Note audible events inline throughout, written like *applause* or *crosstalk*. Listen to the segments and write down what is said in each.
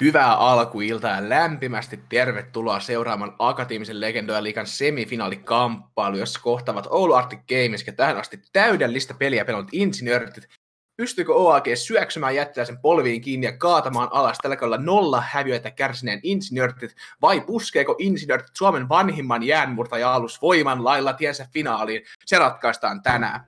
Hyvää alkuiltaa ja lämpimästi tervetuloa seuraamaan Akateemisen legendoja liikan semifinaalikamppailu, jossa kohtavat Oulu Arctic Games ja tähän asti täydellistä peliä pelannut insinöörit. Pystyykö OAG syöksymään jättiläisen polviin kiinni ja kaatamaan alas tällä kaudella nolla häviöitä kärsineen insinöörit, vai puskeeko insinöörit Suomen vanhimman jäänmurtaja-alus voiman lailla tiensä finaaliin? Se ratkaistaan tänään.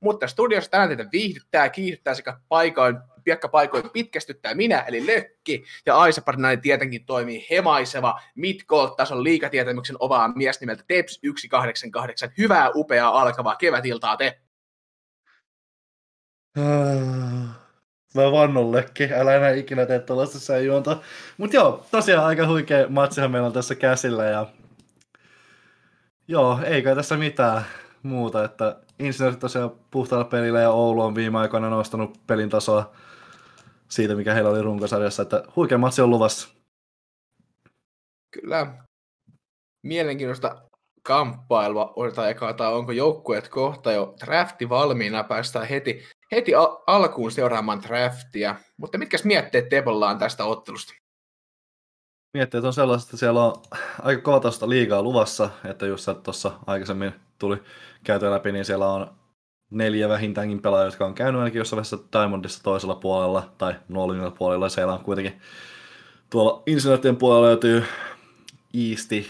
Mutta studiossa tänään teitä viihdyttää, kiihdyttää sekä paikoin Piekka paikoin pitkästyttää minä, eli Lökki, ja Aisa Parinainen tietenkin toimii hemaiseva mid-tason liikatietämyksen ovaan mies nimeltä Teps 188. Hyvää, upeaa, alkavaa kevätiltaa te. Mä vannon Lökki, älä enää ikinä tee tuollaista säijuonta. Mut joo, tosiaan aika huikea matsihan meillä on tässä käsillä ja Joo, ei kai tässä mitään muuta, että Insinöörit tosiaan puhtaalla pelillä ja Oulu on viime aikoina nostanut pelin tasoa siitä, mikä heillä oli runkosarjassa, että huikea matsi on luvassa. Kyllä. Mielenkiintoista kamppailua otetaan eka, tai onko joukkueet kohta jo drafti valmiina, päästään heti, heti al- alkuun seuraamaan draftia. Mutta mitkä mietteet Tebolla on tästä ottelusta? Mietteet on sellaista, että siellä on aika kovatasosta liigaa luvassa, että just tuossa aikaisemmin tuli käytyä läpi, niin siellä on neljä vähintäänkin pelaajia, jotka on käynyt ainakin jossain vaiheessa Diamondissa toisella puolella tai Nolinilla puolella. Siellä on kuitenkin tuolla Insinöörtien puolella löytyy Easti,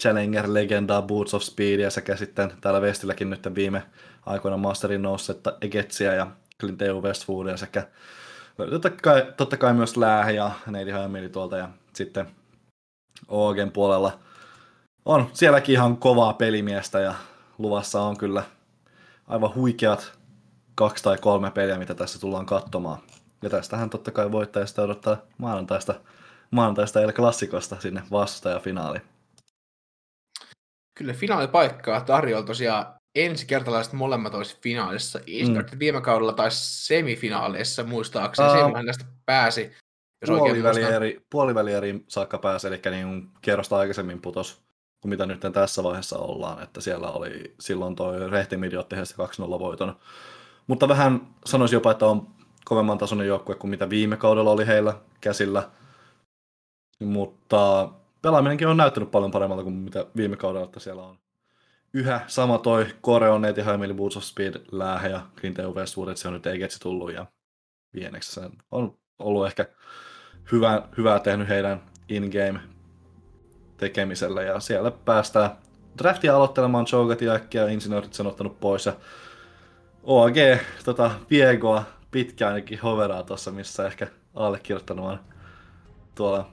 Challenger, Legenda, Boots of Speedia sekä sitten täällä Vestilläkin nyt viime aikoina Masterin noussetta Egetsiä ja Clint EU Westwoodia sekä totta kai, totta kai myös Läähe ja Neidi Hömili tuolta ja sitten Ogen puolella on sielläkin ihan kovaa pelimiestä ja luvassa on kyllä aivan huikeat kaksi tai kolme peliä, mitä tässä tullaan katsomaan. Ja tästähän totta kai voittajasta odottaa maanantaista, maanantaista El Klassikosta sinne vastustajafinaaliin. Kyllä finaalipaikkaa tarjolla tosiaan ensikertalaiset molemmat olisi finaalissa. Mm. viime kaudella tai semifinaaleissa muistaakseni. Uh, näistä pääsi. Jos puolivälieri, puolivälieri saakka pääsi, eli niin kerrosta aikaisemmin putos kuin mitä nyt tässä vaiheessa ollaan, että siellä oli silloin toi Rehtimidi otti heistä 2-0 voiton. Mutta vähän sanoisin jopa, että on kovemman tasoinen joukkue kuin mitä viime kaudella oli heillä käsillä. Mutta pelaaminenkin on näyttänyt paljon paremmalta kuin mitä viime kaudella, että siellä on yhä sama toi Koreon, Neti Haimeli, Boots of Speed, Läähe ja Grinteu Westwood, että se on nyt ei tullut ja pieneksi. Se on ollut ehkä hyvä, hyvää tehnyt heidän in-game tekemisellä ja siellä päästään draftia aloittelemaan Jogatia äkkiä, insinöörit sen ottanut pois ja OAG tota, Viegoa pitkään ainakin hoveraa tuossa, missä ehkä allekirjoittanut on tuolla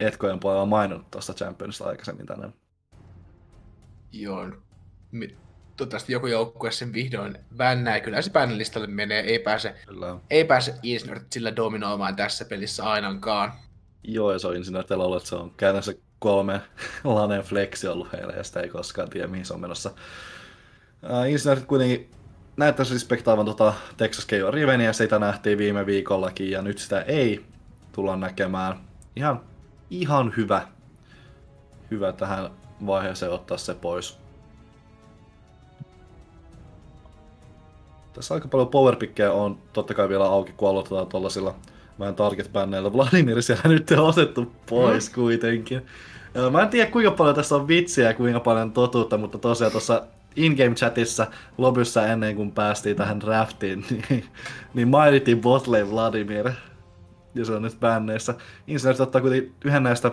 Etkojen puolella maininnut tuosta Championista aikaisemmin tänne. Joo, toivottavasti joku joukkue sen vihdoin vännää. Kyllä se panelistalle menee, ei pääse, Kyllä. ei pääse Insinöörit sillä dominoimaan tässä pelissä ainakaan. Joo, ja se on Insinöörtillä ollut, että se on käytännössä kolme *laughs* lanen flexi ollut heillä, ja sitä ei koskaan tiedä, mihin se on menossa. Uh, Insinöörit kuitenkin näyttäisi respektaavan tota Texas K.O. Riveniä, sitä nähtiin viime viikollakin, ja nyt sitä ei tulla näkemään. Ihan, ihan hyvä, hyvä tähän vaiheeseen ottaa se pois. Tässä aika paljon powerpickkejä on totta kai vielä auki, kun aloitetaan tuollaisilla vähän target-bänneillä. Vladimir siellä nyt on otettu pois mm. kuitenkin. Mä en tiedä kuinka paljon tässä on vitsiä ja kuinka paljon totuutta, mutta tosiaan tuossa in-game chatissa lobyssa ennen kuin päästiin tähän draftiin, *laughs* niin, niin mainittiin botlane Vladimir. Ja se on nyt bänneissä. Insinöörit ottaa kuitenkin yhden näistä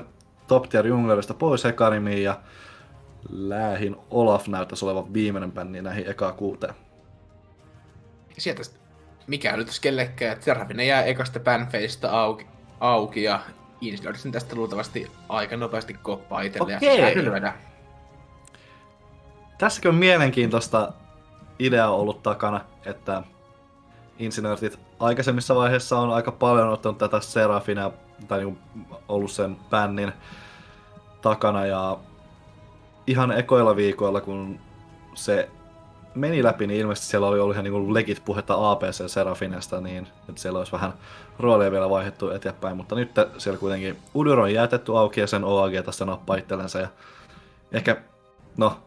top tier junglerista pois Hekarimiin ja Läähin Olaf näyttäisi olevan viimeinen bänni näihin eka kuuteen. Sieltä mikä nyt kellekään, että Serafinen jää ekasta Banfaceista auki, auki ja Insinöörit tästä luultavasti aika nopeasti koppaa itselleen Okei. ja Tässäkin on mielenkiintoista idea ollut takana, että insinöörit aikaisemmissa vaiheissa on aika paljon ottanut tätä Serafina tai niin ollut sen bännin takana ja ihan ekoilla viikoilla, kun se meni läpi, niin ilmeisesti siellä oli ollut ihan niin legit puhetta APC Serafinesta, niin että siellä olisi vähän roolia vielä vaihdettu eteenpäin, mutta nyt siellä kuitenkin Uduro on jätetty auki ja sen OAG tässä nappaa itsellensä ja ehkä, no,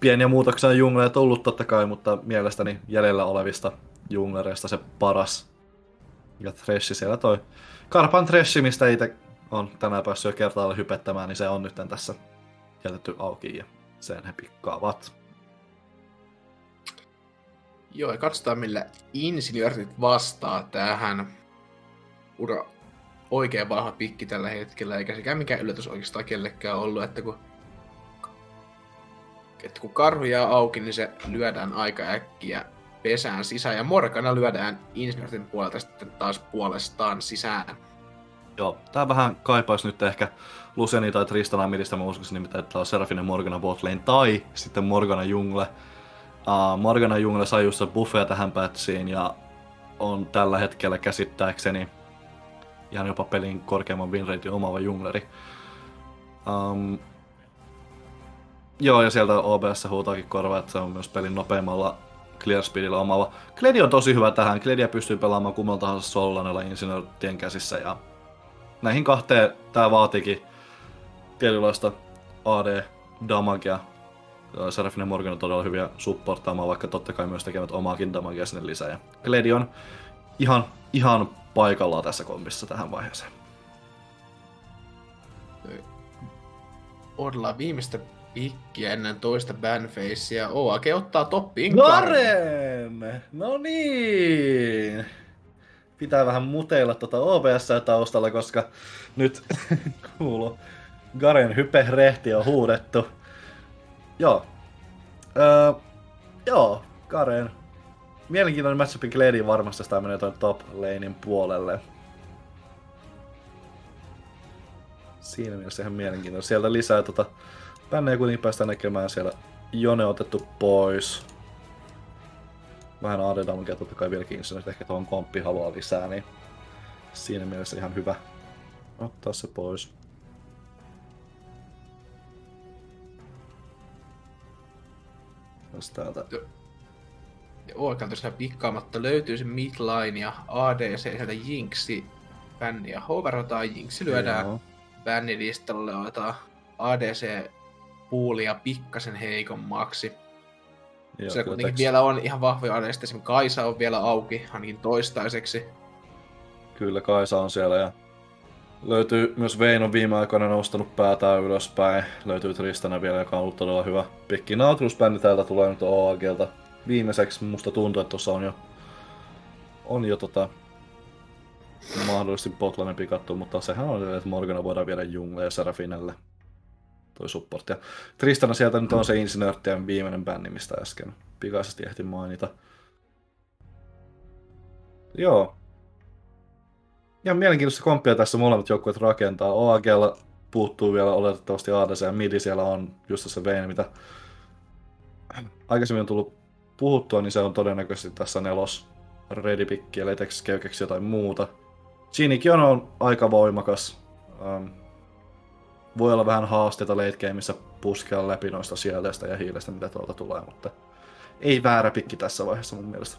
pieniä muutoksia on jungleja tullut totta kai, mutta mielestäni jäljellä olevista junglereista se paras Ja Threshi siellä toi. Karpan Threshi, mistä itse on tänään päässyt jo kertaalle hypettämään, niin se on nyt tässä jätetty auki ja sen he pikkaavat. Joo, ja katsotaan millä insinöörit vastaa tähän. Ura oikein vahva pikki tällä hetkellä, eikä sekään mikään yllätys oikeastaan kellekään ollut, että kun, että kun karhu jää auki, niin se lyödään aika äkkiä pesään sisään, ja Morgana lyödään insinöörin puolelta sitten taas puolestaan sisään. Joo, tää vähän kaipaisi nyt ehkä Luciani tai Tristana midistä, mä uskoisin nimittäin, että on Serafinen Morgana botlane tai sitten Morgana Jungle. Uh, Morgana Jungle sai just buffeja tähän pätsiin ja on tällä hetkellä käsittääkseni ihan jopa pelin korkeamman winratein omaava jungleri. Um, joo, ja sieltä OBS huutaakin korva, että se on myös pelin nopeimmalla clear speedillä omaava. Kledi on tosi hyvä tähän. Kledia pystyy pelaamaan kummalta tahansa sollanella insinöörien käsissä ja näihin kahteen tää vaatikin tietynlaista AD-damagea. Serafinen Morgan on todella hyviä supportaamaan, vaikka totta kai myös tekevät omaakin damagea sinne lisää. Ja Gledi on ihan, ihan paikallaan tässä kombissa tähän vaiheeseen. Odla viimeistä pikkiä ennen toista banfacea. OAK ottaa toppiin Garen! No niin! Pitää vähän muteilla tuota OBS taustalla, koska nyt *laughs* kuuluu Garen hype rehti on huudettu. Joo. Öö, joo, Garen. Mielenkiintoinen matchup Glady varmasti, tämä menee tuon top lanein puolelle. Siinä mielessä ihan mielenkiintoista. Sieltä lisää tota... Tänne ei kuitenkin päästä näkemään siellä Jone otettu pois. Vähän AD Damagea totta kai vieläkin että ehkä tuohon komppi haluaa lisää, niin siinä mielessä ihan hyvä ottaa se pois. Jos täältä... Ja oikealta tosiaan pikkaamatta löytyy se midline ja ADC sieltä Jinxi bänni ja hoverotaan. Jinxi lyödään bännilistalle, otetaan ADC puulia pikkasen heikommaksi. Joo, se kuitenkin teks... vielä on ihan vahvoja ADC, esimerkiksi Kaisa on vielä auki, ainakin toistaiseksi. Kyllä Kaisa on siellä ja Löytyy myös Veino viime aikoina nostanut päätään ylöspäin. Löytyy Tristana vielä, joka on ollut todella hyvä pikki. nautilus täältä tulee nyt OAGlta. Viimeiseksi musta tuntuu, että tuossa on jo, on jo tota, mahdollisesti Botlanen pikattu, mutta sehän on, että Morgana voidaan viedä Jungle ja Serafinelle toi support. Ja Tristana sieltä nyt on se insinöörttien viimeinen bänni, mistä äsken pikaisesti ehti mainita. Joo, ihan mielenkiintoista komppia tässä molemmat joukkueet rakentaa. OAGlla puuttuu vielä oletettavasti ADC ja Midi siellä on just se vein, mitä aikaisemmin on tullut puhuttua, niin se on todennäköisesti tässä nelos Redipikki, eli keksi jotain muuta. Ginikin on, aika voimakas. Um, voi olla vähän haasteita late gameissa puskea läpi noista sieltä ja hiilestä, mitä tuolta tulee, mutta ei väärä pikki tässä vaiheessa mun mielestä.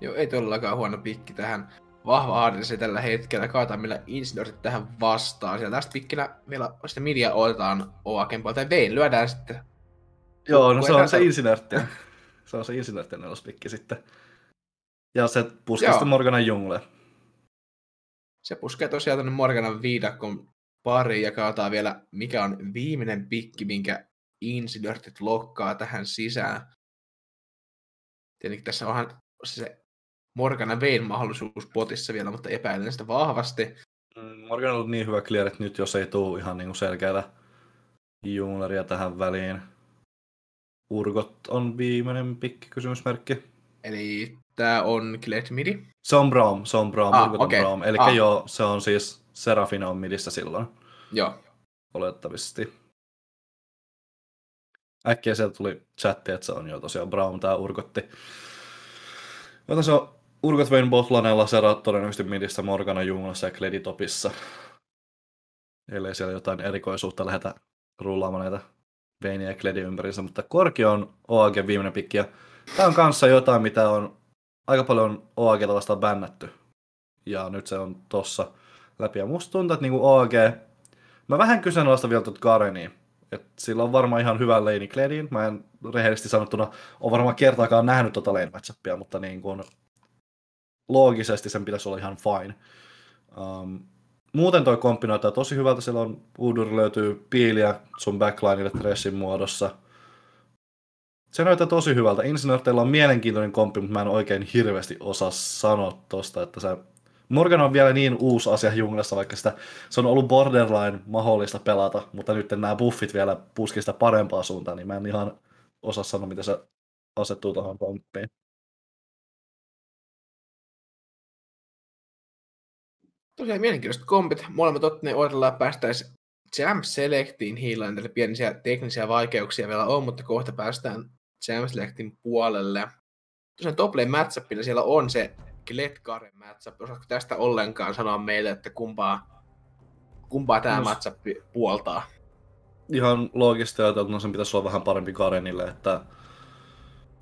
Joo, ei todellakaan huono pikki tähän vahva ADC tällä hetkellä. Kaataan millä insinöörit tähän vastaan. Sieltä tästä pikkinä vielä sitten media otetaan Oaken puolta. Ja Vein lyödään sitten. Joo, no se on se insinöörtti. se on se insinöörtti nelospikki sitten. Ja se puskee sitten Morganan jungle. Se puskee tosiaan tänne Morganan viidakon pari ja kaataan vielä, mikä on viimeinen pikki, minkä insinöörtit lokkaa tähän sisään. Tietenkin tässä onhan se Morgana vein mahdollisuus potissa vielä, mutta epäilen sitä vahvasti. Mm, Morgan on ollut niin hyvä clear, että nyt jos ei tule ihan niin selkeää jungleria tähän väliin. Urgot on viimeinen pikki kysymysmerkki. Eli tämä on Gled midi? Se on Braum, se on Braum, ah, Urgot okay. on Braum. Eli ah. joo, se on siis Serafina on midissä silloin. Joo. Olettavasti. Äkkiä sieltä tuli chatti, että se on jo tosiaan Braum, tämä Urgotti. Joten se on Urgot Vein Botlanella, Sera todennäköisesti midissä, Morgana Junglassa ja Kleditopissa. Ellei siellä jotain erikoisuutta lähdetä rullaamaan näitä Veiniä ja Kledi ympärinsä, mutta Korki on OAG viimeinen pikki tämä on kanssa jotain, mitä on aika paljon OAGta vastaan bännätty. Ja nyt se on tossa läpi. Ja musta tuntuu, että niinku OAG, mä vähän kyseenalaista vielä tuota Garenia. Et sillä on varmaan ihan hyvä lane Klediin. Mä en rehellisesti sanottuna ole varmaan kertaakaan nähnyt tota lane mutta niin kun loogisesti sen pitäisi olla ihan fine. Um, muuten toi komppi näyttää tosi hyvältä. Siellä on Udur löytyy piiliä sun backlineille Tressin muodossa. Se näyttää tosi hyvältä. Insinöörteillä on mielenkiintoinen komppi, mutta mä en oikein hirveästi osaa sanoa tosta, että se Morgan on vielä niin uusi asia junglassa, vaikka sitä, se on ollut borderline mahdollista pelata, mutta nyt nämä buffit vielä puski sitä parempaa suuntaan, niin mä en ihan osaa sanoa, miten se asettuu tuohon komppiin. Tosiaan mielenkiintoiset kompit. Molemmat ottaneen odotellaan päästäisiin Jam Selectiin eli pieniä teknisiä vaikeuksia vielä on, mutta kohta päästään Jam Selectin puolelle. Tosiaan toplane matchupilla siellä on se Gletkaren matchup. Osaatko tästä ollenkaan sanoa meille, että kumpaa, kumpaa tämä no, matchup puoltaa? Ihan loogisesti ajateltuna sen pitäisi olla vähän parempi Karenille, että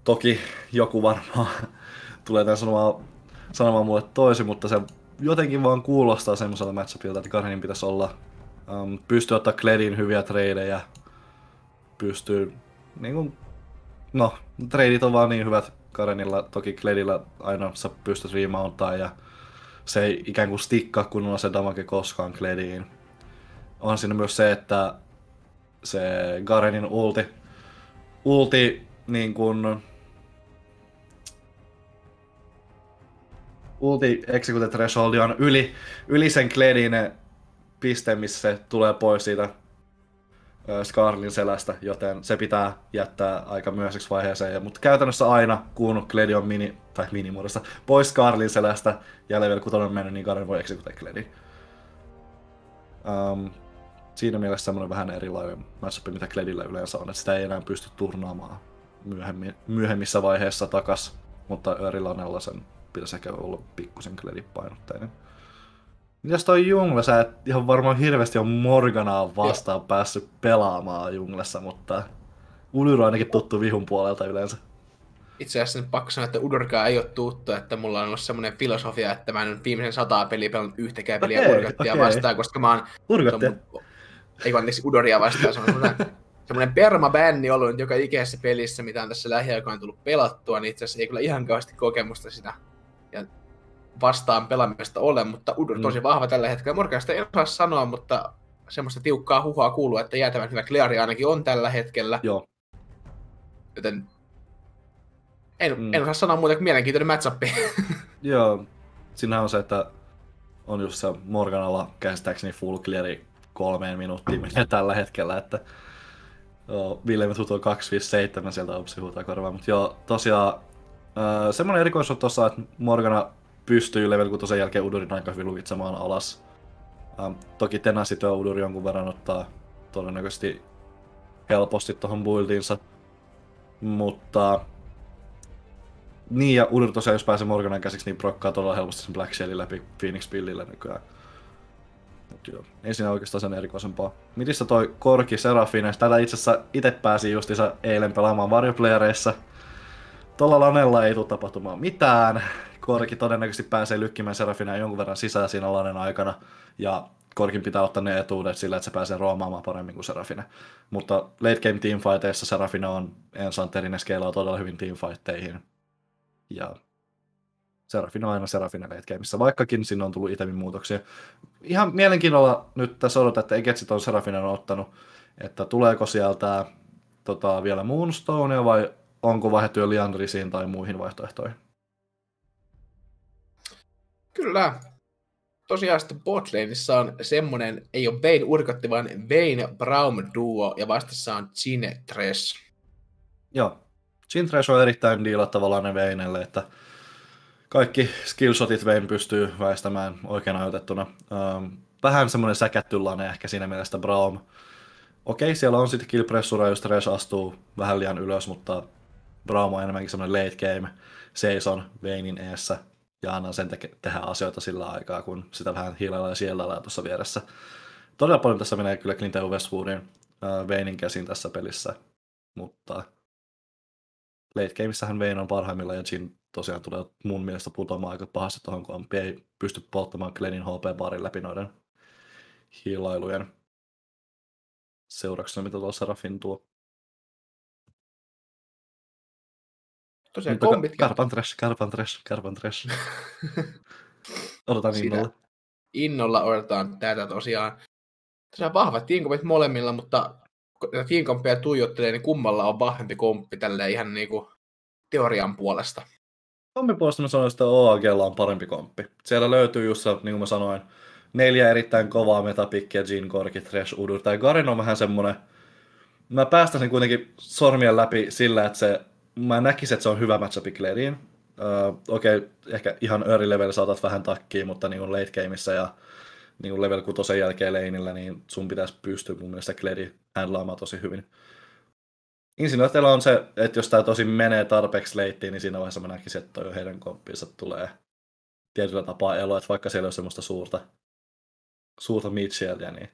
toki joku varmaan *laughs* tulee tämän sanomaan, sanomaan mulle toisin, mutta se jotenkin vaan kuulostaa semmoiselta matchupilta, että Karenin pitäisi olla um, pystyy ottaa Kledin hyviä tradeja, pystyy niin kuin, no, treidit on vaan niin hyvät Karenilla, toki Kledillä aina sä pystyt remountaa ja se ei ikään kuin stikkaa kunnolla se damage koskaan Klediin. On siinä myös se, että se Garenin ulti, ulti niin kuin, ulti execute threshold on yli, yli sen Kledin piste, missä se tulee pois siitä Skarlin selästä, joten se pitää jättää aika myöhäiseksi vaiheeseen. Mutta käytännössä aina, kun Kledi on mini, tai minimuodossa, pois Skarlin selästä ja level 6 on mennyt, niin Garen voi execute Kledi. Um, siinä mielessä semmoinen vähän erilainen matchup, mitä Kledillä yleensä on, että sitä ei enää pysty turnaamaan myöhemmin, myöhemmissä vaiheissa takas, mutta Örilanella sen ehkä olla pikkusen Kledi-painotteinen. Mitäs toi Jungle, sä et ihan varmaan hirveästi on Morganaa vastaan Joo. päässyt pelaamaan Junglessa, mutta Udur on ainakin tuttu vihun puolelta yleensä. Itse asiassa nyt pakko sanoa, että Udurkaa ei ole tuttu, että mulla on ollut semmoinen filosofia, että mä en viimeisen sataa peliä pelannut yhtäkään peliä okay, Urgattia okay. vastaan, koska mä oon... Urgattia? Mun, ei anteeksi, Udoria vastaan, se on semmoinen, semmoinen permabänni ollut joka ikäisessä pelissä, mitä on tässä lähiaikoina tullut pelattua, niin itse asiassa ei kyllä ihan kauheasti kokemusta sitä. Vastaan pelaamista ole, mutta Udur mm. tosi vahva tällä hetkellä. Morganista ei osaa sanoa, mutta semmoista tiukkaa huhua kuuluu, että jäätävän hyvä Cleari ainakin on tällä hetkellä. Joo. Joten en, mm. en osaa sanoa muuta kuin mielenkiintoinen matchup. *laughs* Joo, siinä on se, että on just se Morganalla käsittääkseni full cleari kolmeen minuuttiin menee tällä hetkellä, että joo, Ville on 257 sieltä opsi huutaa korvaan, mutta joo, tosiaan semmoinen erikoisuus tuossa, että Morgana pystyy level 6 jälkeen Udurin aika hyvin luvitsemaan alas. Ähm, toki Tenassi tuo Uduri jonkun verran ottaa todennäköisesti helposti tuohon buildiinsa. Mutta niin, ja Udur tosiaan, jos pääsee Morganan käsiksi, niin prokkaa todella helposti sen Black Shellin läpi Phoenix Billille nykyään. Mut joo, ei siinä oikeastaan sen erikoisempaa. Mitissä toi Korki Serafine, tätä itse asiassa itse pääsi justiinsa eilen pelaamaan varjoplayereissa. Tuolla lanella ei tule tapahtumaan mitään. Korki todennäköisesti pääsee lykkimään Serafina jonkun verran sisään siinä lanen aikana, ja Korkin pitää ottaa ne etuudet sillä, että se pääsee roomaamaan paremmin kuin Serafina. Mutta late game teamfighteissa Serafina on ensanterin ja todella hyvin teamfighteihin. Ja Serafina on aina Serafina late gameissa, vaikkakin sinne on tullut itemin muutoksia. Ihan mielenkiinnolla nyt tässä odotan, että Egetsit on Serafina ottanut, että tuleeko sieltä tota, vielä Moonstonea vai onko vaihdettu jo Liandrisiin tai muihin vaihtoehtoihin? Kyllä. Tosiaan sitten botlaneissa on semmonen, ei ole Vayne Urkotti, vaan Vayne Braum duo ja vastassa on Tres. Joo. Tres on erittäin diilattavalainen Veinelle, että kaikki skillshotit Vein pystyy väistämään oikein ajoitettuna. Ähm, vähän semmoinen säkättylane ehkä siinä mielessä Braum. Okei, siellä on sitten killpressura, jos Tres astuu vähän liian ylös, mutta Braum on enemmänkin semmoinen late game seison Veinin eessä ja annan sen te- tehdä asioita sillä aikaa, kun sitä vähän hiilalla ja siellä tuossa vieressä. Todella paljon tässä menee kyllä Clint Westwoodin äh, Veinin käsin tässä pelissä, mutta late gameissähän Vein on parhaimmilla ja Jin tosiaan tulee mun mielestä putoamaan aika pahasti tuohon, kun ei pysty polttamaan Glennin HP-barin läpi noiden hiilailujen seurauksena, mitä tuossa Serafin tuo. Tosiaan Mutta kombit. Karpan trash, karpan trash, karpan trash. *laughs* Odotan innolla. innolla odotetaan tätä tosiaan. Tosiaan vahvat teamkompit molemmilla, mutta kun tätä teamkompia tuijottelee, niin kummalla on vahvempi komppi tälle ihan niinku teorian puolesta. Kompin puolesta mä sanoin, että OAGlla on parempi komppi. Siellä löytyy just, niin kuin mä sanoin, neljä erittäin kovaa metapikkiä, Jean, Korki, Thresh, Udur. Tai Garen on vähän semmonen, mä päästäisin kuitenkin sormien läpi sillä, että se, mä näkisin, että se on hyvä matchup Gladiin. Uh, Okei, okay, ehkä ihan early level saatat vähän takkiin, mutta niin late gameissa ja niin level 6 jälkeen leinillä, niin sun pitäisi pystyä mun mielestä Gladi handlaamaan tosi hyvin. Insinööteillä on se, että jos tämä tosi menee tarpeeksi leittiin, niin siinä vaiheessa mä näkisin, että toi heidän komppinsa tulee tietyllä tapaa eloa, että vaikka siellä on semmoista suurta, suurta mid-shieldia, niin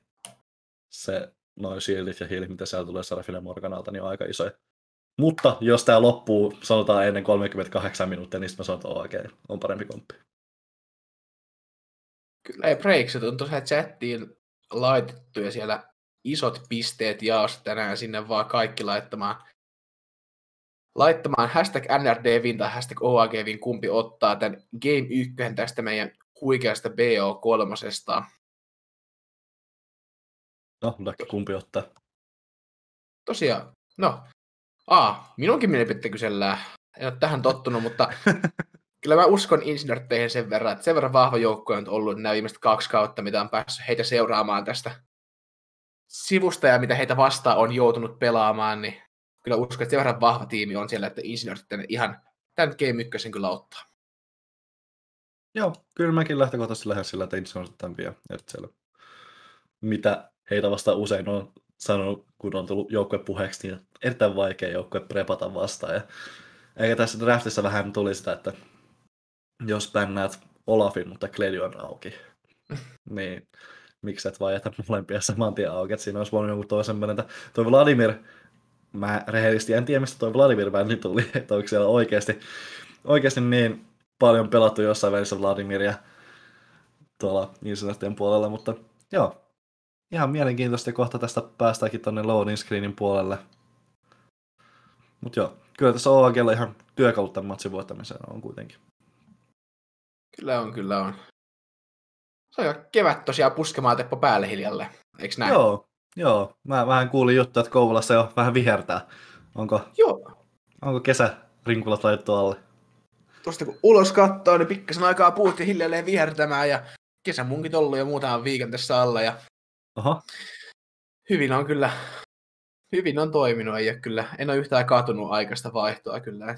se noin shieldit ja healit, mitä siellä tulee Serafine Morganalta, niin on aika isoja. Mutta jos tämä loppuu, sanotaan ennen 38 minuuttia, niin sitten mä sanon, että okei, okay, on parempi komppi. Kyllä ei breaksit on tosiaan chattiin laitettu ja siellä isot pisteet jaossa tänään sinne vaan kaikki laittamaan laittamaan hashtag NRDvin tai hashtag OAGvin kumpi ottaa tämän Game 1 tästä meidän huikeasta BO3. No, Dakki, kumpi ottaa? Tosiaan, no, a, minunkin mielipidettä kysellään. En ole tähän tottunut, mutta *laughs* kyllä mä uskon insinörtteihin sen verran, että sen verran vahva joukko on ollut nämä viimeiset kaksi kautta, mitä on päässyt heitä seuraamaan tästä sivusta ja mitä heitä vastaan on joutunut pelaamaan, niin kyllä uskon, että sen verran vahva tiimi on siellä, että insinörtit tänne ihan tämän Game 1 kyllä ottaa. Joo, kyllä mäkin lähtökohtaisesti lähden sillä, että on tämän pian. Että siellä, mitä heitä vastaan usein on sanonut, kun on tullut joukkue puheeksi, niin erittäin vaikea joukkue prepata vastaan. Ja eikä tässä draftissa vähän tuli sitä, että jos bännäät Olafin, mutta Kledi on auki, *laughs* niin miksi et vaan jätä molempia saman tien auki, että siinä olisi voinut jonkun toisen mennä. Toi Vladimir, mä rehellisesti en tiedä, mistä toi Vladimir bändi tuli, *laughs* että onko siellä oikeasti, oikeasti niin paljon pelattu jossain välissä Vladimiria tuolla insinöörien puolella, mutta joo, ihan mielenkiintoista kohta tästä päästäänkin tonne loading screenin puolelle. Mutta joo, kyllä tässä OAGlla ihan työkalut tämän matsin voittamiseen on kuitenkin. Kyllä on, kyllä on. Se on jo kevät tosiaan puskemaan Teppo päälle hiljalle, eikö näin? Joo, joo. Mä vähän kuulin juttu, että Kouvolassa jo vähän vihertää. Onko, Joo. onko kesä rinkulat laitettu alle? Tuosta kun ulos katsoo, niin pikkasen aikaa puhuttiin hiljalleen vihertämään ja kesämunkit ollut jo muutaman viikon tässä alla ja Oho, hyvin on kyllä, hyvin on toiminut, ei ole kyllä, en ole yhtään katunut aikaista vaihtoa kyllä.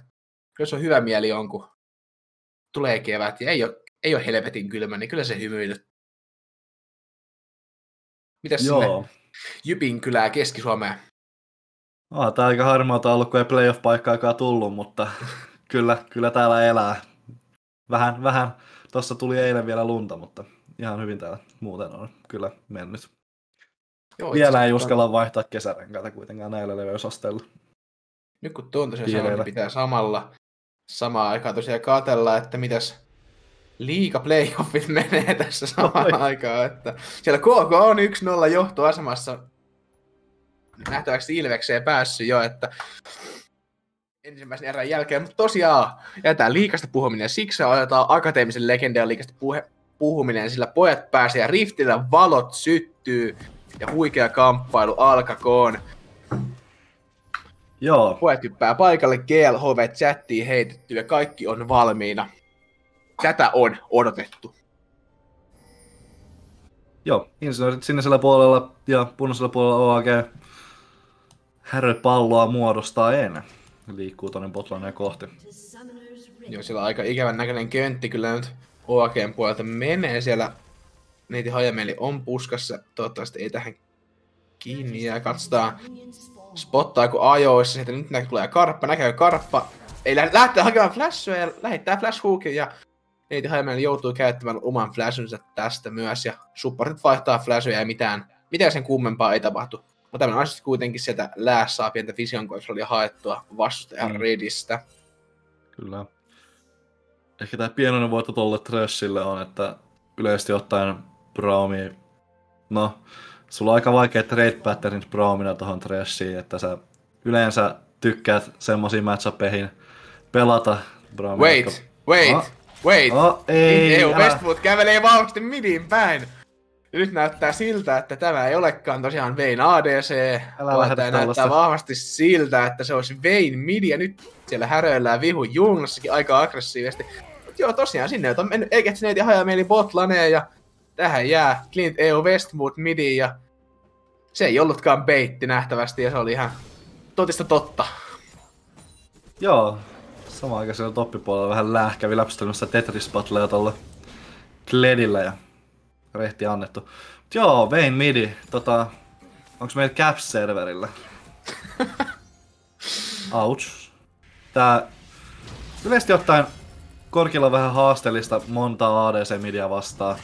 Se on hyvä mieli on, kun tulee kevät ja ei ole, ei ole helvetin kylmä, niin kyllä se hymyilyt. Mitäs sinne joo. Jypin kylää Keski-Suomeen? Oh, tää on aika harmaata ollut, kun ei playoff-paikkaakaan tullut, mutta *laughs* kyllä, kyllä täällä elää. Vähän, vähän. Tuossa tuli eilen vielä lunta, mutta ihan hyvin täällä muuten on kyllä mennyt. Joo, Vielä ei uskalla vaihtaa kesärenkaita kuitenkaan näillä leveysasteilla. Nyt kun tuon tosiaan sanonut, niin pitää samalla samaan aikaan tosiaan katella, että mitäs liiga playoffit *laughs* menee tässä samaan Oi. aikaan. Että siellä KK on 1-0 johtoasemassa. Nähtävästi Ilvekseen päässyt jo, että ensimmäisen erän jälkeen, mutta tosiaan jätetään liikasta puhuminen. Siksi otetaan akateemisen legendan liikasta puhe, puhuminen, sillä pojat pääsee ja riftillä valot syttyy ja huikea kamppailu alkakoon. Joo, Pojat hyppää paikalle, GLHV chattiin heitetty ja kaikki on valmiina. Tätä on odotettu. joo. Insinöörit sinisellä puolella ja punaisella puolella OAG häröpalloa muodostaa ennen. Liikkuu tonne botlaneen kohti. Joo, siellä on aika ikävän näköinen köntti kyllä nyt OAGn puolelta menee siellä. Neiti Hajameli on puskassa, toivottavasti ei tähän kiinni ja katsotaan spottaa kun ajoissa, sieltä nyt näkyy tulee karppa, näkyy karppa. Ei lä- lähtee hakemaan flashoja ja lähettää flash hookin ja Neiti Hajameli joutuu käyttämään oman flashunsa tästä myös ja supportit vaihtaa flashoja ja mitään, mitään sen kummempaa ei tapahtu. Mutta tämän asiassa kuitenkin sieltä lääs saa pientä vision controlia haettua vastustajan Mm. redistä. Kyllä. Ehkä tämä pienoinen voitto tuolle Trashille on, että yleisesti ottaen Braumi, no, sulla on aika vaikea trade patternit Braumina tuohon Trashiin, että sä yleensä tykkäät semmoisiin matchapeihin pelata. Braumi wait, jotka... wait, oh. wait. Oh, ei, EU Westwood kävelee vauhti midin päin. Nyt näyttää siltä, että tämä ei olekaan tosiaan Vein ADC, Älä vaan tämä näyttää vahvasti siltä, että se olisi Vein midi, ja nyt siellä häröillään vihu Junglassakin aika aggressiivisesti. Mut joo, tosiaan sinne on mennyt Egetseneet ja Hajamieli botlaneen, ja tähän jää Clint EU Westwood midi, ja se ei ollutkaan beitti nähtävästi, ja se oli ihan totista totta. Joo, sama aika siellä toppipuolella vähän lähkävi läpistelemässä tetris tuolla Kledillä ja rehti annettu. Mut joo, Vein Midi, tota, onks meillä Caps-serverillä? *laughs* Ouch. Tää yleisesti ottaen Korkilla on vähän haasteellista montaa ADC-midia vastaan.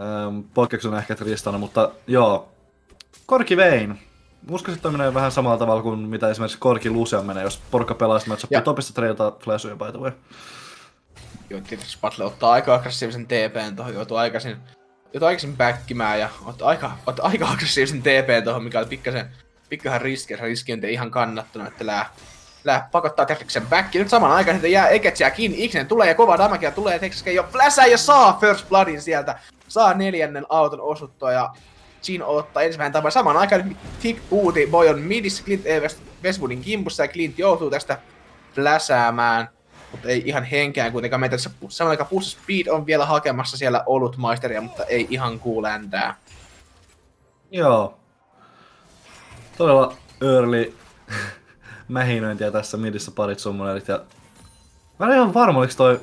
Ähm, poikkeuksena ehkä Tristana, mutta joo. Korki Vein. Uskoisin, että menee vähän samalla tavalla kuin mitä esimerkiksi Korki Lucian menee, jos porukka pelaa sitä matchupia. Topista treilata flashuja by the way. Joo, tietysti Spatle ottaa aika aggressiivisen TPn tuohon, joutuu aikaisin, joutuu aikaisin backkimään ja ottaa aika, ottaa aika aggressiivisen TPn tuohon, mikä oli pikkasen, pikkasen riski, riski on ihan kannattanut, että lää, lää pakottaa Texaksen backin. Nyt saman aikaan että jää Eketsiä kiinni, Iksen tulee ja kova damagea tulee, Texas jo fläsää ja saa First Bloodin sieltä, saa neljännen auton osuttua ja Jin ottaa ensimmäinen tapa. Samaan aikaan Tick Booty Boy on midissä Clint Westwoodin kimpussa ja Clint joutuu tästä fläsäämään mutta ei ihan henkään kuitenkaan meitä tässä samalla aikaan Push Speed on vielä hakemassa siellä olutmaisteria, mutta ei ihan kuuläntää. Joo. Todella early *laughs* mähinöintiä tässä midissä parit summonerit ja mä en ihan varma, oliko toi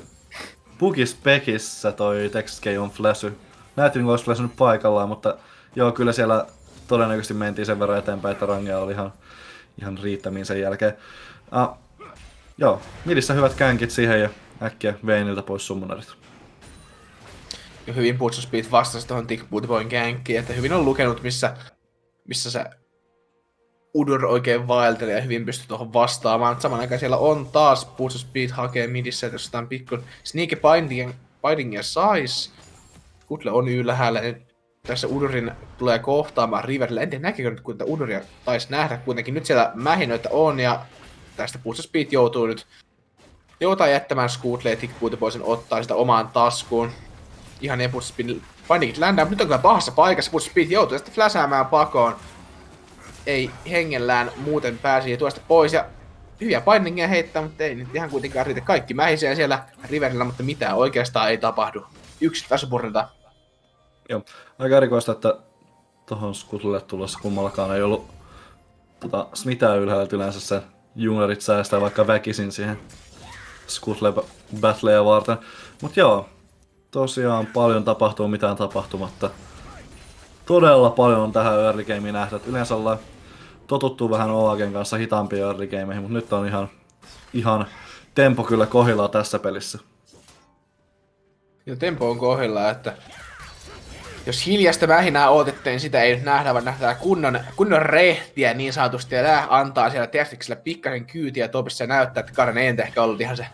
Bugis Pekissä toi Text on Flashy. Niin olisi Flashy paikallaan, mutta joo, kyllä siellä todennäköisesti mentiin sen verran eteenpäin, että rangea oli ihan, ihan riittämiin sen jälkeen. Uh, Joo, midissä hyvät känkit siihen ja äkkiä Veiniltä pois summonerit. Ja hyvin Putsu Speed vastasi tuohon Tick Bootboyn känkkiin, että hyvin on lukenut, missä, missä se Udur oikein vaelteli ja hyvin pystyi tuohon vastaamaan. Saman aikaan siellä on taas Putsu Speed hakee midissä, että jostain pikku sneaky binding, bindingia sais. Kutle on ylhäällä, tässä Udurin tulee kohtaamaan Riverille. En tiedä näkikö nyt, kun Uduria taisi nähdä. Kuitenkin nyt siellä mähinöitä on ja tästä Booster Speed joutuu nyt joutaa jättämään Scootley Tickbooty ottaa sitä omaan taskuun. Ihan ei Booster Speed panikit ländää, nyt on kyllä pahassa paikassa. Booster Speed joutuu sitten fläsäämään pakoon. Ei hengellään muuten pääsi tuosta pois ja hyviä painingia heittää, mutta ei nyt ihan kuitenkaan riitä. Kaikki mähisee siellä Riverillä, mutta mitään oikeastaan ei tapahdu. Yksi Väsypurilta. Joo, aika erikoista, että tuohon Skutlelle tulossa kummallakaan ei ollut tota, mitään ylhäällä yleensä sen jungerit säästää vaikka väkisin siihen Skutle battleja varten. Mut joo, tosiaan paljon tapahtuu mitään tapahtumatta. Todella paljon on tähän early gameen nähdä. Yleensä ollaan totuttu vähän OAGen kanssa hitaampiin early gameihin, mutta nyt on ihan, ihan tempo kyllä kohillaan tässä pelissä. Ja tempo on kohillaan, että jos hiljasta vähinää odotettiin, sitä ei nyt nähdä, vaan nähdään kunnon, kunnon rehtiä niin sanotusti, ja tämä antaa siellä Terstikselle pikkasen kyytiä topissa ja näyttää, että Karen ei ehkä ollut ihan se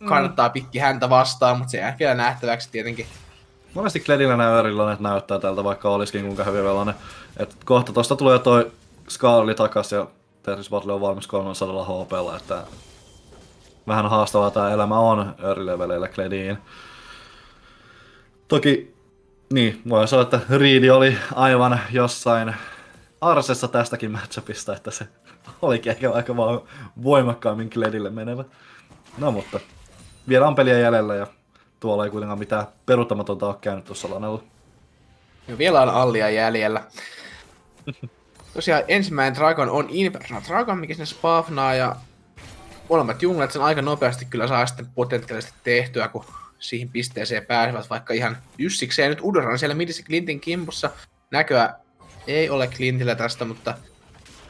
mm. kannattaa pikki häntä vastaan, mutta se jää vielä nähtäväksi tietenkin. Monesti Kledillä nämä erilainen näyttää tältä, vaikka olisikin kuinka hyvin vellainen. Et kohta tosta tulee toi Scarli takas ja Tetris Battle on valmis 300 HP, että vähän haastavaa tämä elämä on eri leveleillä Klediin. Toki niin, voi sanoa, että Riidi oli aivan jossain arsessa tästäkin matchupista, että se olikin ehkä aika vaan voimakkaammin Kledille menevä. No mutta, vielä on peliä jäljellä ja tuolla ei kuitenkaan mitään peruuttamatonta ole käynyt tuossa lanella. Ja vielä on Allia jäljellä. *laughs* Tosiaan ensimmäinen Dragon on Inferno Dragon, mikä sinne spavnaa ja molemmat junglet sen aika nopeasti kyllä saa sitten potentiaalisesti tehtyä, kun siihen pisteeseen pääsevät, vaikka ihan yssikseen. Nyt Udoran siellä midissä Clintin kimpussa. Näköä ei ole Clintillä tästä, mutta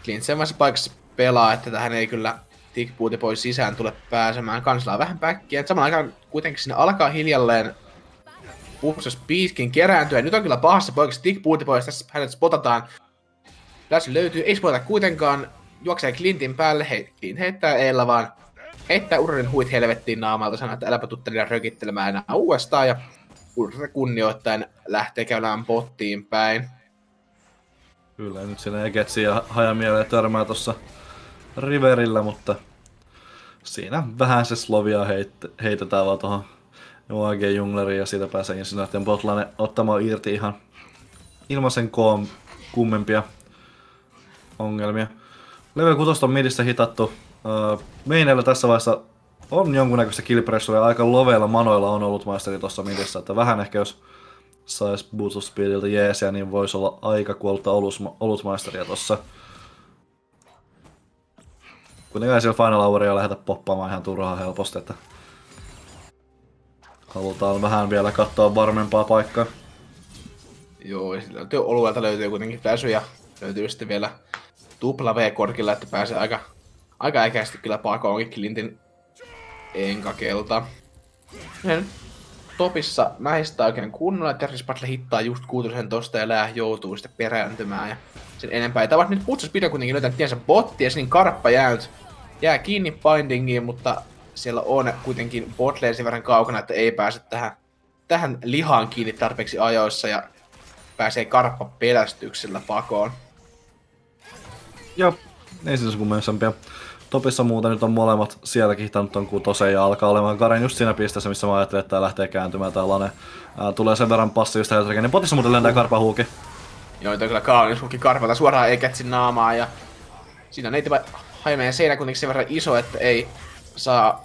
Clint semmoisessa paikassa pelaa, että tähän ei kyllä Tickbooty pois sisään tule pääsemään. Kansalla vähän päkkiä. Samaan aikaan kuitenkin sinne alkaa hiljalleen Upsos Speedkin kerääntyä. Nyt on kyllä pahassa paikassa Tickbooty pois. Tässä hänet spotataan. Tässä löytyy. Ei spotata kuitenkaan. Juoksee Clintin päälle. Hei, Clint heittää Eellä vaan heittää Urrin huit helvettiin naamalta, sanoo, että äläpä tuttelija rökittelemään enää uudestaan, ja Urre kunnioittain lähtee käymään pottiin päin. Kyllä, nyt siellä Egetsi ja Hajamiele törmää tuossa Riverillä, mutta siinä vähän se Slovia heit- heitetään vaan tuohon OAG Jungleriin ja siitä pääsee Insinaattien botlane ottamaan irti ihan ilman sen koon kummempia ongelmia. Level 6 on midistä hitattu. Meineillä tässä vaiheessa on jonkunnäköistä killpressuria. Aika loveilla manoilla on ollut maisteri tuossa midissä. Että vähän ehkä jos sais boost of speediltä jeesiä, niin voisi olla aika kuolta olusmaisteria tossa. Kuitenkaan siellä Final Houria lähdetä poppaamaan ihan turhaa helposti, että halutaan vähän vielä katsoa varmempaa paikkaa. Joo, ja sitten oluelta löytyy kuitenkin väsy ja löytyy sitten vielä tupla V-korkilla, että pääsee aika, aika äkäisesti kyllä pakoonkin Clintin enkakelta. Sen topissa mäistä oikein kunnolla, että Battle hittaa just kuutosen tosta ja lää joutuu sitten perääntymään. Ja sen enempää tavat nyt Putsas pidä kuitenkin löytänyt tiensä botti ja niin karppa jää, jää kiinni bindingiin, mutta siellä on kuitenkin botlane sen verran kaukana, että ei pääse tähän, tähän lihaan kiinni tarpeeksi ajoissa ja pääsee karppa pelästyksellä pakoon. Joo, ei siinä kummellisempia. Topissa muuten nyt on molemmat sieltäkin hitanut ton kutosen ja alkaa olemaan Karen just siinä pisteessä, missä mä ajattelin, että tää lähtee kääntymään tää lane. Ää, tulee sen verran passiivista jotakin, niin potissa muuten lentää karpahuuki. Joo, toi kyllä kaunis huuki karpalta suoraan Eketsin naamaa ja siinä on neiti haimeen seinä kuitenkin sen verran iso, että ei saa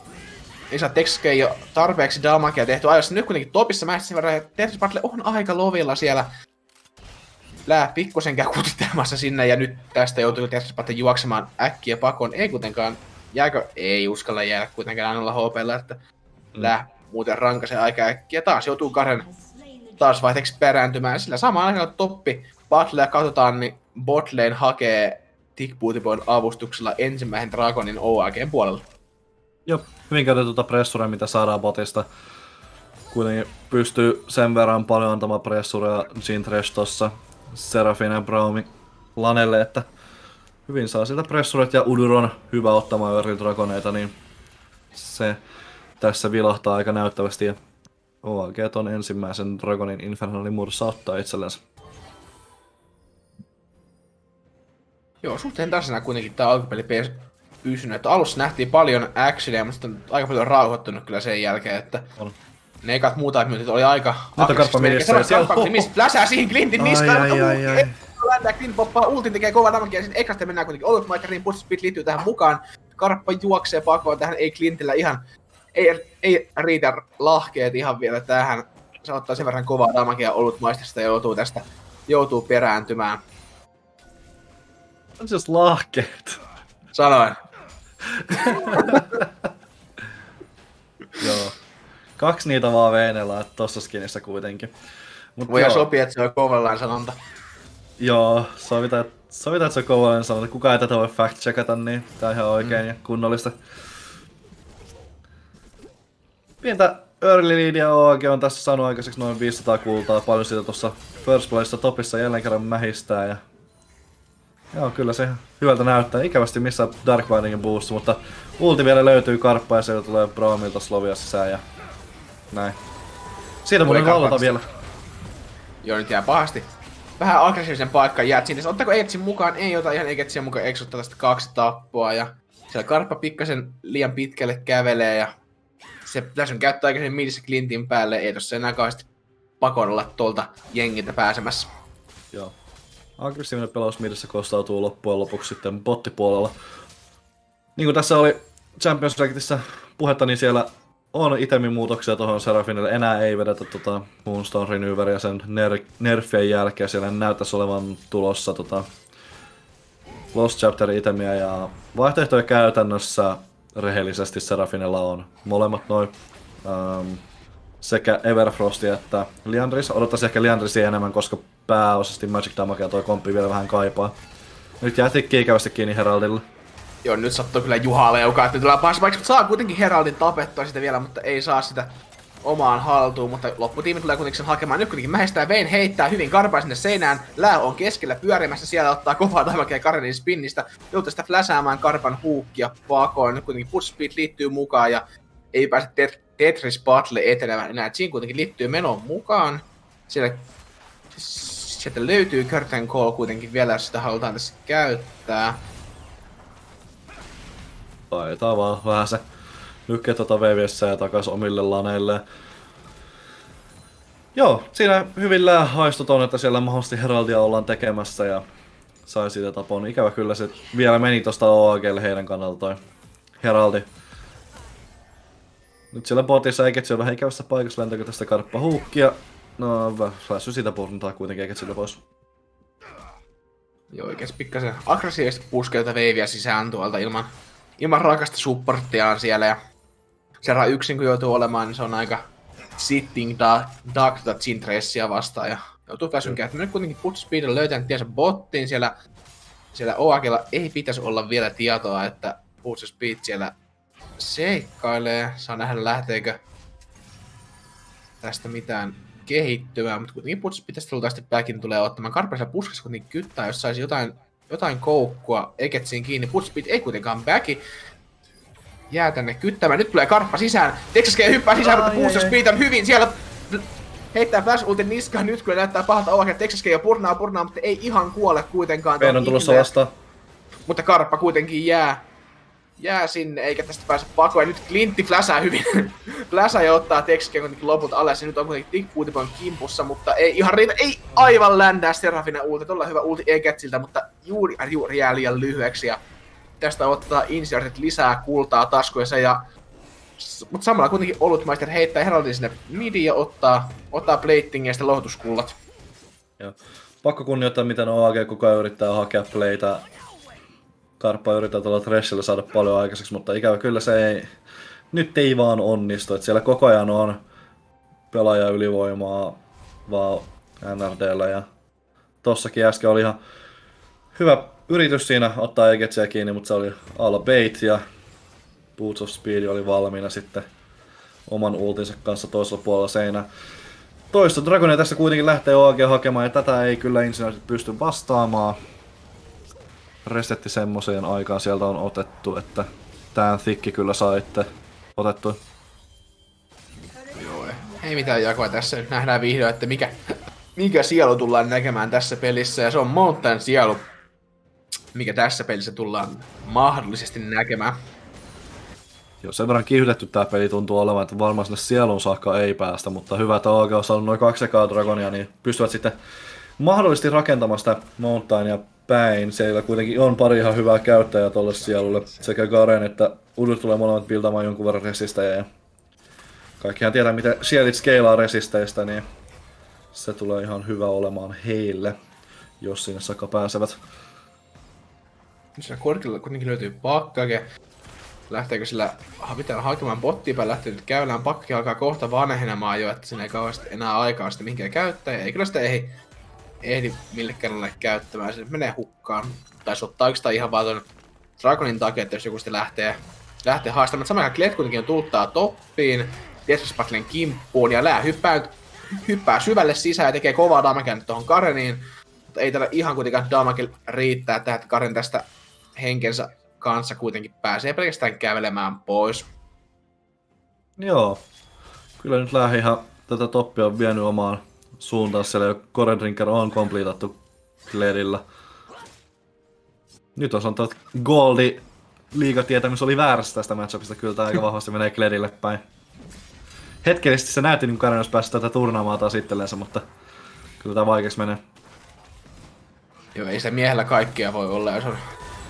ei saa jo tarpeeksi damagea tehty ajoissa. Nyt kuitenkin topissa mä sen verran, että Battle on aika lovilla siellä lää pikkusen käy kutittamassa sinne ja nyt tästä joutuu Battle juoksemaan äkkiä pakoon. Ei kuitenkaan, jääkö? Ei uskalla jäädä kuitenkaan ainoalla HPlla, että mm. lää muuten rankasee aika äkkiä. Taas joutuu Karen taas vaihteeksi perääntymään, sillä samaan aikaan toppi Battlea katsotaan, niin botlane hakee Tick avustuksella ensimmäisen Dragonin OAG puolella. Joo, hyvin käytetytä pressuria, mitä saadaan botista. Kuitenkin pystyy sen verran paljon antamaan pressuria Gintresh tossa Serafin ja Braumin lanelle, että hyvin saa sitä pressurit ja Uduron hyvä ottamaan eri dragoneita, niin se tässä vilahtaa aika näyttävästi ja OAG on ensimmäisen Dragonin Infernalin mursa ottaa itsellensä. Joo, suhteen tasana kuitenkin tämä alkupeli pysynyt. Että alussa nähtiin paljon actionia, mutta on aika paljon rauhoittunut kyllä sen jälkeen, että on. Ne ekat muutamat minuutit oli aika aggressiivista. Karppa siellä. Karppa, missä fläsää siihen Clintin niskaan. Ai, ai, ai, ai. Ländää, Clint poppaa, ultin tekee kova damagia, ja sitten ekasta mennään kuitenkin Olutmaikerin, Pussy Speed liittyy tähän mukaan. Karppa juoksee pakoon tähän, ei Clintillä ihan, ei, ei riitä lahkeet ihan vielä tähän. Se ottaa sen verran kovaa damagia Olutmaistesta ja joutuu tästä, joutuu perääntymään. On siis lahkeet. Sanoin. *laughs* Joo. Kaksi niitä vaan veinellä, että tossa skinissä kuitenkin. Mut Voi sopii, että se on kovallaan sanonta. Joo, sovitaan, että, sovitaan, että se on kovallaan sanonta. Kuka ei tätä voi fact-checkata, niin tää on ihan oikein mm. ja kunnollista. Pientä early leadia OAG on tässä saanut aikaiseksi noin 500 kultaa. Paljon siitä tuossa First Place topissa jälleen kerran mähistää ja Joo, kyllä se hyvältä näyttää. Ikävästi missä Dark Bindingin boost, mutta ulti vielä löytyy karppa ja se tulee Braumilta Slovia sisään ja näin. Siitä muuten laulata vielä. Joo, nyt jää pahasti. Vähän aggressiivisen paikka jäät sinne. Ottaako Eitsin mukaan? Ei ota ihan Eitsin mukaan eksottaa tästä kaksi tappoa ja siellä karppa pikkasen liian pitkälle kävelee ja se pitäisi käyttää aikaisemmin midissä Clintin päälle. Ei tossa enää kauheasti pakon olla tuolta jengiltä pääsemässä. Joo aggressiivinen pelaus midessä kostautuu loppujen lopuksi sitten bottipuolella. Niin kuin tässä oli Champions Leagueissa puhetta, niin siellä on itemin muutoksia tuohon Serafinille. Enää ei vedetä tota Moonstone Reneweria sen ner- nerfien jälkeen. Siellä näyttäisi olevan tulossa tota Lost Chapter itemiä ja vaihtoehtoja käytännössä rehellisesti Serafinilla on molemmat noin um, sekä Everfrosti että Liandris. Odottaisin ehkä Liandrisia enemmän, koska pääosasti Magic Damagea toi komppi vielä vähän kaipaa. Nyt jää tikki ikävästi kiinni Heraldilla. Joo, nyt sattuu kyllä Juha Leuka, että tulee paas, vaikka saa kuitenkin Heraldin tapettua sitä vielä, mutta ei saa sitä omaan haltuun, mutta lopputiimi tulee kuitenkin sen hakemaan. Nyt kuitenkin mähistää Vein heittää hyvin karpaa sinne seinään. Lää on keskellä pyörimässä, siellä ottaa kovaa damagea Karenin spinnistä. Joutuu sitä fläsäämään karpan huukkia pakoon. Nyt kuitenkin push speed liittyy mukaan ja ei pääse Tetris Battle etenemään enää. Siinä kuitenkin liittyy menon mukaan. Siellä Sieltä löytyy Curtain Call kuitenkin vielä, jos sitä halutaan tässä käyttää. Taitaa vaan vähän se lykkeä tuota VVS ja takas omille laneille. Joo, siinä hyvillään haistut on, että siellä mahdollisesti Heraldia ollaan tekemässä ja sai siitä tapon. Ikävä kyllä se vielä meni tosta OAGlle heidän kannalta toi Heraldi. Nyt siellä botissa se on vähän ikävässä paikassa, lentääkö tästä karppa huukkia. No, päässyt siitä puruntaa kuitenkin eikä sillä pois. Joo, oikeesti pikkasen aggressiivisesti puskeuta veiviä sisään tuolta ilman, ilman rakasta supporttiaan siellä. Ja Serra yksin kun joutuu olemaan, niin se on aika sitting dark, dark Cintressia vastaan. Ja joutuu väsyn käyttämään. Nyt kuitenkin Put Speed löytänyt tiensä bottiin siellä. Siellä Oakilla ei pitäisi olla vielä tietoa, että Put Speed siellä seikkailee. Saa nähdä lähteekö tästä mitään kehittymään, mutta kuitenkin Putsis pitäisi luultavasti tulee ottamaan. Karpelissa puskassa kuitenkin kyttää, jos saisi jotain, jotain koukkua Eketsiin kiinni. Putsis ei kuitenkaan backi. Jää tänne kyttämään. Nyt tulee karppa sisään. Texas hyppää sisään, mutta Putsis on hyvin siellä heittää flash ultin niskaan nyt kyllä näyttää pahalta olla, Texas jo purnaa purnaa, mutta ei ihan kuole kuitenkaan. Meidän on tulossa vastaan. Mutta karppa kuitenkin jää jää sinne, eikä tästä pääse pakoon. Nyt Clintti fläsää hyvin. *laughs* Fläsää ja ottaa Texkia kuitenkin loput alas. Ja nyt on kuitenkin Tick kimpussa, mutta ei ihan riitä. Ei aivan ländää Serafina ulti. Tuolla hyvä ulti Egetsiltä, mutta juuri, äh, juuri jää liian lyhyeksi. Ja tästä ottaa Insiartit lisää kultaa taskuissa ja mutta samalla kuitenkin Olutmeister heittää Heraldin sinne midi ja ottaa, ottaa plating ja sitten lohtuskullat. Joo. Pakko kunnioittaa, miten OAG koko ajan yrittää hakea pleitä Karppa yrittää tuolla Threshillä saada paljon aikaiseksi, mutta ikävä kyllä se ei, nyt ei vaan onnistu. Että siellä koko ajan on pelaaja ylivoimaa vaan NRDllä ja tossakin äsken oli ihan hyvä yritys siinä ottaa Egetsiä kiinni, mutta se oli all bait ja Boots of Speed oli valmiina sitten oman ultinsa kanssa toisella puolella seinää. Toista Dragonia tässä kuitenkin lähtee OAG hakemaan ja tätä ei kyllä insinöörit pysty vastaamaan resetti semmoiseen aikaan sieltä on otettu, että tämän thikki kyllä saitte otettu. Joo, ei mitään jakoa tässä. Nyt nähdään vihdoin, että mikä, mikä sielu tullaan näkemään tässä pelissä. Ja se on Mountain sielu, mikä tässä pelissä tullaan mahdollisesti näkemään. Joo, sen verran kiihdytetty tämä peli tuntuu olevan, että varmaan sinne sielun saakka ei päästä, mutta hyvä, että OG on saanut noin kaksi ekaa Dragonia, niin pystyvät sitten mahdollisesti rakentamaan sitä Mountainia päin. Siellä kuitenkin on pari ihan hyvää käyttäjää tuolle sielulle. Sekä Garen että Udut tulee molemmat piltaamaan jonkun verran resistejä. Ja kaikkihan tietää, miten sielit skeilaa resisteistä, niin se tulee ihan hyvä olemaan heille, jos sinne saakka pääsevät. Siinä korkealla kuitenkin löytyy pakkake. Lähteekö sillä pitää hakemaan bottia päin lähtenyt käylään. Pakki alkaa kohta vanhenemaan jo, että sinne ei kauheasti enää aikaa sitten mihinkään käyttää. Ei kyllä sitä ei ehdi millekään käyttämään, se menee hukkaan. Tai se ottaa oikeastaan ihan vaan ton Dragonin takia, että jos joku sitten lähtee, lähtee haastamaan. Samaan aikaan Kled kuitenkin tulttaa toppiin, Desperate kimppuun ja Lää hyppää, hyppää syvälle sisään ja tekee kovaa damagea tuohon Kareniin. Mutta ei tällä ihan kuitenkaan damage riittää, että Karen tästä henkensä kanssa kuitenkin pääsee pelkästään kävelemään pois. Joo. Kyllä nyt lähi ihan tätä toppia on vienyt omaan suuntaan siellä jo Core Drinker on kompliitattu Gledillä. Nyt on sanottu, että Goldi liigatietämys oli väärässä tästä matchupista. Kyllä tämä aika vahvasti menee Gledille päin. Hetkellisesti se näytti niin kuin päästä tätä turnaamaan taas itsellensä, mutta kyllä tämä vaikeaksi menee. Joo, ei se miehellä kaikkia voi olla, jos on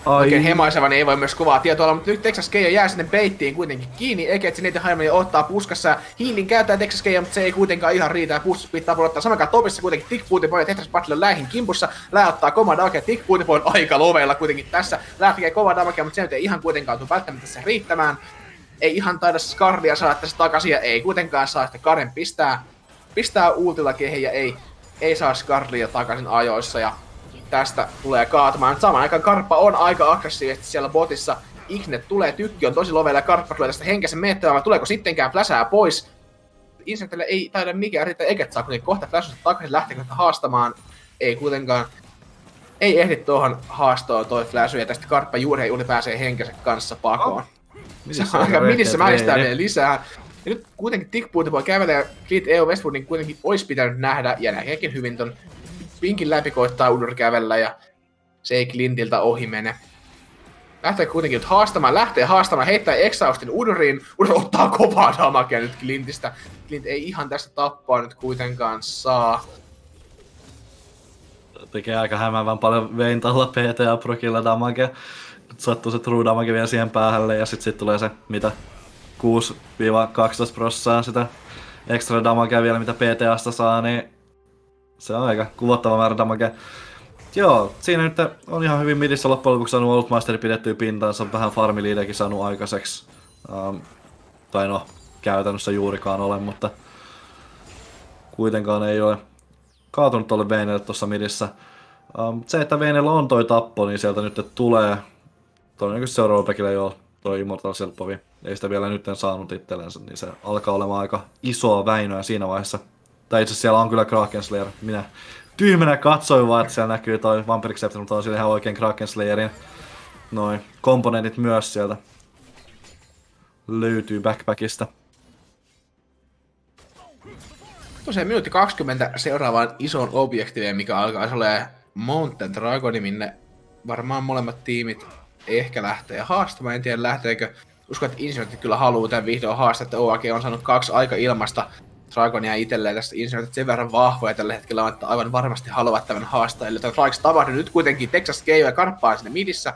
Ai. Oikein hemaiseva, niin ei voi myös kovaa tietoa olla, mutta nyt Texas Keijo jää sinne beittiin kuitenkin kiinni, eikä että niitä Haimani ottaa puskassa. Hiilin käyttää Texas Keijo, mutta se ei kuitenkaan ihan riitä, ja Puss pitää pudottaa. Samankaan topissa kuitenkin Tick Booty ja Tetris Battle lähin kimpussa. Lää ottaa kova damage, Booty on aika loveilla kuitenkin tässä. Lää tekee kova damage, mutta se ei ihan kuitenkaan tule välttämättä se riittämään. Ei ihan taida Skarlia saada tässä takaisin, ja ei kuitenkaan saa, että Karen pistää, pistää ultilla kehiin, ja ei, ei saa Skarlia takaisin ajoissa, ja tästä tulee kaatumaan. Samaan aikaan Karppa on aika aggressiivisesti siellä botissa. Igne tulee, tykki on tosi lovella ja Karppa tulee tästä henkensä menettämään. Tuleeko sittenkään fläsää pois? Insectille ei taida mikään riittää, eikä saa kuitenkin kohta fläsästä takaisin lähteekö haastamaan. Ei kuitenkaan ei ehdi tuohon haastoon toi flashu ja tästä Karppa juuri juuri pääsee henkensä kanssa pakoon. Oh. Aika midissä mäistää vielä lisää. Ja nyt kuitenkin Tick voi kävellä ja Clint EU Westwoodin kuitenkin olisi pitänyt nähdä ja näkeekin hyvin ton pinkin läpi koittaa Udur kävellä ja se ei Clintiltä ohi mene. lähtee kuitenkin nyt haastamaan, lähtee haastamaan, heittää Exhaustin Uduriin, Udur ottaa kovaa damakea nyt Clintistä. Clint ei ihan tästä tappaa nyt kuitenkaan saa. Tekee aika hämäävän paljon Veintalla PT ja Brokilla damage. Sattuu se true damage vielä siihen päähälle ja sitten sit tulee se, mitä 6-12 prossaa sitä extra damagea vielä, mitä PTAsta saa, niin se on aika kuvottava määrä damagea. Joo, siinä nyt on ihan hyvin midissä loppujen lopuksi saanut Oldmasteri pidettyä pintaansa, vähän farmiliidekin saanut aikaiseksi. Um, tai no, käytännössä juurikaan ole, mutta kuitenkaan ei ole kaatunut tuolle Veinelle tuossa midissä. Um, se, että Veinellä on toi tappo, niin sieltä nyt tulee todennäköisesti seuraavalla pekillä jo toi Immortal Selpovi. Ei sitä vielä nyt saanut itsellensä, niin se alkaa olemaan aika isoa väinöä siinä vaiheessa. Tai itse siellä on kyllä Kraken Slayer. Minä tyhmänä katsoin vaan, että siellä näkyy toi Vampiric Scepter, mutta on siellä ihan oikein Kraken Slayerin noin komponentit myös sieltä löytyy backpackista. Tosiaan minuutti 20 seuraavaan ison objektiveen, mikä alkaa olemaan Mountain Dragoni, minne varmaan molemmat tiimit ehkä lähtee haastamaan. En tiedä lähteekö. Uskon, että Insinuitit kyllä haluaa tämän vihdoin haastaa, että OAG on saanut kaksi aika ilmasta Dragonia itselleen tästä Insinuitit sen verran vahvoja tällä hetkellä, että aivan varmasti haluavat tämän haastaa. Eli tämä tapahtuu nyt kuitenkin Texas Keijo ja karppaa sinne midissä.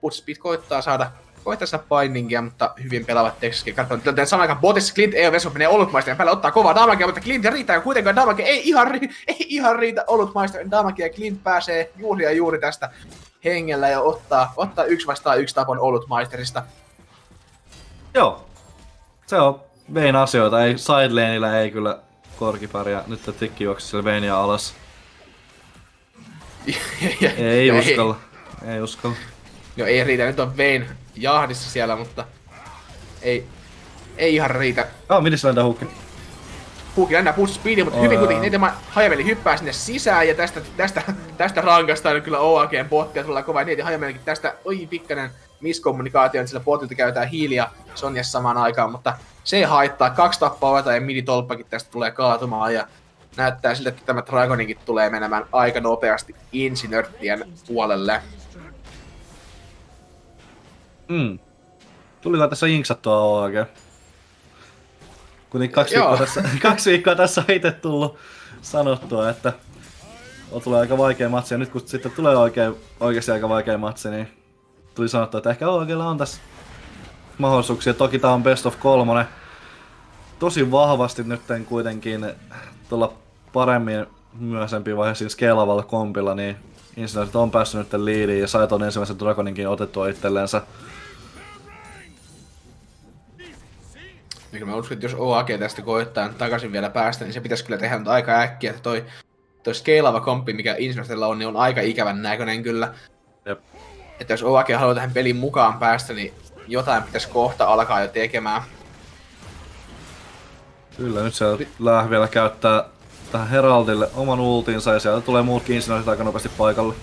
Bootspeed koittaa saada koittaa sitä painingia, mutta hyvin pelaavat Texaskin karppaa. Joten samaan aikaan botissa Clint ei ole menee olutmaisten päälle ottaa kovaa damagea, mutta Clint riittää kuitenkaan damagea ei ihan, *laughs* ei ihan riitä olutmaisten damagea. Clint pääsee juuri ja juuri tästä hengellä ja ottaa, ottaa yksi vastaan yksi tapon olutmaisterista. Joo. Se on Vein asioita. Ei, sidelaneillä ei kyllä korkiparia. Nyt tikki juoksi sille Veinia alas. *laughs* ei uskalla. Ei uskalla. Joo, ei riitä. Nyt on Vein jahdissa siellä, mutta ei, ei ihan riitä. Ah, oh, missä lentää hukki? Hukki lentää push speedi, mutta oh, hyvin kuitenkin niitä Hajameli hyppää sinne sisään ja tästä, tästä, tästä rankasta on kyllä OAGn bottia tulla kova. Niitä Hajamelikin tästä, oi pikkainen miskommunikaatio, niin sillä botilta käytetään hiiliä Sonjassa samaan aikaan, mutta se ei haittaa. Kaksi tappaa ja midi-tolppakin tästä tulee kaatumaan ja näyttää siltä, että tämä Dragoninkin tulee menemään aika nopeasti Insinörttien puolelle. Mm. Tuliko tässä inksattua OAG? Kuitenkin kaksi viikkoa, tässä, *laughs* kaksi viikkoa tässä on itse tullut sanottua, että on tulee aika vaikea matsi, ja nyt kun sitten tulee oikein, oikeasti aika vaikea matsi, niin tuli sanottua, että ehkä OGlla on tässä mahdollisuuksia. Toki tää on best of kolmonen. Tosi vahvasti nyt kuitenkin tuolla paremmin myöhempi vaiheessa siinä scalavalla kompilla, niin Insinuitit on päässyt nyt liidiin ja sai ton ensimmäisen Dragoninkin otettua itselleensä. Mikä mä uskon, että jos OAG tästä koittaa takaisin vielä päästä, niin se pitäisi kyllä tehdä nyt aika äkkiä, toi, toi scalava komppi, mikä Insinuitilla on, niin on aika ikävän näköinen kyllä. Että jos OAG haluaa tähän pelin mukaan päästä, niin jotain pitäisi kohta alkaa jo tekemään. Kyllä, nyt se lähtee vielä käyttää tähän Heraldille oman ultinsa ja sieltä tulee muutkin insinöörit aika nopeasti paikalle.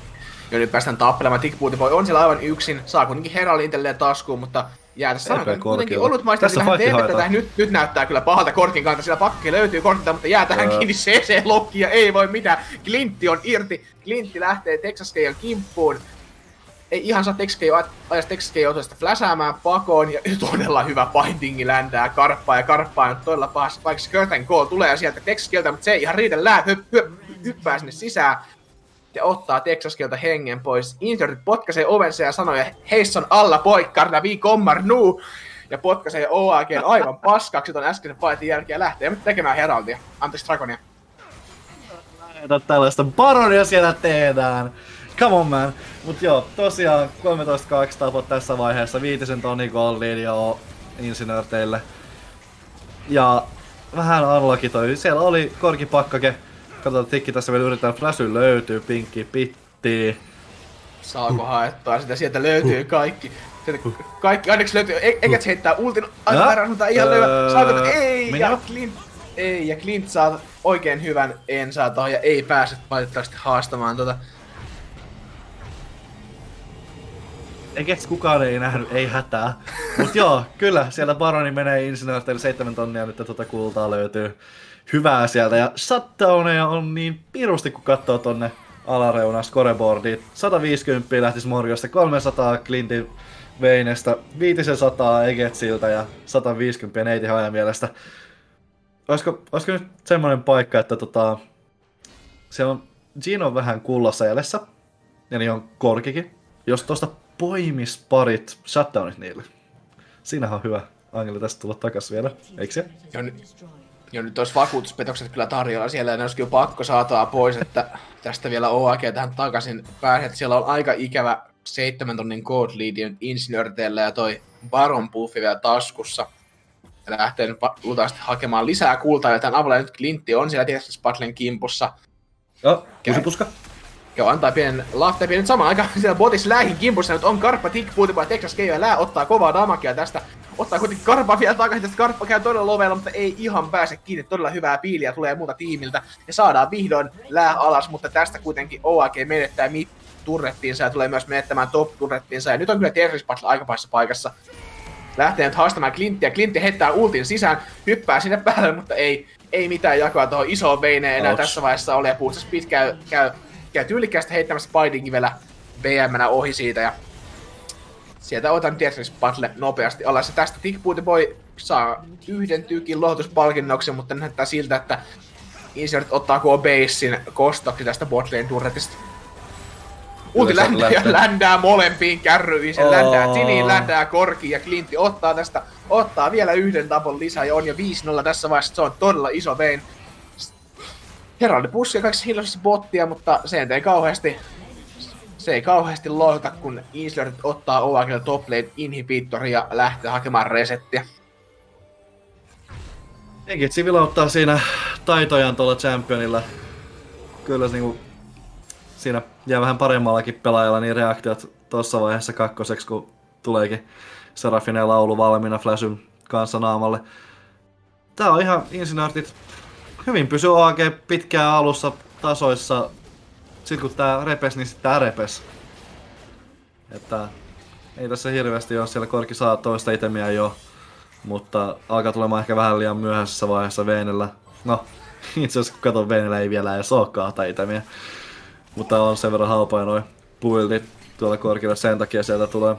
Ja nyt päästään tappelemaan. Tickbooty voi on siellä aivan yksin. Saa kuitenkin Heraldin itselleen taskuun, mutta jää tässä sanotaan kuitenkin ollut maista vähän veetettä nyt, nyt, näyttää kyllä pahalta Korkin kanta, sillä pakki löytyy Korkilta, mutta jää tähän öö. kiinni *laughs* CC-lokki ja ei voi mitään. Klintti on irti, Klintti lähtee Texas Keijan kimppuun ihan saa TXK otoista fläsäämään pakoon ja *laughs* todella hyvä bindingi läntää karppaa ja karppaa on todella pahassa vaikka Skirt Call tulee sieltä Texaskelta, mutta se ei ihan riitä lää, hypp, hypp, hyppää sinne sisään ja ottaa Texaskelta hengen pois. Internet potkaisee ovensa ja sanoo, heisson alla poikkarna, vi kommer nu! Ja potkaisee OAG aivan paskaksi ton äskeisen fightin jälkeen ja lähtee tekemään Heraldia. Anteeksi, Dragonia. Lähetä tällaista baronia siellä tehdään. Come on man. Mut joo, tosiaan 13-2 tapot tässä vaiheessa, viitisen tonni goldiin ja insinöörteille. Ja vähän unlucky toi. Siellä oli korkipakkake. Katsotaan, tikki tässä vielä yritetään flashy löytyy, pinkki, pitti. Saako haettua sitä? Sieltä löytyy kaikki. Sieltä kaikki, onneksi löytyy. E- eikä se heittää ultin verran, mutta ihan löyä. Saako, ei, Minä? ja Clint, ei, ja Clint saa oikein hyvän ensaa ja ei pääse valitettavasti haastamaan tota eikä kukaan ei nähnyt, ei hätää. Mut joo, kyllä, sieltä Baroni menee insinöörteille 7 tonnia nyt tuota kultaa löytyy hyvää sieltä. Ja shutdowneja on niin pirusti, kun katsoo tonne alareuna, scoreboardi. 150 lähtisi Morjosta, 300 Clintin Veinestä, 500 Egetsiltä ja 150 Neiti Hajan mielestä. Olisiko, olisiko nyt semmoinen paikka, että tota, siellä on Gino vähän kullassa jäljessä, niin on Korkikin. Jos tuosta poimis parit shutdownit niille, siinähän on hyvä angeli tästä tulla takas vielä, eikö se? Jo, jo nyt olisi vakuutuspetokset kyllä tarjolla siellä, ja ne olisi kyllä pakko saataa pois, että tästä vielä OAG tähän takaisin pääsee. Siellä on aika ikävä seitsemän tunnin code lead insinööriteillä ja toi Baron buffi vielä taskussa. Ja lähtee nyt luultavasti hakemaan lisää kultaa, ja tämän avulla nyt Klintti on siellä tietysti Spatlen kimpussa. Joo, puska. Joo, antaa pienen laftepi. Nyt samaan aikaan *laughs* siellä botis lähin kimpussa nyt on Karppa Tick Puutipa Texas Keijo ja Lää ottaa kovaa damakia tästä. Ottaa kuitenkin Karppa vielä takaisin, tästä Karppa käy todella lovella, mutta ei ihan pääse kiinni. Todella hyvää piiliä tulee muuta tiimiltä. Ja saadaan vihdoin Lää alas, mutta tästä kuitenkin OAG menettää mid turrettiinsa ja tulee myös menettämään top turrettiinsa. Ja nyt on kyllä Terris aika paikassa paikassa. Lähtee nyt haastamaan Klinttiä. Klintti heittää ultin sisään, hyppää sinne päälle, mutta ei, ei mitään jakoa tuohon isoon veineen enää Ouch. tässä vaiheessa ole. Ja Speed käy, käy käy tyylikkäästi heittämässä Spidingin vielä bm ohi siitä ja sieltä otan Tetris Battle nopeasti alas. Ja tästä Tick Boy saa yhden tykin lohduspalkinnoksen, mutta näyttää siltä, että Insert ottaa koko basein kostoksi tästä botlane turretista. Ulti ländää ja ländää molempiin kärryihin, se oh. ländää Tiniin, ländää Korki ja Klintti ottaa tästä, ottaa vielä yhden tapon lisää ja on jo 5-0 tässä vaiheessa, se on todella iso vein. Heraldi pussia kaksi hiljaisesti bottia, mutta se ei kauheasti se ei kauheasti lohta, kun Insler ottaa Oakilla top lane inhibitori ja lähtee hakemaan resettiä. Enkin ottaa siinä taitojaan tuolla championilla. Kyllä se niinku, siinä jää vähän paremmallakin pelaajalla niin reaktiot tuossa vaiheessa kakkoseksi, kun tuleekin Serafinen laulu valmiina Flashyn kanssa naamalle. Tää on ihan Insinartit hyvin pysyy AG pitkään alussa tasoissa. Sitten kun tää repes, niin sitten tää repes. Että ei tässä hirveästi ole siellä Korki saa toista itemiä jo. Mutta alkaa tulemaan ehkä vähän liian myöhäisessä vaiheessa Veenellä. No, *laughs* itse asiassa kun katon Veenellä ei vielä edes ole kahta itemiä. Mutta on sen verran halpoja noin buildit tuolla Korkilla, sen takia sieltä tulee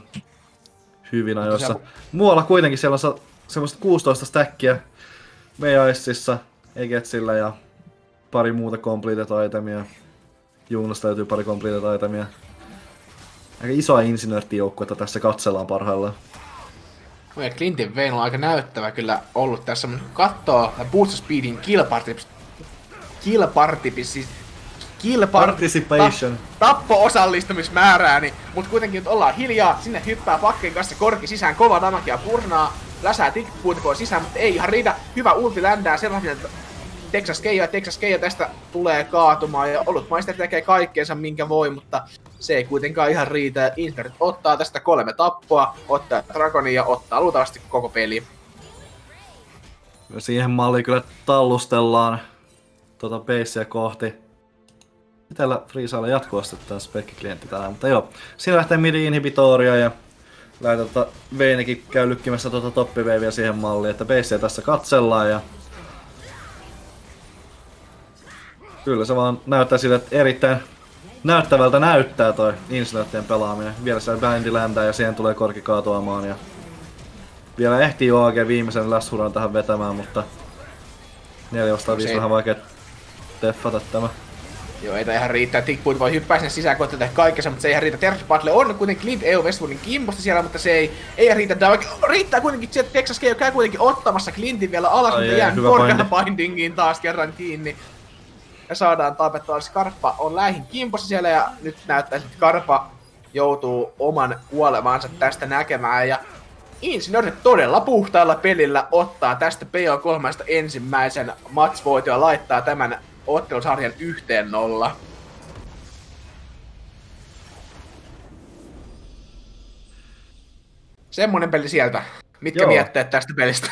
hyvin ajoissa. Muualla kuitenkin siellä on semmoista 16 stackia Mejaississa, Egetsillä ja pari muuta completed itemia. Junglasta löytyy pari completed itemia. Aika isoa insinöörtijoukkuetta tässä katsellaan parhaillaan. Ja Clintin Vein on aika näyttävä kyllä ollut tässä, mutta katsoo Boost Speedin kill party, siis kill Participation. Ta, tappo-osallistumismäärää, niin, mutta kuitenkin nyt ollaan hiljaa, sinne hyppää pakkeen kanssa korki sisään, kova damakia purnaa, läsää tick sisään, mutta ei ihan riitä. Hyvä ulti ländää sellainen Texas Keija, Texas Keija tästä tulee kaatumaan ja ollut maisteri tekee kaikkeensa minkä voi, mutta se ei kuitenkaan ihan riitä. Inter ottaa tästä kolme tappoa, ottaa Dragonia ja ottaa luultavasti koko peli. Siihen malliin kyllä tallustellaan tuota beissiä kohti. Itellä Friisaalla jatkuvasti tämä spekki-klientti täällä, mutta joo. Siinä lähtee midi inhibitoria ja lähdetään tota Veinekin käy lykkimässä tuota toppiveiviä siihen malliin, että beissiä tässä katsellaan ja Kyllä se vaan näyttää sille, että erittäin näyttävältä näyttää toi Insinuttien pelaaminen. Vielä siellä bändi läntää ja siihen tulee korki kaatoamaan ja vielä ehtii OAG viimeisen läshuran tähän vetämään, mutta 4 vastaan 5 vähän vaikea teffata tämä. Joo, ei ihan riittää. Tickpoint voi hyppää sinne sisään kohta tehdä kaikkensa, mutta se ei ihan riitä. Terrence Battle on kuitenkin Clint EU Westwoodin kimposta siellä, mutta se ei, ei riitä. Tämä riittää kuitenkin, että Texas käy kuitenkin ottamassa Clintin vielä alas, mutta jää korkean bindingiin taas kerran kiinni saadaan tapettua. Skarpa on lähin kimpossa siellä ja nyt näyttää, että Skarpa joutuu oman kuolemaansa tästä näkemään ja Insinööri todella puhtaalla pelillä ottaa tästä PO3 ensimmäisen matchvoiton ja laittaa tämän ottelusarjan yhteen nolla. Semmonen peli sieltä. Mitkä Joo. mietteet tästä pelistä?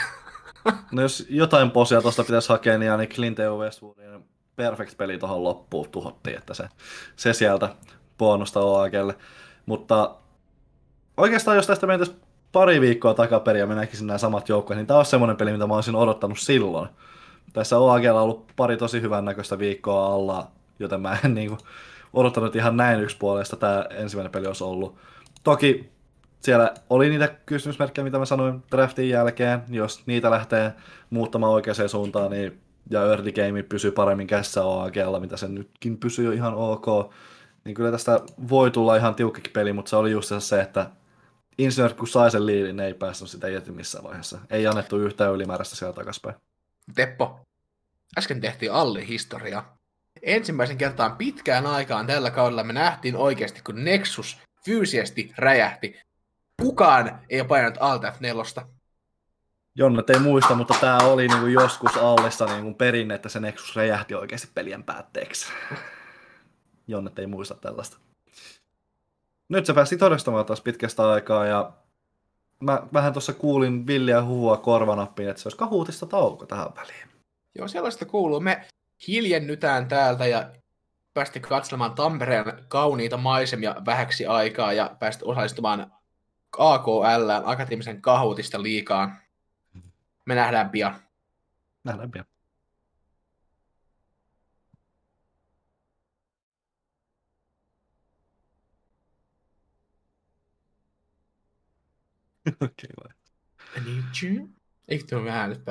No jos jotain posia tuosta pitäisi hakea, niin ainakin Clint Westwoodin perfect peli tuohon loppuun tuhottiin, että se, se sieltä bonusta OAGlle. Mutta oikeastaan jos tästä mentäisiin pari viikkoa takaperin ja mä näkisin nämä samat joukkueet, niin tämä on semmoinen peli, mitä mä olisin odottanut silloin. Tässä OAGlla on ollut pari tosi hyvän näköistä viikkoa alla, joten mä en niin kuin, odottanut ihan näin yksipuolesta tämä ensimmäinen peli olisi ollut. Toki siellä oli niitä kysymysmerkkejä, mitä mä sanoin draftin jälkeen. Jos niitä lähtee muuttamaan oikeaan suuntaan, niin ja early game pysyy paremmin käsissä OAGlla, mitä se nytkin pysyy ihan ok, niin kyllä tästä voi tulla ihan tiukkakin peli, mutta se oli just se, että Insinöörit kun sai sen liidin, ne ei päässyt sitä irti missään vaiheessa. Ei annettu yhtään ylimääräistä siellä takaspäin. Teppo, äsken tehtiin Alli historia. Ensimmäisen kertaan pitkään aikaan tällä kaudella me nähtiin oikeasti, kun Nexus fyysisesti räjähti. Kukaan ei painanut Alt F4. Jonnet ei muista, mutta tämä oli niinku joskus Allissa niinku perinne, että se Nexus räjähti oikeasti pelien päätteeksi. Jonnet ei muista tällaista. Nyt sä pääsit todistamaan taas pitkästä aikaa ja mä vähän tuossa kuulin villiä huhua korvanappiin, että se olisi kahuutista tauko tähän väliin. Joo, sellaista kuuluu. Me hiljennytään täältä ja päästi katselemaan Tampereen kauniita maisemia vähäksi aikaa ja päästä osallistumaan AKL, Akateemisen kahuutista liikaan. Me nähdään pian. Nähdään pian. Okei, okay, vai. I need you. Eikö tuo vähän nyt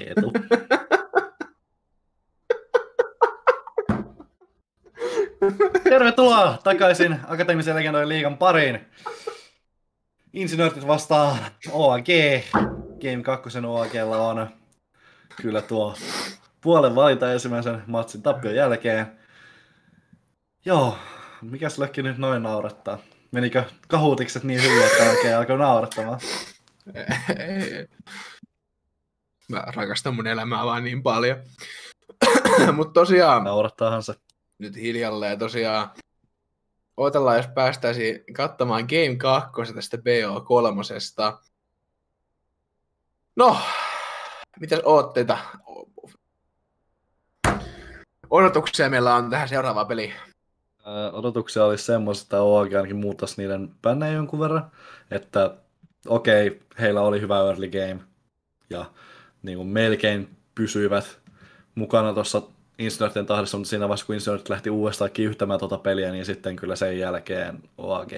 Eetu. Tervetuloa takaisin Akateemisen legendojen liigan pariin. Insinöörit vastaa OAG. Game 2 OAGlla on kyllä tuo puolen valinta ensimmäisen matsin tappion jälkeen. Joo, mikäs lökki nyt noin naurattaa? Menikö kahuutikset niin hyvin, että oikein alkoi naurattamaan? Mä rakastan mun elämää vaan niin paljon. *coughs* Mutta tosiaan... Naurattaahan se. Nyt hiljalleen tosiaan odotellaan, jos päästäisiin katsomaan Game 2 tästä BO3. No, mitäs ootteita? Odotuksia meillä on tähän seuraavaan peliin. odotuksia olisi semmoista, että OAG ainakin muuttaisi niiden bännejä jonkun verran. Että okei, okay, heillä oli hyvä early game ja niin kuin melkein pysyivät mukana tuossa Insurgentien tahdissa, mutta siinä vaiheessa kun Insurgent lähti uudestaan kiihdyttämään tuota peliä, niin sitten kyllä sen jälkeen OAG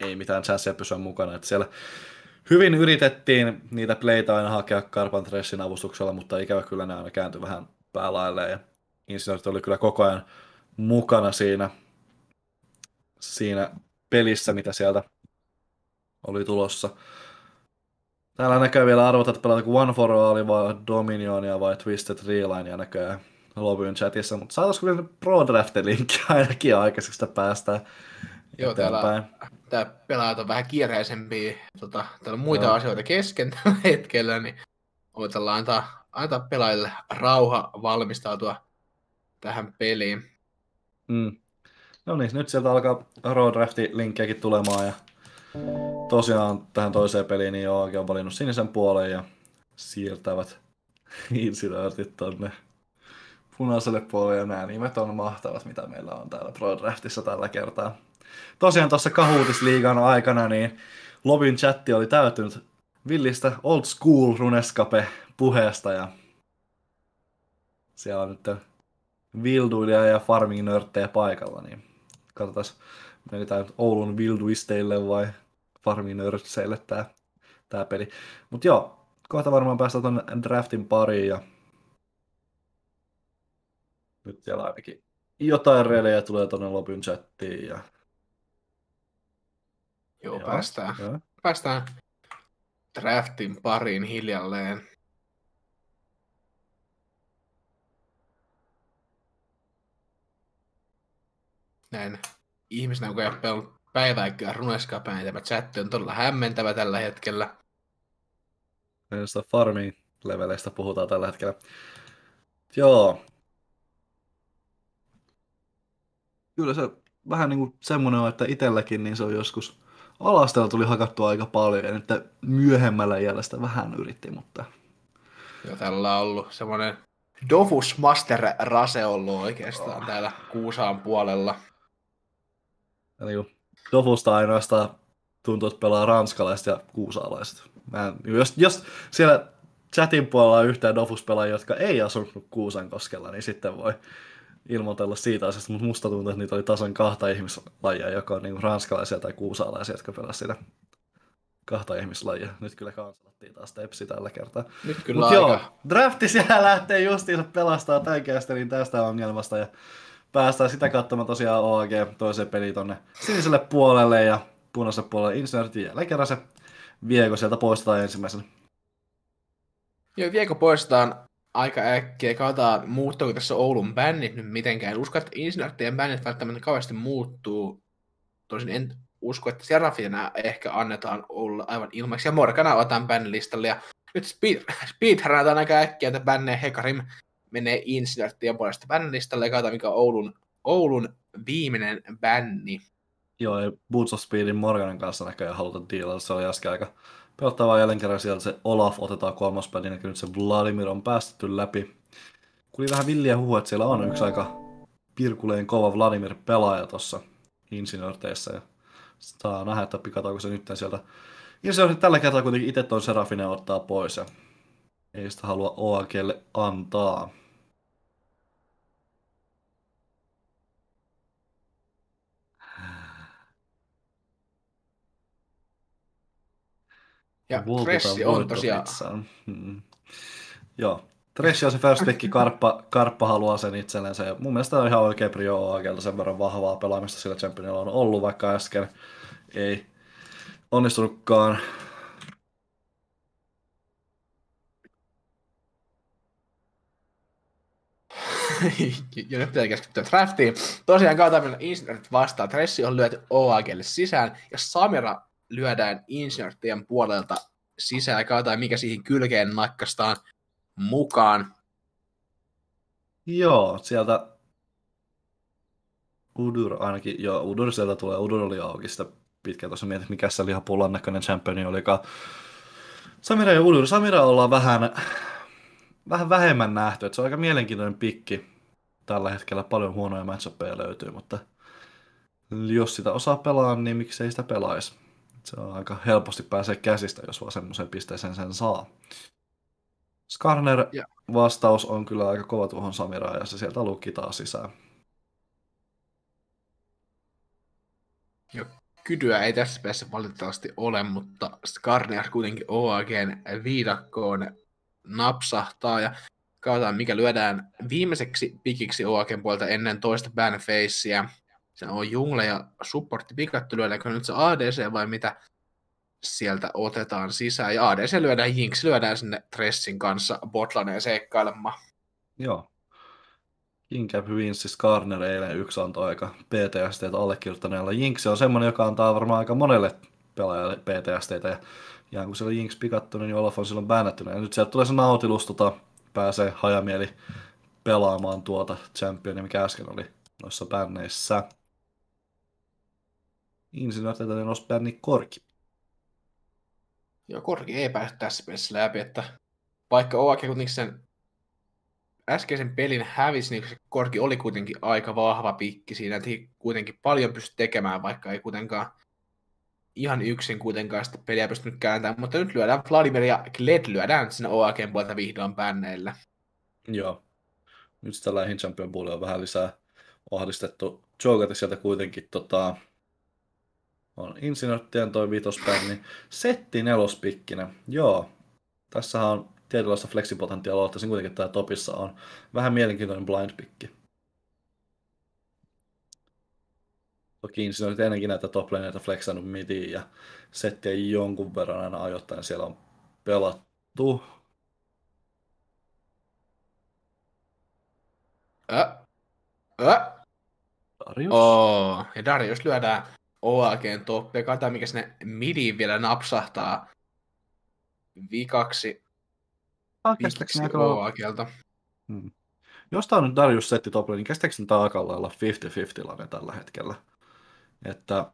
ei mitään chanssia pysyä mukana. Että siellä hyvin yritettiin niitä playta aina hakea Carpentressin avustuksella, mutta ikävä kyllä ne aina kääntyi vähän päälailleen ja Insurgent oli kyllä koko ajan mukana siinä, siinä pelissä, mitä sieltä oli tulossa. Täällä näkyy vielä arvota, että pelata One for All vai Dominionia vai Twisted Relinea näköjään Lobyn chatissa, mutta saataisiko vielä Pro Draft-linkki ainakin aikaiseksi, että päästään Joo, täällä, tää pelaajat on vähän kiireisempiä, tota, täällä on muita Joo. asioita kesken tällä hetkellä, niin odotellaan antaa, antaa pelaajille rauha valmistautua tähän peliin. Mm. No niin, nyt sieltä alkaa Raw Drafti-linkkejäkin tulemaan ja tosiaan tähän toiseen peliin niin Joakin on valinnut sinisen puolen ja siirtävät *laughs* insidertit tonne punaiselle puolelle ja nämä nimet on mahtavat, mitä meillä on täällä Pro Draftissa tällä kertaa. Tosiaan tuossa Kahuutisliigan aikana niin Lobin chatti oli täytynyt villistä old school runescape puheesta ja siellä on nyt vilduilija ja farming nörttejä paikalla, niin katsotaan, menetään Oulun vilduisteille vai farming nörtseille tää, tää peli. Mut joo, kohta varmaan päästään ton draftin pariin ja nyt siellä ainakin jotain relejä tulee tonne lopun chattiin. Ja... Joo, Joo päästään. Joo. Päästään draftin pariin hiljalleen. Näin ihmisenä, joka ei ole pelannut päivääkään runescapea, niin tämä chatti on todella hämmentävä tällä hetkellä. Näistä farming leveleistä puhutaan tällä hetkellä. Joo, kyllä se vähän niin kuin semmoinen on, että itselläkin niin se on joskus alastella tuli hakattua aika paljon ja nyt myöhemmällä iällä sitä vähän yritti, mutta... Joo, tällä on ollut semmoinen Dofus Master Rase ollut oikeastaan oh. täällä Kuusaan puolella. Eli Dofusta ainoastaan tuntuu, että pelaa ranskalaiset ja kuusalaiset. Mä en, jos, jos siellä chatin puolella on yhtään Dofus-pelaajia, jotka ei asunut Kuusan koskella, niin sitten voi ilmoitella siitä asiasta, mutta musta tuntuu, että niitä oli tasan kahta ihmislajia, joka on niin ranskalaisia tai kuusalaisia, jotka pelasivat sitä kahta ihmislajia. Nyt kyllä kansalattiin taas tepsi tällä kertaa. Nyt kyllä Mut aika. joo, drafti siellä lähtee justiinsa pelastaa tämän niin tästä ongelmasta ja päästään sitä katsomaan tosiaan OAG toiseen peliin tonne siniselle puolelle ja punaiselle puolelle Inserti jälleen kerran se Vieko sieltä poistetaan ensimmäisenä. Joo, Vieko poistetaan aika äkkiä. Katsotaan, muuttuuko tässä Oulun bännit nyt mitenkään. En usko, että insinöörttien bännit välttämättä kauheasti muuttuu. Tosin en usko, että Serafina ehkä annetaan olla aivan ilmaksi. Ja Morgana otetaan bännilistalle. Ja nyt speed, speedharataan aika äkkiä, että bänne Hekarim menee insinöörttien puolesta bännilistalle. Ja mikä on Oulun, Oulun viimeinen bänni. Joo, ja Boots of Speedin Morganan kanssa näköjään haluta diilata. Se oli äsken aika Pelottavaa jälleen kerran sieltä se Olaf otetaan kolmas peli, niin nyt se Vladimir on päästetty läpi. Kuli vähän villiä huhua, että siellä on yksi aika pirkuleen kova Vladimir pelaaja tuossa insinöörteissä. Ja saa nähdä, että pikataanko se nyt sieltä. Insinöörit tällä kertaa kuitenkin itse tuon Serafine ottaa pois ja ei sitä halua OAGlle antaa. Ja Tressi on tosiaan... Hmm. Joo. Tressi on se first pick, Karppa, Karppa haluaa sen itselleen. Se, mun mielestä on ihan oikea prio Oakelta sen verran vahvaa pelaamista sillä championilla on ollut, vaikka äsken ei onnistunutkaan. *laughs* ja nyt pitää keskittyä draftiin. Tosiaan kautta insinöörit vastaan. Tressi on lyöty OAGlle sisään, ja Samira lyödään insinöörien puolelta sisään, ja katsotaan mikä siihen kylkeen nakkastaan mukaan. Joo, sieltä Udur ainakin, joo, Udur sieltä tulee, Udur oli auki sitä pitkään tuossa mietin, mikä se lihapullan näköinen championi olikaan. Samira ja Udur, Samira ollaan vähän, vähän vähemmän nähty, että se on aika mielenkiintoinen pikki. Tällä hetkellä paljon huonoja matchappeja löytyy, mutta jos sitä osaa pelaa, niin miksei sitä pelaisi. Se on aika helposti pääsee käsistä, jos vaan semmoiseen pisteeseen sen saa. Skarner ja. vastaus on kyllä aika kova tuohon Samiraan ja se sieltä lukki taas sisään. Ja kydyä ei tässä päässä valitettavasti ole, mutta Skarner kuitenkin OAGn viidakkoon napsahtaa ja katsotaan mikä lyödään viimeiseksi pikiksi OAGn puolta ennen toista banfacea. Se on jungle ja supportti pikattu, lyödäänkö nyt se ADC vai mitä sieltä otetaan sisään. Ja ADC lyödään Jinx, lyödään sinne Tressin kanssa botlaneen seikkailemaan. Joo. Kincap Vinci Skarner eilen yksi antoi aika PTSD allekirjoittaneella. Jinx on semmoinen, joka antaa varmaan aika monelle pelaajalle PTSD. Ja, ja kun siellä on Jinx pikattu, niin Olaf on silloin bännettynä. Ja nyt sieltä tulee se nautilus, tota, pääsee hajamieli pelaamaan tuota championia, mikä äsken oli noissa bänneissä. Insinööreitä nousi bänni korki. Joo, korki ei päästä tässä pelissä läpi, että vaikka Oake kuitenkin sen äskeisen pelin hävisi, niin se korki oli kuitenkin aika vahva pikki siinä, että kuitenkin paljon pystyi tekemään, vaikka ei kuitenkaan ihan yksin kuitenkaan sitä peliä pystynyt kääntämään, mutta nyt lyödään Vladimir ja Gled lyödään sinne OAKen puolta vihdoin bänneillä. Joo. Nyt sitä lähin champion on vähän lisää ahdistettu. Jogati sieltä kuitenkin tota, on Insinööttien toi vitosbänni. Setti nelospikkinen. Joo. Tässä on tietynlaista fleksipotentiaalia ottaisin kuitenkin, että tämä topissa on vähän mielenkiintoinen blind pikki. Toki on ennenkin näitä toplaneita flexannut midiin ja settiä jonkun verran aina ajoittain siellä on pelattu. Ä? Ä? Darius? Oh, ja Darius lyödään OAGn ja katsotaan mikä sinne midiin vielä napsahtaa vikaksi. Aika lailla... Hmm. Jos tämä on nyt Darius setti tople, niin käsittääkseni tämä aika lailla 50-50 lane tällä hetkellä. Että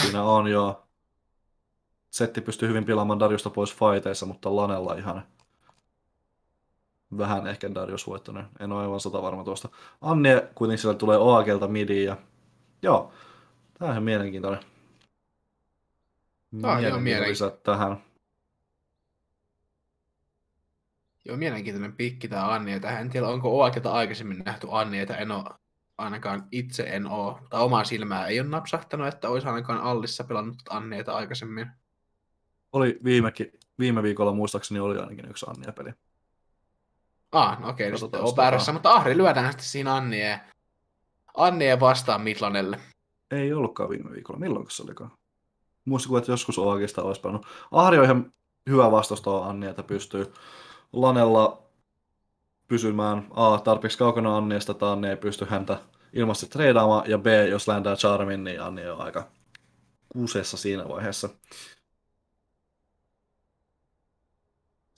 siinä on jo... Setti pystyy hyvin pilaamaan Dariusta pois faiteissa, mutta Lanella ihan vähän ehkä Darius voittanut. En ole aivan sata varma tuosta. Annie kuitenkin siellä tulee Oakelta midiin ja joo, tämä on ihan mielenkiintoinen. Tämä on ihan mielenkiintoinen. tähän. Joo, mielenkiintoinen pikki tämä Annieta. En tiedä, onko Oakelta aikaisemmin nähty Annieta. En ole, ainakaan itse en ole, tai omaa silmää ei ole napsahtanut, että olisi ainakaan Allissa pelannut Annieta aikaisemmin. Oli viimekin, viime viikolla muistaakseni oli ainakin yksi Annia-peli. Ah, no okei, okay, sitten on väärässä, mutta Ahri lyödään sitten siinä Annie, Annie vastaan Midlanelle. Ei ollutkaan viime viikolla, milloin se olikaan? Muistako, että joskus oikeastaan olisi pelannut. Ahri on ihan hyvä vastaus tuohon Annie, että pystyy Lanella pysymään A tarpeeksi kaukana Anniesta, tai Anni ei pysty häntä ilmasti treidaamaan, ja B, jos lääntää Charmin, niin Anni on aika kuseessa siinä vaiheessa.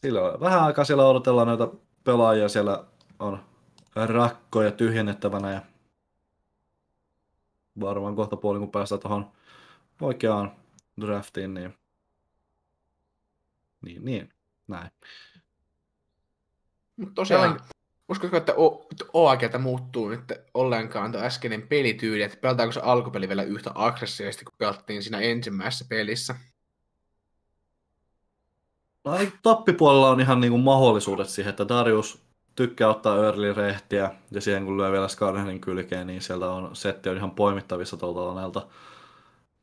Sillä on vähän aikaa siellä odotellaan noita pelaajia, siellä on rakkoja tyhjennettävänä, ja varmaan kohta puolin, kun päästään tuohon oikeaan draftiin, niin, niin, niin näin. Mutta tosiaan, uskotko, että OAGlta muuttuu nyt ollenkaan tuo äskeinen pelityyli, että pelataanko se alkupeli vielä yhtä aggressiivisesti, kun pelattiin siinä ensimmäisessä pelissä? No tappipuolella on ihan niinku mahdollisuudet siihen, että Darius tykkää ottaa early rehtiä ja siihen kun lyö vielä Skarnerin kylkeen, niin sieltä on setti on ihan poimittavissa tuolta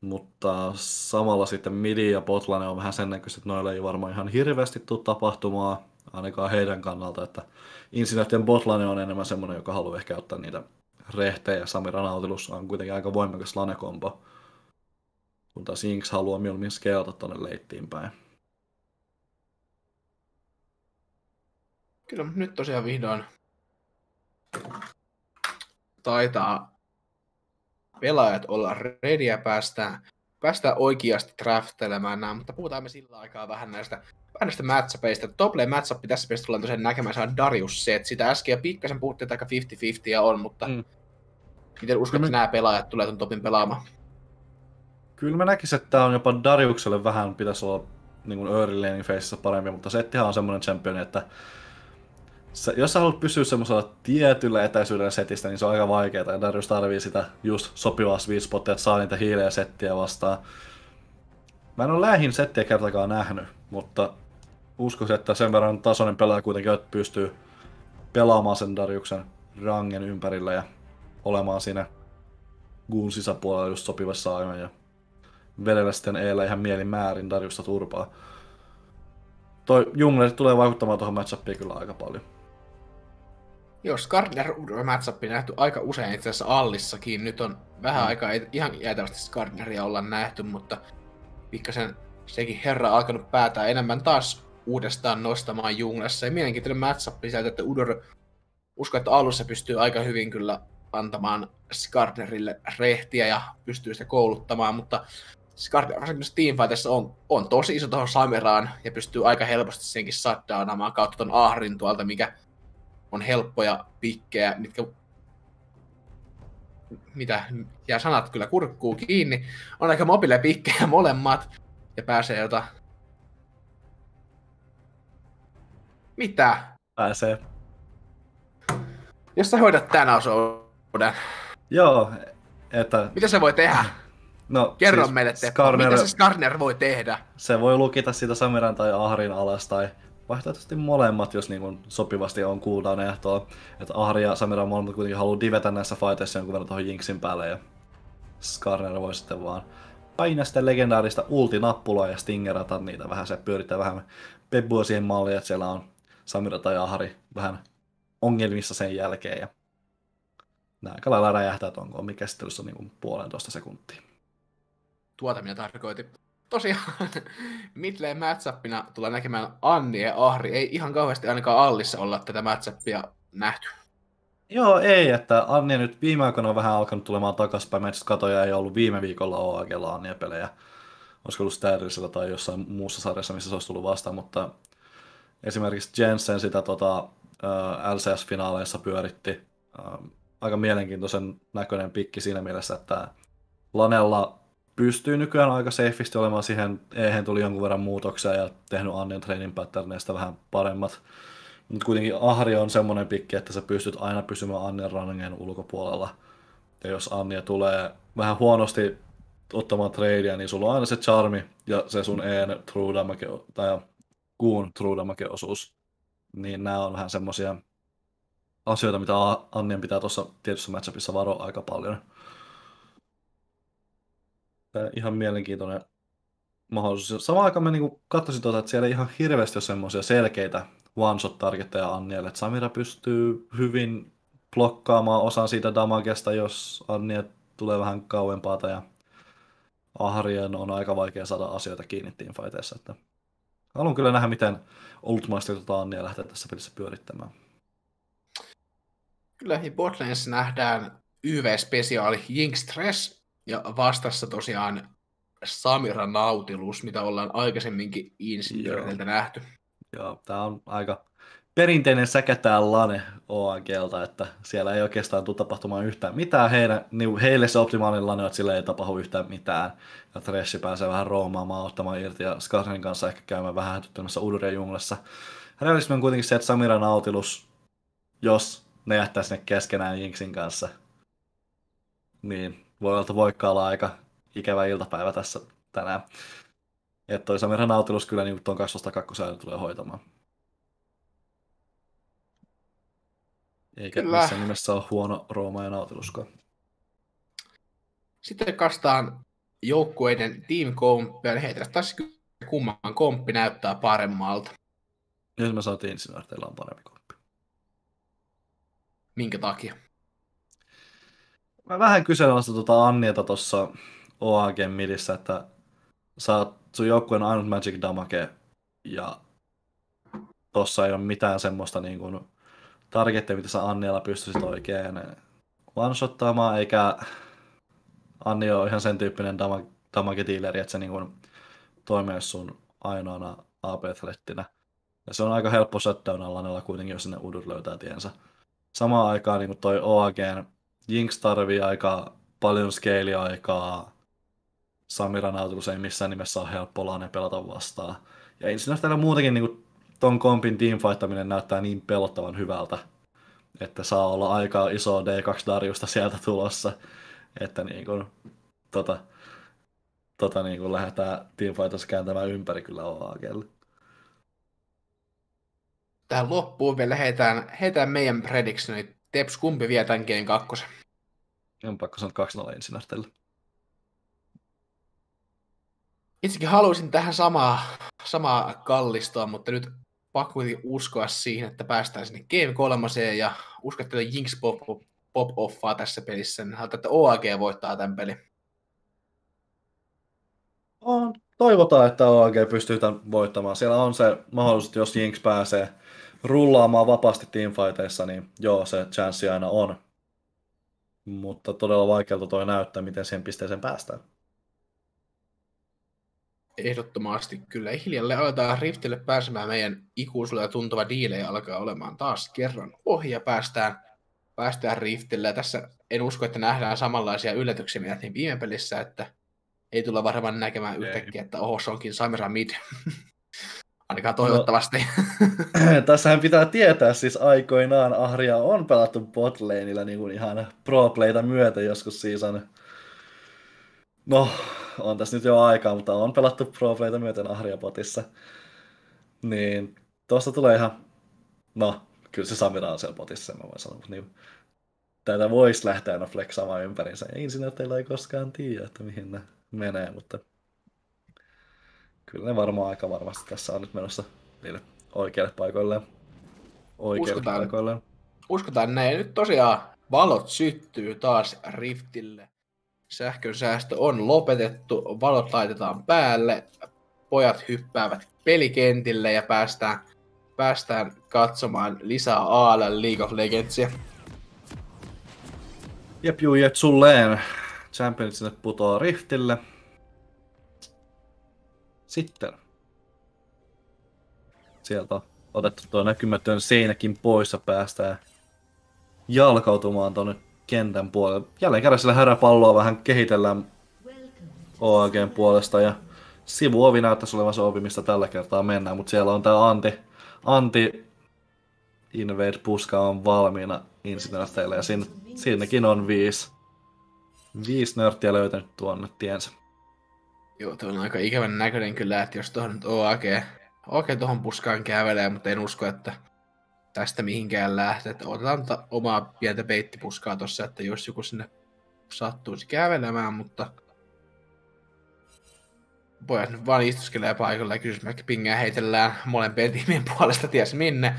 mutta samalla sitten Midi ja Botlane on vähän sen näköiset, että noilla ei varmaan ihan hirveästi tule tapahtumaa, ainakaan heidän kannalta, että Insinööttien Botlane on enemmän semmoinen, joka haluaa ehkä ottaa niitä rehtejä. Samira Nautilus on kuitenkin aika voimakas lanekombo, kun taas Inks haluaa mieluummin skeata tuonne leittiin päin. Kyllä nyt tosiaan vihdoin taitaa pelaajat olla ready ja päästään, päästään oikeasti draftelemaan nämä, mutta puhutaan me sillä aikaa vähän näistä, vähän näistä matchupeista. Top lane matchup tässä mielessä tullaan tosiaan näkemään, se on Darius Set. Sitä äsken ja pikkasen puhuttiin, että aika 50-50 on, mutta mm. miten uskot, että nämä pelaajat tulee tuon topin pelaamaan? Kyllä mä näkisin, että tämä on jopa Dariukselle vähän pitäisi olla niin kuin early laning parempi, mutta Settihan on semmoinen championi, että sä, jos sä haluat pysyä semmoisella tietyllä etäisyydellä setistä, niin se on aika vaikeaa. Ja Darius tarvii sitä just sopivaa sweet spottia, että saa niitä hiilejä settiä vastaan. Mä en ole lähin settiä kertakaan nähnyt, mutta uskoisin, että sen verran tasoinen pelaaja kuitenkin että pystyy pelaamaan sen Dariuksen rangen ympärillä ja olemaan siinä guun sisäpuolella just sopivassa ajan ja vedellä sitten eellä ihan mielin määrin Dariusta turpaa. Toi Jungler tulee vaikuttamaan tuohon matchappiin kyllä aika paljon. Jos Gardner matchup nähty aika usein itse asiassa Allissakin. Nyt on vähän mm. aikaa ei ihan jäätävästi Gardneria olla nähty, mutta pikkasen sekin herra alkanut päätää enemmän taas uudestaan nostamaan Junglessa. Ja mielenkiintoinen matchup sieltä, että Udor usko, että alussa pystyy aika hyvin kyllä antamaan Skardnerille rehtiä ja pystyy sitä kouluttamaan, mutta Skardner varsinkin teamfightissa on, on tosi iso tuohon Sameraan ja pystyy aika helposti senkin shutdownaamaan kautta ton Ahrin tuolta, mikä on helppoja pikkejä, mitkä mitä, ja sanat kyllä kurkkuu kiinni, on aika mobile pikkejä *laughs* molemmat, ja pääsee jota... Mitä? Pääsee. Jos sä hoidat tän osuuden. Joo, että... Mitä se voi tehdä? *laughs* No, Kerro siis meille, Teppo, Skarner... mitä se Skarner voi tehdä? Se voi lukita sitä Samiran tai Ahrin alas tai vaihtoehtoisesti molemmat, jos niin sopivasti on cooldown ehtoa. Että Ahri ja Samira molemmat kuitenkin haluaa divetä näissä fighteissa jonkun verran tuohon Jinxin päälle ja Skarner voi sitten vaan painaa sitä legendaarista ultinappulaa ja stingerata niitä vähän, se pyörittää vähän pebbua siihen malliin, että siellä on Samira tai Ahri vähän ongelmissa sen jälkeen ja nämä aika lailla räjähtää tuon kommin käsittelyssä niin puolentoista sekuntia. Tuota minä tarkoitin tosiaan *laughs* midlane matchupina tulee näkemään Anni ja Ahri. Ei ihan kauheasti ainakaan Allissa olla tätä matchupia nähty. Joo, ei, että Anni nyt viime aikoina on vähän alkanut tulemaan takaspäin. Mä katoja ei ollut viime viikolla OAGlla Annia pelejä. Olisiko ollut Stärrisellä tai jossain muussa sarjassa, missä se olisi tullut vastaan, mutta esimerkiksi Jensen sitä tota, LCS-finaaleissa pyöritti. Aika mielenkiintoisen näköinen pikki siinä mielessä, että Lanella pystyy nykyään aika safeasti olemaan siihen. Eihän tuli jonkun verran muutoksia ja tehnyt Annin training patterneista vähän paremmat. Mutta kuitenkin Ahri on semmoinen pikki, että sä pystyt aina pysymään Annin rangen ulkopuolella. Ja jos Annia tulee vähän huonosti ottamaan tradea, niin sulla on aina se charmi ja se sun een true damage, tai kuun true damage osuus. Niin nämä on vähän semmoisia asioita, mitä Annien pitää tuossa tietyssä matchupissa varoa aika paljon ihan mielenkiintoinen mahdollisuus. Samaan aikaan mä niin katsoisin tuota, että siellä ei ihan hirveästi ole semmoisia selkeitä one-shot-targetteja Annielle. Että Samira pystyy hyvin blokkaamaan osan siitä damagesta, jos Annie tulee vähän kauempaa ja Ahrien on aika vaikea saada asioita kiinni teamfighteissa. Että haluan kyllä nähdä, miten ultimaisesti tuota Annia lähtee tässä pelissä pyörittämään. Kyllä, ja nähdään YV-spesiaali Jinx Stress, ja vastassa tosiaan Samira Nautilus, mitä ollaan aikaisemminkin Insinööriltä nähty. Joo, tämä on aika perinteinen säkätään lane OAGlta, että siellä ei oikeastaan tule tapahtumaan yhtään mitään. Heille, niin heille se optimaalinen lane on, että sillä ei tapahdu yhtään mitään. Ja Tressi pääsee vähän roomaamaan, ottamaan irti ja Skarnin kanssa ehkä käymään vähän hätyttämässä Uduria junglassa. Realismi on kuitenkin se, että Samira Nautilus, jos ne jättää sinne keskenään Jinxin kanssa, niin voi olla, voikka olla aika ikävä iltapäivä tässä tänään. Että toi Samira Nautilus kyllä niin tuon 22 tulee hoitamaan. Eikä kyllä. missään nimessä ole huono Rooma ja Nautiluskaan. Sitten kastaan joukkueiden team komppia, niin heitä taas kumman komppi näyttää paremmalta. Jos mä saatiin insinööriteillä on parempi komppi. Minkä takia? Mä vähän kyseenalaista tuota Annieta tuossa OAG midissä, että saat sun joukkueen ainut Magic Damage ja tossa ei ole mitään semmoista niin kuin targettia, mitä sä Anniella pystyisit oikein one-shottaamaan, eikä Anni ole ihan sen tyyppinen damage dealeri, että se niin kuin toimii sun ainoana AP-threttinä. Ja se on aika helppo shutdown allanella kuitenkin, jos sinne udut löytää tiensä. Samaan aikaan niin kuin toi OAGn Jinx tarvii aika paljon scale-aikaa. Samira Nautilus ei missään nimessä ole helppo lane pelata vastaan. Ja Insinöörillä muutenkin niin kuin, ton kompin teamfighttaminen näyttää niin pelottavan hyvältä, että saa olla aika iso D2 Darjusta sieltä tulossa, että niin kuin, tota, tota niin kuin lähdetään teamfighters kääntämään ympäri kyllä OAGlle. Tähän loppuun vielä heitään, heitään meidän predictionit. Teps, kumpi vie tämän 2? On pakko sanoa 2-0 ensin Itsekin haluaisin tähän samaa, samaa kallistoa, mutta nyt pakko uskoa siihen, että päästään sinne Game 3 ja usko, että Jinx pop, pop offaa tässä pelissä, niin halutaan, että OAG voittaa tämän pelin. On. Toivotaan, että OAG pystyy tämän voittamaan. Siellä on se mahdollisuus, jos Jinx pääsee rullaamaan vapaasti teamfighteissa, niin joo, se chanssi aina on. Mutta todella vaikealta toi näyttää, miten siihen pisteeseen päästään. Ehdottomasti kyllä. Hiljalle aletaan Riftille pääsemään meidän ikuisuudella ja tuntuva diilejä alkaa olemaan taas kerran ohi ja päästään, päästään Riftille. Ja tässä en usko, että nähdään samanlaisia yllätyksiä, mitä niin viime pelissä, että ei tulla varmaan näkemään yhtäkkiä, että oho, se onkin Samira Mid. *laughs* Ainakaan no, toivottavasti. No, *clears throat* tässähän pitää tietää, siis aikoinaan Ahria on pelattu botlaneilla niin kuin ihan pro-playta myöten joskus season. No, on tässä nyt jo aikaa, mutta on pelattu pro-playta myöten Ahria botissa. Niin, tuosta tulee ihan, no, kyllä se Samira on siellä botissa, mä voin sanoa, mutta niin, tätä voisi lähteä aina flexaamaan ympärinsä. Insinööteillä ei koskaan tiedä, että mihin ne menee, mutta kyllä ne varmaan aika varmasti tässä on nyt menossa niille oikeille paikoille. Oikeille uskotaan, paikoille. Uskotaan näin. Nyt tosiaan valot syttyy taas Riftille. Sähkön säästö on lopetettu, valot laitetaan päälle, pojat hyppäävät pelikentille ja päästään, päästään katsomaan lisää AL League of Legendsia. Jep, juu, jep, sulleen. Championship putoaa Riftille. Sitten sieltä on otettu tuo näkymätön seinäkin pois ja päästään jalkautumaan tuonne kentän puolelle. Jälleen kerran sillä häräpalloa vähän kehitellään OAGn puolesta ja sivuovi näyttäisi olevan se ovi, mistä tällä kertaa mennään, mutta siellä on tämä anti, anti invade puska on valmiina insinöörteille ja siinä, siinäkin on viisi, viisi nörttiä löytänyt tuonne tiensä. Joo, tuo on aika ikävän näköinen kyllä, että jos tuohon nyt OAG, OAG tuohon puskaan kävelee, mutta en usko, että tästä mihinkään lähtee. Että otetaan ta- omaa pientä peittipuskaa tuossa, että jos joku sinne sattuisi kävelemään, mutta pojat nyt vaan istuskelee paikalla ja kysymysmerkki pingää heitellään molempien tiimien *laughs* puolesta ties minne.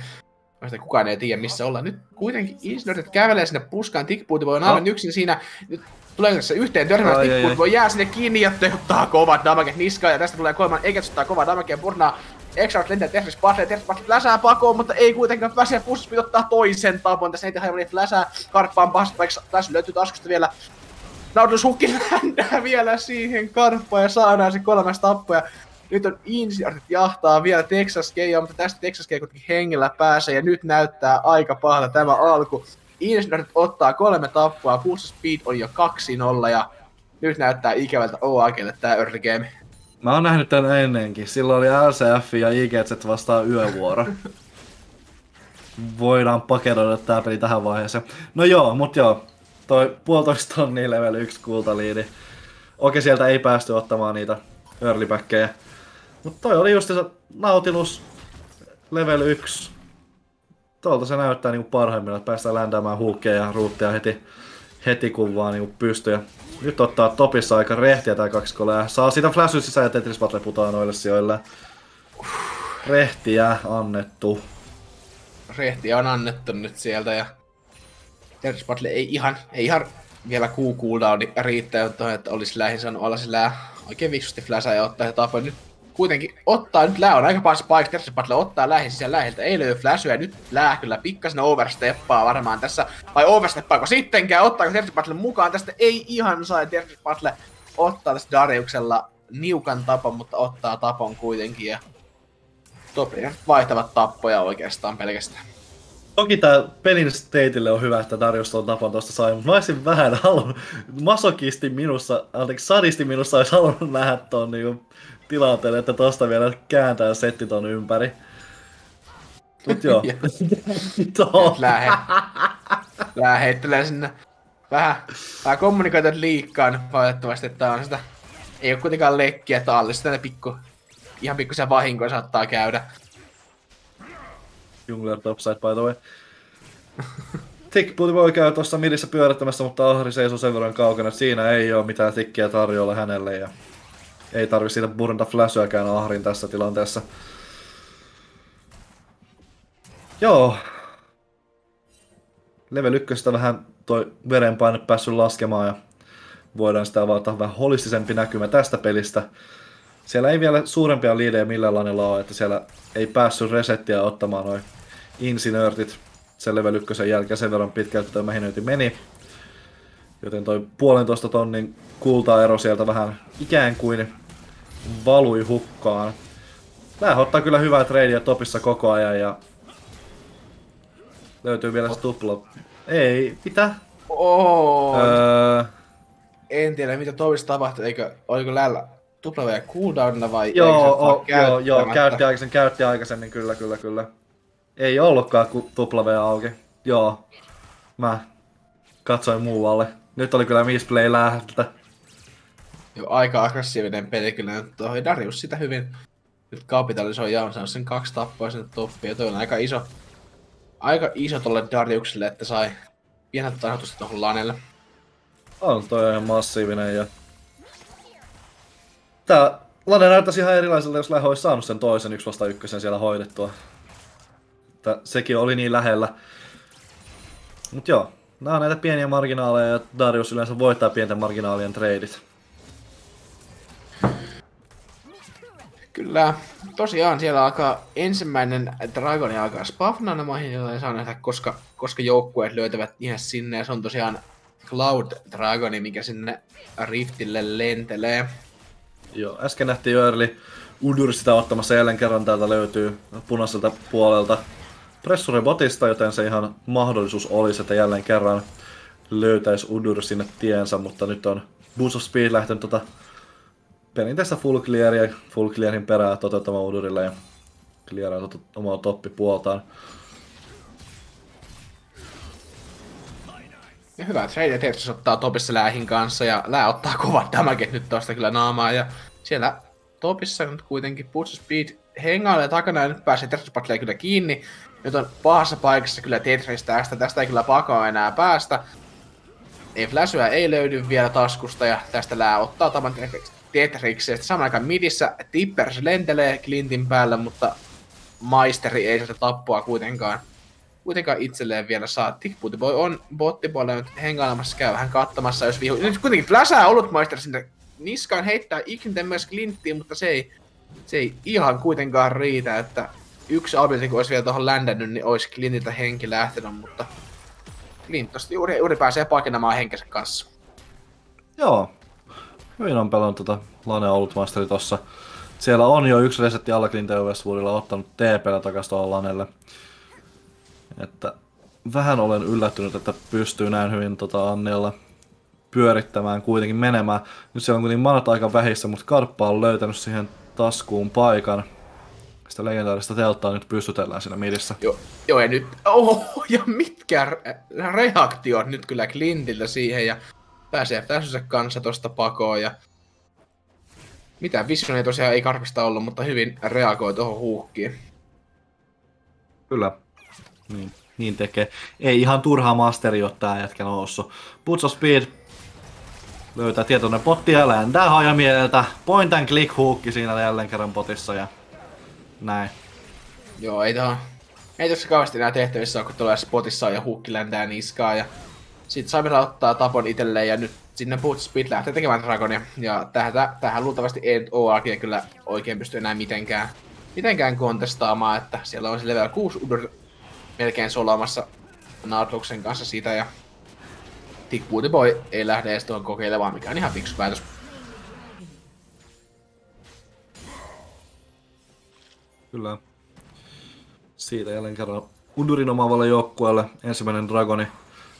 Mä kukaan ei tiedä missä ollaan. Nyt kuitenkin insinöörit kävelee sinne puskaan, tikpuuti voi olla no. yksin siinä. Nyt tulee tässä yhteen törmää tikkuun, voi jää sinne kiinni ja ottaa kovat damage niskaan. Ja tästä tulee kolman eikä ottaa kova damage ja purnaa Exalt lentää Tetris Battle, Tetris Battle fläsää pakoon, mutta ei kuitenkaan pääse pitää ottaa toisen tapon. Tässä ei tehdä niin fläsää, karppaan paikassa, tässä löytyy taskusta vielä. Nautilus hukki vielä siihen karppaan ja saadaan se kolmas tappo. Ja nyt on Insiartit jahtaa vielä Texas Keijaa, mutta tästä Texas Keija kuitenkin hengellä pääsee. Ja nyt näyttää aika pahalta tämä alku. Insiartit ottaa kolme tappoa, Pulse Speed on jo 2-0 ja nyt näyttää ikävältä OAGlle tämä early game. Mä oon nähnyt tän ennenkin. Silloin oli LCF ja IGZ vastaan yövuoro. Voidaan pakeroida tää peli tähän vaiheeseen. No joo, mut joo. Toi puolitoista tonnia level 1 kultaliidi. Okei, sieltä ei päästy ottamaan niitä early backkejä. Mut toi oli just se Nautilus level 1. Tuolta se näyttää niinku parhaimmillaan, että päästään ländäämään huukkeja ja ruutteja heti heti kun vaan niin pystyy. Nyt ottaa topissa aika rehtiä tää kaksikko ja saa siitä flashin sisään ja Tetris Battle putoaa noille sijoille. Rehtiä annettu. Rehtiä on annettu nyt sieltä ja Tetris Battle ei ihan, ei ihan vielä kuu cooldowni riittää, että olisi lähin saanut olla sillä oikein viksusti flashaa ja ottaa ja tapoin. Nyt kuitenkin ottaa, nyt Lää. On aika paras paikka, Terse Battle ottaa lähin sisään lähiltä, ei löydy flashia, nyt Lää kyllä pikkasen oversteppaa varmaan tässä, vai oversteppaako sittenkään, ottaako Terse Battle mukaan, tästä ei ihan saa Terse Battle ottaa tästä Dariuksella niukan tapon, mutta ottaa tapon kuitenkin, ja Toprian vaihtavat tappoja oikeastaan pelkästään. Toki tää pelin stateille on hyvä, että Darius on tapan tuosta sai, mutta mä olisin vähän halunnut, masokisti minussa, anteeksi, sadisti minussa olisi halunnut nähdä ton niinku tilanteen, että tosta vielä kääntää setti ton ympäri. Mut joo. *laughs* Lää, *laughs* Lää heittelee sinne vähän, vähän kommunikoitat liikkaan valitettavasti, että on sitä, ei ole kuitenkaan lekkiä tallista, että pikku, ihan pikkuisia vahinkoja saattaa käydä. Jungler topside by the way. Tickputi voi käydä tuossa midissä pyörittämässä, mutta Ahri seisoo sen verran kaukana, että siinä ei ole mitään tikkiä tarjolla hänelle. Ja ei tarvi siitä burnata flashyäkään Ahrin tässä tilanteessa. Joo. Level 1 vähän toi verenpaine päässyt laskemaan ja voidaan sitä avata vähän holistisempi näkymä tästä pelistä. Siellä ei vielä suurempia liidejä millään lailla ole, että siellä ei päässyt resettiä ottamaan noin insinöörtit sen level 1 jälkeen sen verran pitkälti tämä meni. Joten toi puolentoista tonnin kultaero sieltä vähän ikään kuin valui hukkaan. Tää ottaa kyllä hyvää treidiä topissa koko ajan ja löytyy vielä se tupla. Ei, mitä? Oh. Öö... En tiedä mitä topissa tapahtui, eikö, oliko lällä tupla vielä cooldownilla vai joo, o, joo, joo, käytti aikaisemmin, käytti aikaisemmin, kyllä, kyllä, kyllä. Ei ollutkaan tupla V auki. Joo, mä katsoin muualle. Nyt oli kyllä misplay lähtö. Aika aggressiivinen peli kyllä. Toi Darius sitä hyvin nyt kapitalisoi ja on saanut sen kaksi tappoa sinne toppiin. Ja toi on aika iso, aika iso tolle Dariukselle, että sai pienet tasoitusta tuohon lanelle. On toi ihan massiivinen ja... Tää Lane näyttäisi ihan erilaiselta, jos Lähö olisi saanut sen toisen yksi vasta ykkösen siellä hoidettua. Että sekin oli niin lähellä. Mut joo, nämä on näitä pieniä marginaaleja ja Darius yleensä voittaa pienten marginaalien treidit. Kyllä, tosiaan siellä alkaa ensimmäinen Dragoni alkaa spafnaamaan, joten saa nähdä, koska, koska joukkueet löytävät ihan sinne, ja se on tosiaan Cloud Dragoni, mikä sinne Riftille lentelee. Joo, äsken nähtiin jo Early Udur sitä ottamassa. Jälleen kerran täältä löytyy punaiselta puolelta pressuribotista, joten se ihan mahdollisuus olisi, että jälleen kerran löytäisi Udur sinne tiensä, mutta nyt on Boost of Speed lähtenyt tota perinteistä full clearia, full clearin perää toteuttamaan Udurille ja clearaa tota omaa toppipuoltaan. Ja hyvä trade tietysti ottaa topissa Läähin kanssa ja Lää ottaa kovat tämäkin nyt tosta kyllä naamaa ja siellä topissa nyt kuitenkin Boost Speed hengailee takana ja nyt pääsee Tetris kyllä kiinni. Nyt on pahassa paikassa kyllä Tetris tästä, tästä ei kyllä pakoa enää päästä. Ei Flashyä ei löydy vielä taskusta ja tästä Lää ottaa tämän Tetriksestä. Samaan aikaan midissä Tippers lentelee Clintin päällä, mutta maisteri ei sitä tappua kuitenkaan kuitenkaan itselleen vielä saa. Tickbooty voi on bottipuolella nyt hengailemassa, käy vähän kattamassa, jos vihu... Nyt kuitenkin flashaa ollut maisteri sinne niskaan heittää ikinä myös Clinttiin, mutta se ei, se ei ihan kuitenkaan riitä, että yksi ability, kun olisi vielä tuohon ländännyt, niin olisi Clintiltä henki lähtenyt, mutta Clint tosta juuri, juuri pääsee pakenemaan henkensä kanssa. Joo, hyvin on pelannut tota Lane Oldmasteri tossa. Siellä on jo yksi resetti alla Clint Westwoodilla ottanut TPllä takaisin tuohon Lanelle. Että vähän olen yllättynyt, että pystyy näin hyvin tota Annilla pyörittämään, kuitenkin menemään. Nyt siellä on kuitenkin manat aika vähissä, mutta Karppa on löytänyt siihen taskuun paikan. Sitä legendaarista telttaa nyt pystytellään siinä midissä. Joo, joo ja nyt, oho, ja mitkä reaktiot nyt kyllä Clintiltä siihen, ja pääsee täysensä kanssa tosta pakoon, ja mitä Vision ei tosiaan ei karpista ollut, mutta hyvin reagoi tuohon huuhkiin. Kyllä. Niin. niin tekee. Ei ihan turhaa masteri ole tää jätkä noussut. Boots of Speed löytää tietoinen potti ja lääntää hajamieleltä. Point and click hookki siinä jälleen kerran potissa ja näin. Joo, ei tohon. Ei tossa kauheasti nää tehtävissä ole, kun tulee spotissa ja huukki lentää niskaa ja sitten Samira ottaa tapon itselleen ja nyt sinne Boots Speed lähtee tekemään Dragonia. Ja tähän, tähän luultavasti ei OAG kyllä oikein pysty enää mitenkään, mitenkään kontestaamaan, että siellä on se level 6 Udur melkein solaamassa Nautiluksen kanssa siitä ja Tick Booty Boy ei lähde edes tuon kokeilemaan, mikä on ihan fiksu päätös. Kyllä. Siitä jälleen kerran Udurin omaavalle joukkueelle ensimmäinen Dragoni.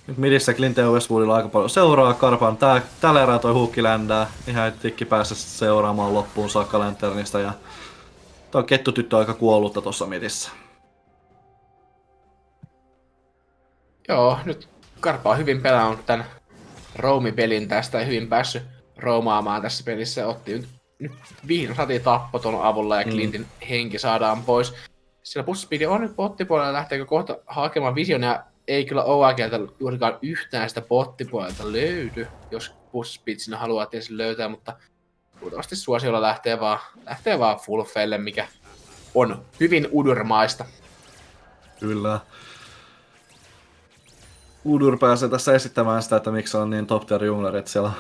Nyt midissä Clint Westwoodilla aika paljon seuraa. Karpan tää, tällä erää toi huukki ländää. Ihan tikki päässä seuraamaan loppuun saakka Lanternista. Ja toi kettutyttö on aika kuollutta tuossa midissä. Joo, nyt Karpa on hyvin pelannut tämän Roumi-pelin tästä ja hyvin päässyt roomaamaan tässä pelissä. Otti nyt, nyt vihdoin saatiin tappo tuon avulla ja mm. Clintin mm. henki saadaan pois. Sillä Pusspeed on nyt bottipuolella, lähteekö kohta hakemaan visionia. Ei kyllä OAGlta juurikaan yhtään sitä bottipuolelta löydy, jos Pusspeed haluaa tietysti löytää, mutta luultavasti suosiolla lähtee vaan, lähtee vaan full felle, mikä on hyvin udurmaista. Kyllä. Udur pääsee tässä esittämään sitä, että miksi on niin top tier jungler, että siellä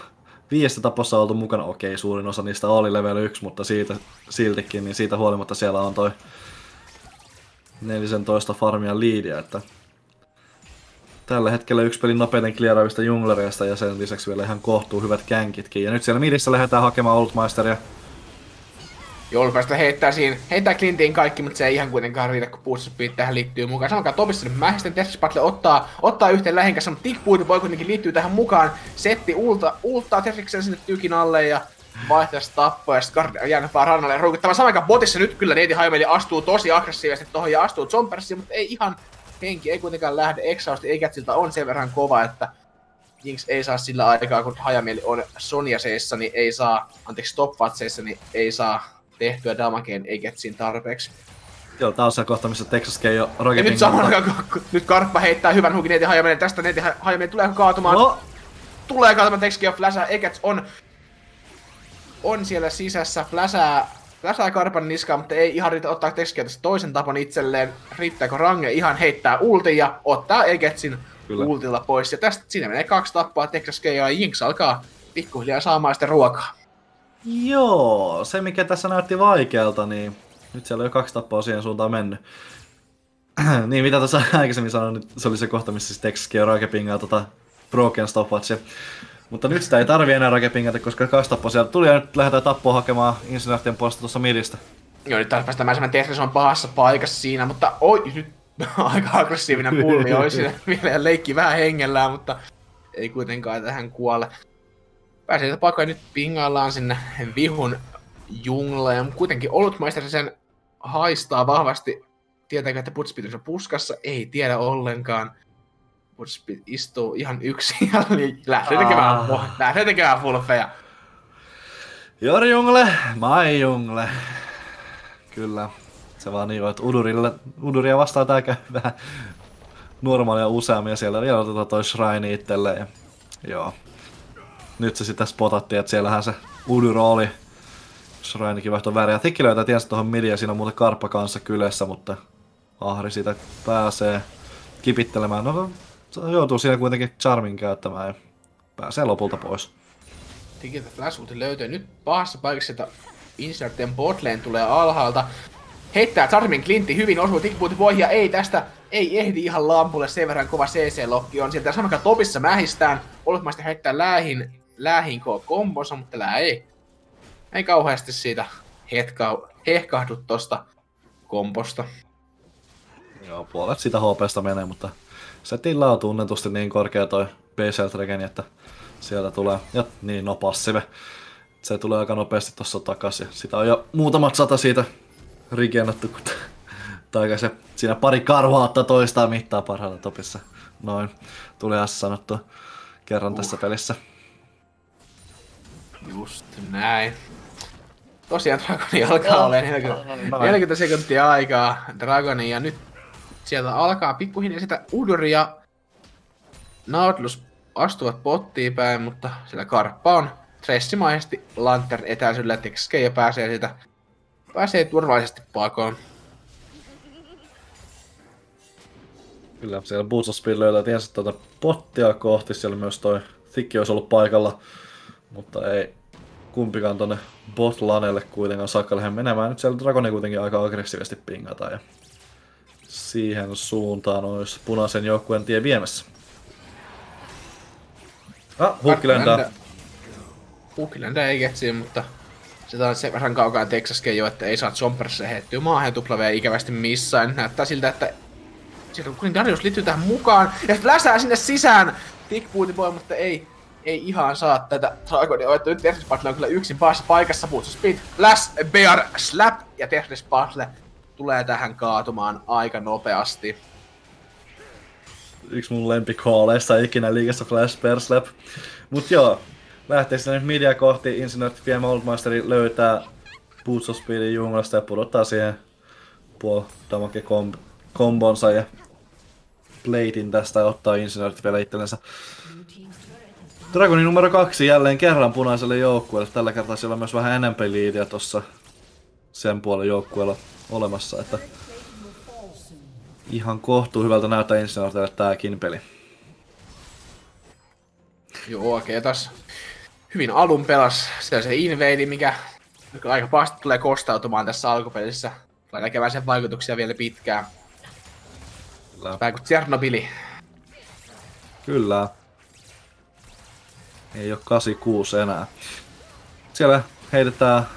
viidestä tapossa oltu mukana. Okei, suurin osa niistä oli level 1, mutta siitä siltikin, niin siitä huolimatta siellä on toi 14 farmia liidiä, että tällä hetkellä yksi pelin nopeiten clearaavista junglereista ja sen lisäksi vielä ihan kohtuu hyvät känkitkin. Ja nyt siellä midissä lähdetään hakemaan Oldmeisteria Jolpasta heittää siinä, heittää Clintiin kaikki, mutta se ei ihan kuitenkaan riitä, kun Boots Speed tähän liittyy mukaan. Samoin Topissa nyt Mähisten Battle ottaa, ottaa yhteen lähin kanssa, mutta Tick voi kuitenkin liittyy tähän mukaan. Setti ulta, ultaa Terriksen sinne tykin alle ja vaihtaa tappoa ja Skard jäänyt vaan rannalle ruukuttamaan. Samoin aikaan botissa nyt kyllä Neiti Haimeli astuu tosi aggressiivisesti tohon ja astuu Zompersiin, mutta ei ihan henki, ei kuitenkaan lähde. Exhausti eikä siltä on sen verran kova, että Jinx ei saa sillä aikaa, kun Hajamieli on Sonjaseissa, niin ei saa, anteeksi Stopfatseissa, niin ei saa tehtyä damageen ei getsin tarpeeksi. Joo, tää on se kohta, missä Texas Kei jo Ja nyt samaan kun nyt Karppa heittää hyvän hukin neiti hajaminen tästä, neiti hajaminen tulee kaatumaan. No. Tulee kaatumaan Texas Kei Flashaa, Egets on, on siellä sisässä, Flashaa, Flashaa Karpan niskaa, mutta ei ihan riitä ottaa Texas toisen tapon itselleen. Riittääkö Range ihan heittää ulti ja ottaa Egetsin Kyllä. ultilla pois. Ja tästä siinä menee kaksi tappaa Texas Kei ja Jinx alkaa pikkuhiljaa saamaan sitä ruokaa. Joo, se mikä tässä näytti vaikealta, niin nyt siellä on jo kaksi tappoa siihen suuntaan mennyt. *clears throat* niin, mitä tuossa aikaisemmin sanoin, niin se oli se kohta, missä siis Texaskin on rakepingaa tota Broken Stopwatchia. Mutta nyt sitä ei tarvi enää rakepingata, koska kaksi tappoa sieltä tuli ja nyt lähdetään tappoa hakemaan insinöörtien puolesta tuossa midistä. Joo, nyt taas päästään mä Tetris on pahassa paikassa siinä, mutta oi, nyt *laughs* aika aggressiivinen pulli olisi *laughs* vielä leikki vähän hengellään, mutta ei kuitenkaan tähän kuole pääsee paikoin nyt pingaillaan sinne vihun jungleen. Kuitenkin olutmaisteri sen haistaa vahvasti. Tietääkö, että Putspit on puskassa? Ei tiedä ollenkaan. Putspit istuu ihan yksin *laughs* ja lähtee tekemään, ah. lähtee tekemään fulfeja. Jor jungle, my jungle. Kyllä. Se vaan niin, että Udurille, Uduria vastaan tää käy vähän normaalia useammin ja siellä vielä otetaan toi shrine itselleen. Ja, joo, nyt se sitä spotattiin, että siellähän se Uduro oli. Shrainekin vaihtoi väriä. Tikki löytää tietysti tuohon midia, siinä on muuten Karppa kanssa kylässä, mutta Ahri siitä pääsee kipittelemään. No, joutuu siinä kuitenkin Charmin käyttämään ja pääsee lopulta pois. Tikiltä Flash löytyy nyt pahassa paikassa, että Insertien botlane tulee alhaalta. Heittää Charmin Clintti hyvin osuu Tikkipuuti voi ja ei tästä ei ehdi ihan lampulle sen verran kova CC-lokki on. Sieltä samankaan topissa mähistään. Olutmaisesti heittää lähin lähin kombonsa, mutta lää ei, ei kauheasti siitä hetka, hehkahdu tosta komposta. Joo, puolet sitä HPsta menee, mutta setillä on tunnetusti niin korkea toi base regen, että sieltä tulee, ja niin no passive. Se tulee aika nopeasti tuossa takaisin. Sitä on jo muutamat sata siitä rigenattu, kun *laughs* tai se siinä pari karvaa ottaa toistaa mittaa parhaalla topissa. Noin, tulee sanottu kerran uh. tässä pelissä. Just näin. Tosiaan Dragoni alkaa olla 40, 40 sekuntia aikaa Dragoni ja nyt sieltä alkaa pikkuhiljaa sitä ja Nautilus astuvat pottiin päin, mutta sillä Karppa on stressimaisesti Lantern etäisyydellä tekskeen ja pääsee siitä pääsee turvallisesti pakoon. Kyllä, siellä Bootsaspeed löytää tietysti tuota pottia kohti, siellä myös toi Thikki olisi ollut paikalla, mutta ei kumpikaan tonne botlanelle kuitenkaan saakka lähde menemään. Nyt siellä Dragoni kuitenkin aika aggressiivisesti pingata ja siihen suuntaan olisi punaisen joukkueen tie viemässä. Ah, hukki lentää. Hukki lentää ei ketsiin, mutta sitä on sen verran kaukaa Texaskin jo, että ei saa Zomperissa heittyä maahan tuplavea ikävästi missään. Näyttää siltä, että sieltä kun Darius liittyy tähän mukaan ja läsää sinne sisään Tickbootin voi, mutta ei, ei ihan saa tätä Dragonia otettu. Nyt Battle on kyllä yksin paassa paikassa. Boots Speed, Lash, Bear, Slap ja Battle tulee tähän kaatumaan aika nopeasti. Yksi mun lempikooleista ikinä liikessä Flash Bear Slap. Mut joo, lähtee sinne media kohti, Insinöötti Fiem Oldmasteri löytää Boots of Speedin junglasta ja pudottaa siihen puol damage komb- kombonsa ja platein tästä ja ottaa Insinöötit vielä itsellensä. Dragonin numero kaksi jälleen kerran punaiselle joukkueelle. Tällä kertaa siellä on myös vähän enemmän liidiä tossa sen puolen joukkueella olemassa, että ihan kohtuu hyvältä näyttää Insinöötille tääkin peli. Joo, oikein taas hyvin alun pelas. Siellä se invade, mikä aika pahasti tulee kostautumaan tässä alkupelissä. Tulee näkemään sen vaikutuksia vielä pitkään. Kyllä. Vähän kuin Tsernobyli. Kyllä. Ei ole 86 enää. Siellä heitetään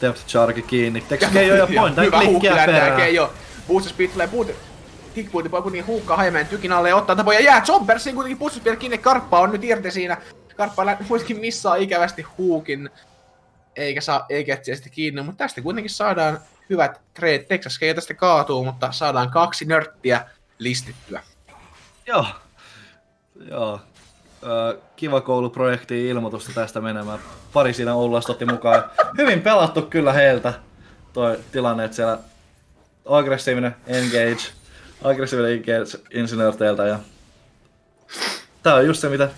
Depth Charge kiinni. Tekee Keijo ja point, Hyvä huukki lähtee Keijo. Booster Speed tulee puut. Hickbootin voi kuitenkin huukkaa hajameen tykin alle ja ottaa tapoja jää Jompersiin kuitenkin Booster Speed kiinni. Karppa on nyt irti siinä. Karppa kuitenkin missaa ikävästi huukin. Eikä saa eikä etsiä kiinni, mutta tästä kuitenkin saadaan hyvät trade. Texas Keijo tästä kaatuu, mutta saadaan kaksi nörttiä listittyä. Joo. Joo. Kiva kouluprojekti ilmoitusta tästä menemään. Pari siinä Oulasta otti mukaan. Hyvin pelattu kyllä heiltä toi tilanne, että siellä aggressiivinen engage, aggressiivinen engage insinöörteiltä ja tää on just se mitä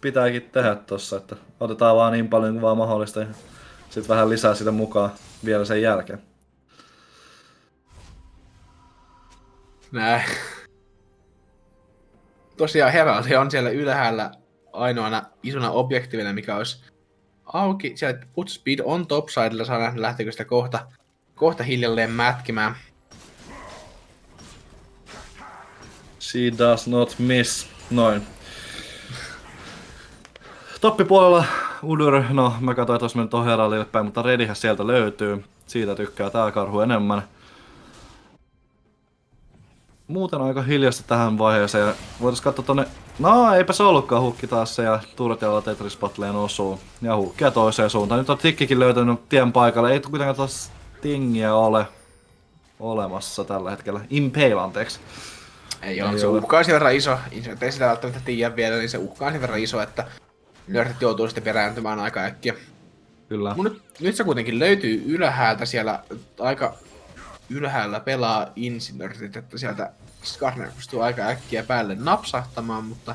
pitääkin tehdä tossa, että otetaan vaan niin paljon kuin vaan mahdollista ja sitten vähän lisää sitä mukaan vielä sen jälkeen. Näin. Tosiaan Heraldi on siellä ylhäällä ainoana isona objektiivina, mikä olisi auki. Siellä Put Speed on topsidella, saa nähdä lähteekö sitä kohta, kohta hiljalleen mätkimään. She does not miss. Noin. Toppipuolella Udur, no mä katsoin, olisi mennyt päin, mutta Redihän sieltä löytyy. Siitä tykkää tää karhu enemmän muuten aika hiljasta tähän vaiheeseen. Voitais katsoa tonne... No, eipä se ollutkaan hukki taas se ja Turtialla Tetris Battleen osuu. Ja hukkia toiseen suuntaan. Nyt on Tikkikin löytänyt tien paikalle. Ei kuitenkaan taas Tingiä ole olemassa tällä hetkellä. Impale, anteeksi. Ei ole, se uhka on sen verran iso. Ei sitä välttämättä tiedä vielä, niin se uhka on sen verran iso, että nörtit joutuu sitten perääntymään aika äkkiä. Kyllä. Mun nyt, nyt se kuitenkin löytyy ylhäältä siellä aika ylhäällä pelaa insinöörit, että sieltä Skarner pystyy aika äkkiä päälle napsahtamaan, mutta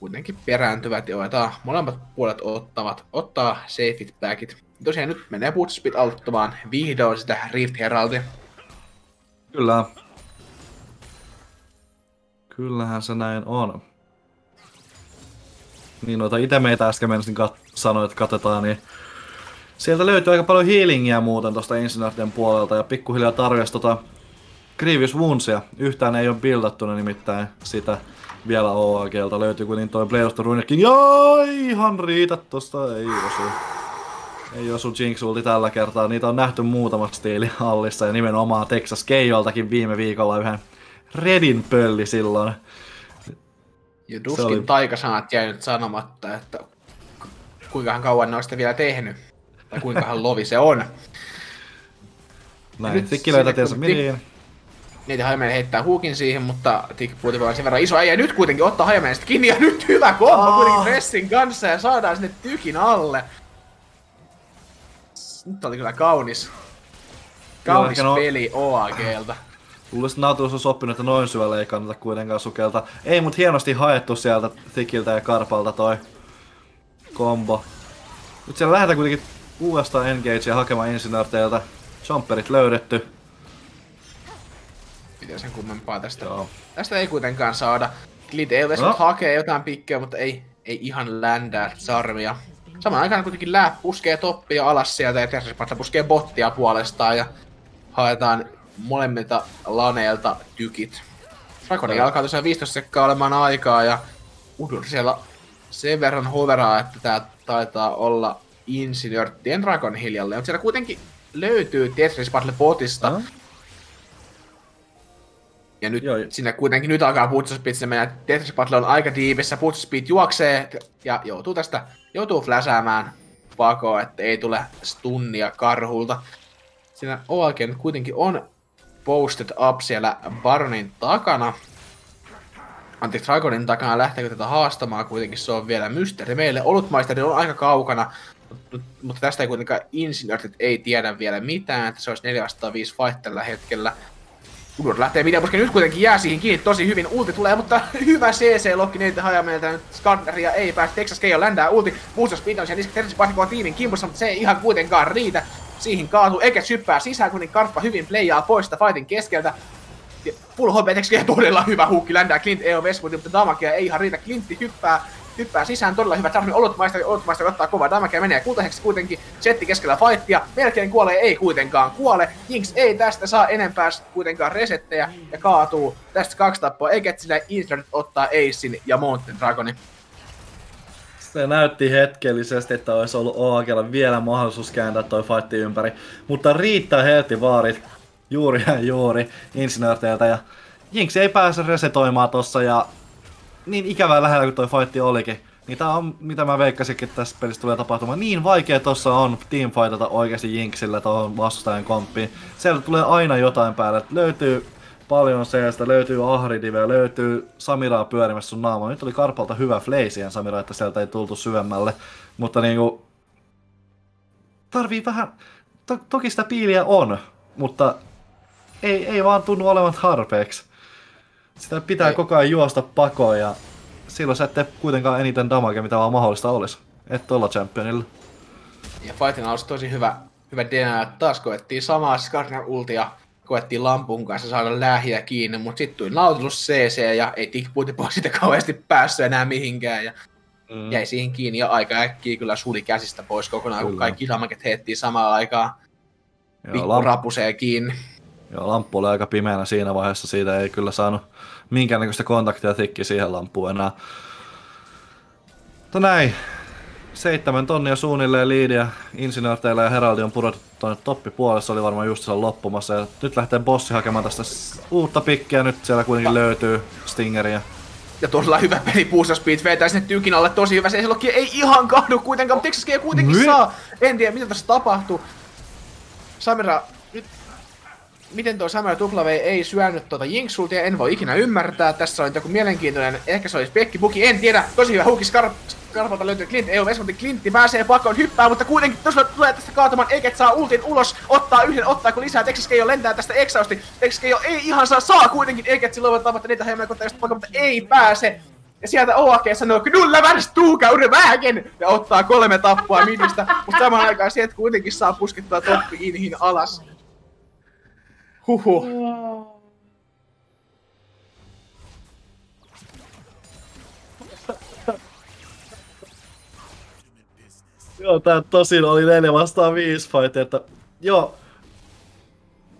kuitenkin perääntyvät ja otetaan, molemmat puolet ottavat, ottaa safeit backit. Tosiaan nyt menee Bootspeed auttamaan vihdoin sitä Rift Heraldia. Kyllä. Kyllähän se näin on. Niin noita itse meitä äsken menisin kat- sanoa, että katsotaan, niin Sieltä löytyy aika paljon healingia muuten tuosta Insinöörtien puolelta ja pikkuhiljaa tarjosi tota Grievous Woundsia. Yhtään ei ole buildattuna nimittäin sitä vielä OAGlta. Löytyy kuitenkin toi Blade of the Runekin. Joo, ihan riitä tosta, ei osu. Ei osu Jinx ulti tällä kertaa. Niitä on nähty muutama stiili hallissa ja nimenomaan Texas Keijoltakin viime viikolla yhden Redin pölli silloin. Ja Duskin oli... taikasanat jäi nyt sanomatta, että kuinka kauan ne on vielä tehnyt tai kuinkahan lovi se on. Näin, Tikki löytää tiensä miniin. Niitä Hajameen heittää huukin siihen, mutta Tikki on sen verran iso äijä. Nyt kuitenkin ottaa Hajameen kiinni ja *laughs* nyt hyvä kombo oh. kuitenkin Pressin kanssa ja saadaan sinne tykin alle. Nyt oli kyllä kaunis. Kaunis no, peli OAGlta. Luulisin, että Nautilus olisi oppinut, että noin syvälle ei kannata kuitenkaan sukelta. Ei, mutta hienosti haettu sieltä Thikiltä ja Karpalta toi kombo. Nyt siellä lähdetään kuitenkin uudestaan engagea hakemaan insinöörteiltä. Jumperit löydetty. Miten sen kummempaa tästä? Joo. Tästä ei kuitenkaan saada. Glid ei ole no. hakee jotain pikkejä, mutta ei, ei ihan ländää sarmia. Samaan aikaan kuitenkin lää puskee toppia alas sieltä ja Terrasipatla puskee bottia puolestaan ja haetaan molemmilta laneelta tykit. Rakoni alkaa tosiaan 15 sekkaa olemaan aikaa ja Udur siellä sen verran hoveraa, että tää taitaa olla insinöörttien Dragon hiljalle. Mutta siellä kuitenkin löytyy Tetris Battle botista. Ja nyt Joo. sinne kuitenkin nyt alkaa Butcher Speed, se meidän Tetris Battle on aika diivissä, Butcher Speed juoksee ja joutuu tästä, joutuu fläsäämään pakoon, että ei tule stunnia karhulta. Siinä oikein kuitenkin on posted up siellä Baronin takana. Anteeksi, Dragonin takana lähteekö tätä haastamaan kuitenkin, se on vielä mysteeri meille. Olutmaisteri on aika kaukana, mutta tästä ei kuitenkaan insinöörit ei tiedä vielä mitään, että se olisi 4 5 fight tällä hetkellä. Udur lähtee mitä, koska nyt kuitenkin jää siihen kiinni tosi hyvin. Ulti tulee, mutta *laughs* hyvä CC-lokki, niin haja meiltä nyt Skandaria ei pääse. Texas Keijo ländää ulti. Booster Speed on siellä niska Terrence Patikon tiimin kimpussa, mutta se ei ihan kuitenkaan riitä. Siihen kaatuu, eikä syppää sisään, kun niin Karppa hyvin playaa pois sitä fightin keskeltä. Full HP Texas todella hyvä hukki, ländää Clint EO Westwood, mutta damakea ei ihan riitä. Clintti hyppää hyppää sisään, todella hyvä. Charmin olutmaisteri, olutmaisteri ottaa kovaa damagea menee kultaiseksi kuitenkin, Jetti keskellä fightia, melkein kuolee, ei kuitenkaan kuole, Jinx ei tästä saa enempää kuitenkaan resettejä ja kaatuu. Tästä kaksi tappoa, eikä sillä Instant ottaa Acein ja Mountain Dragonin. Se näytti hetkellisesti, että olisi ollut Oakella vielä mahdollisuus kääntää toi fightti ympäri, mutta riittää helti vaarit. Juuri ja juuri insinöörteiltä. Ja Jinx ei pääse resetoimaan tossa ja niin ikävää lähellä kuin toi fight olikin, niin tää on, mitä mä veikkasinkin tässä pelissä tulee tapahtumaan. Niin vaikea tossa on teamfightata oikeasti Jinxillä tuohon vastustajan komppiin. Sieltä tulee aina jotain päälle. Löytyy paljon seestä, löytyy Ahridive, löytyy Samiraa pyörimässä sun naama. Nyt oli Karpalta hyvä fleisien Samira, että sieltä ei tultu syvemmälle. Mutta niinku... Tarvii vähän... To- toki sitä piiliä on, mutta ei, ei vaan tunnu olevan tarpeeksi. Sitä pitää Ei. koko ajan juosta pakoon ja silloin sä et tee kuitenkaan eniten damage, mitä vaan mahdollista olisi. Et olla championilla. Ja fightin alussa tosi hyvä, hyvä DNA, että taas koettiin samaa Skarner ultia, koettiin lampun kanssa saada lähiä kiinni, mutta sitten tuli Nautilus CC ja ei Tickbootipo sitä kauheasti päässyt enää mihinkään. Ja mm. jäi siihen kiinni ja aika äkkiä kyllä suli käsistä pois kokonaan, kyllä. kun kaikki damaget heettiin samaan aikaan. Pikku lamp- rapusee kiinni. Joo, lamppu oli aika pimeänä siinä vaiheessa, siitä ei kyllä saanut minkäännäköistä kontaktia tikki siihen lampuun enää. Mutta näin, seitsemän tonnia suunnilleen liidiä insinöörteillä ja Heraldi on pudotettu tuonne toppipuolessa, oli varmaan just loppumassa. Ja nyt lähtee bossi hakemaan tästä uutta pikkiä, nyt siellä kuitenkin löytyy Stingeriä. Ja todella hyvä peli, Booster Speed vetää sinne tykin alle, tosi hyvä. Se ei ihan kahdu kuitenkaan, mutta Texas kuitenkin My? saa. En tiedä, mitä tässä tapahtuu. Samira miten tuo Samuel Tuplave ei syönyt tuota Jinksultia, en voi ikinä ymmärtää. Tässä on joku mielenkiintoinen, ehkä se olisi Pekki Buki, en tiedä. Tosi hyvä hukis Scar Scarpalta löytyy Clint, ei ole Vesmontin Clintti pääsee pakoon hyppää, mutta kuitenkin tuossa tulee tästä kaatumaan, eikä saa ultin ulos, ottaa yhden, ottaa kun lisää, Texas Keijo lentää tästä eksausti, Texas Keijo ei ihan saa, saa kuitenkin, eikä silloin voi tavata niitä kohtaa pakoon, mutta ei pääse. Ja sieltä OAK sanoo, knulla värst tuukauden vähäken! Ja ottaa kolme tappua midistä, mutta samaan aikaan sieltä kuitenkin saa puskettua toppi inhin alas. Huhu. Joo, tää tosin oli 4 vastaan 5 fight, että joo,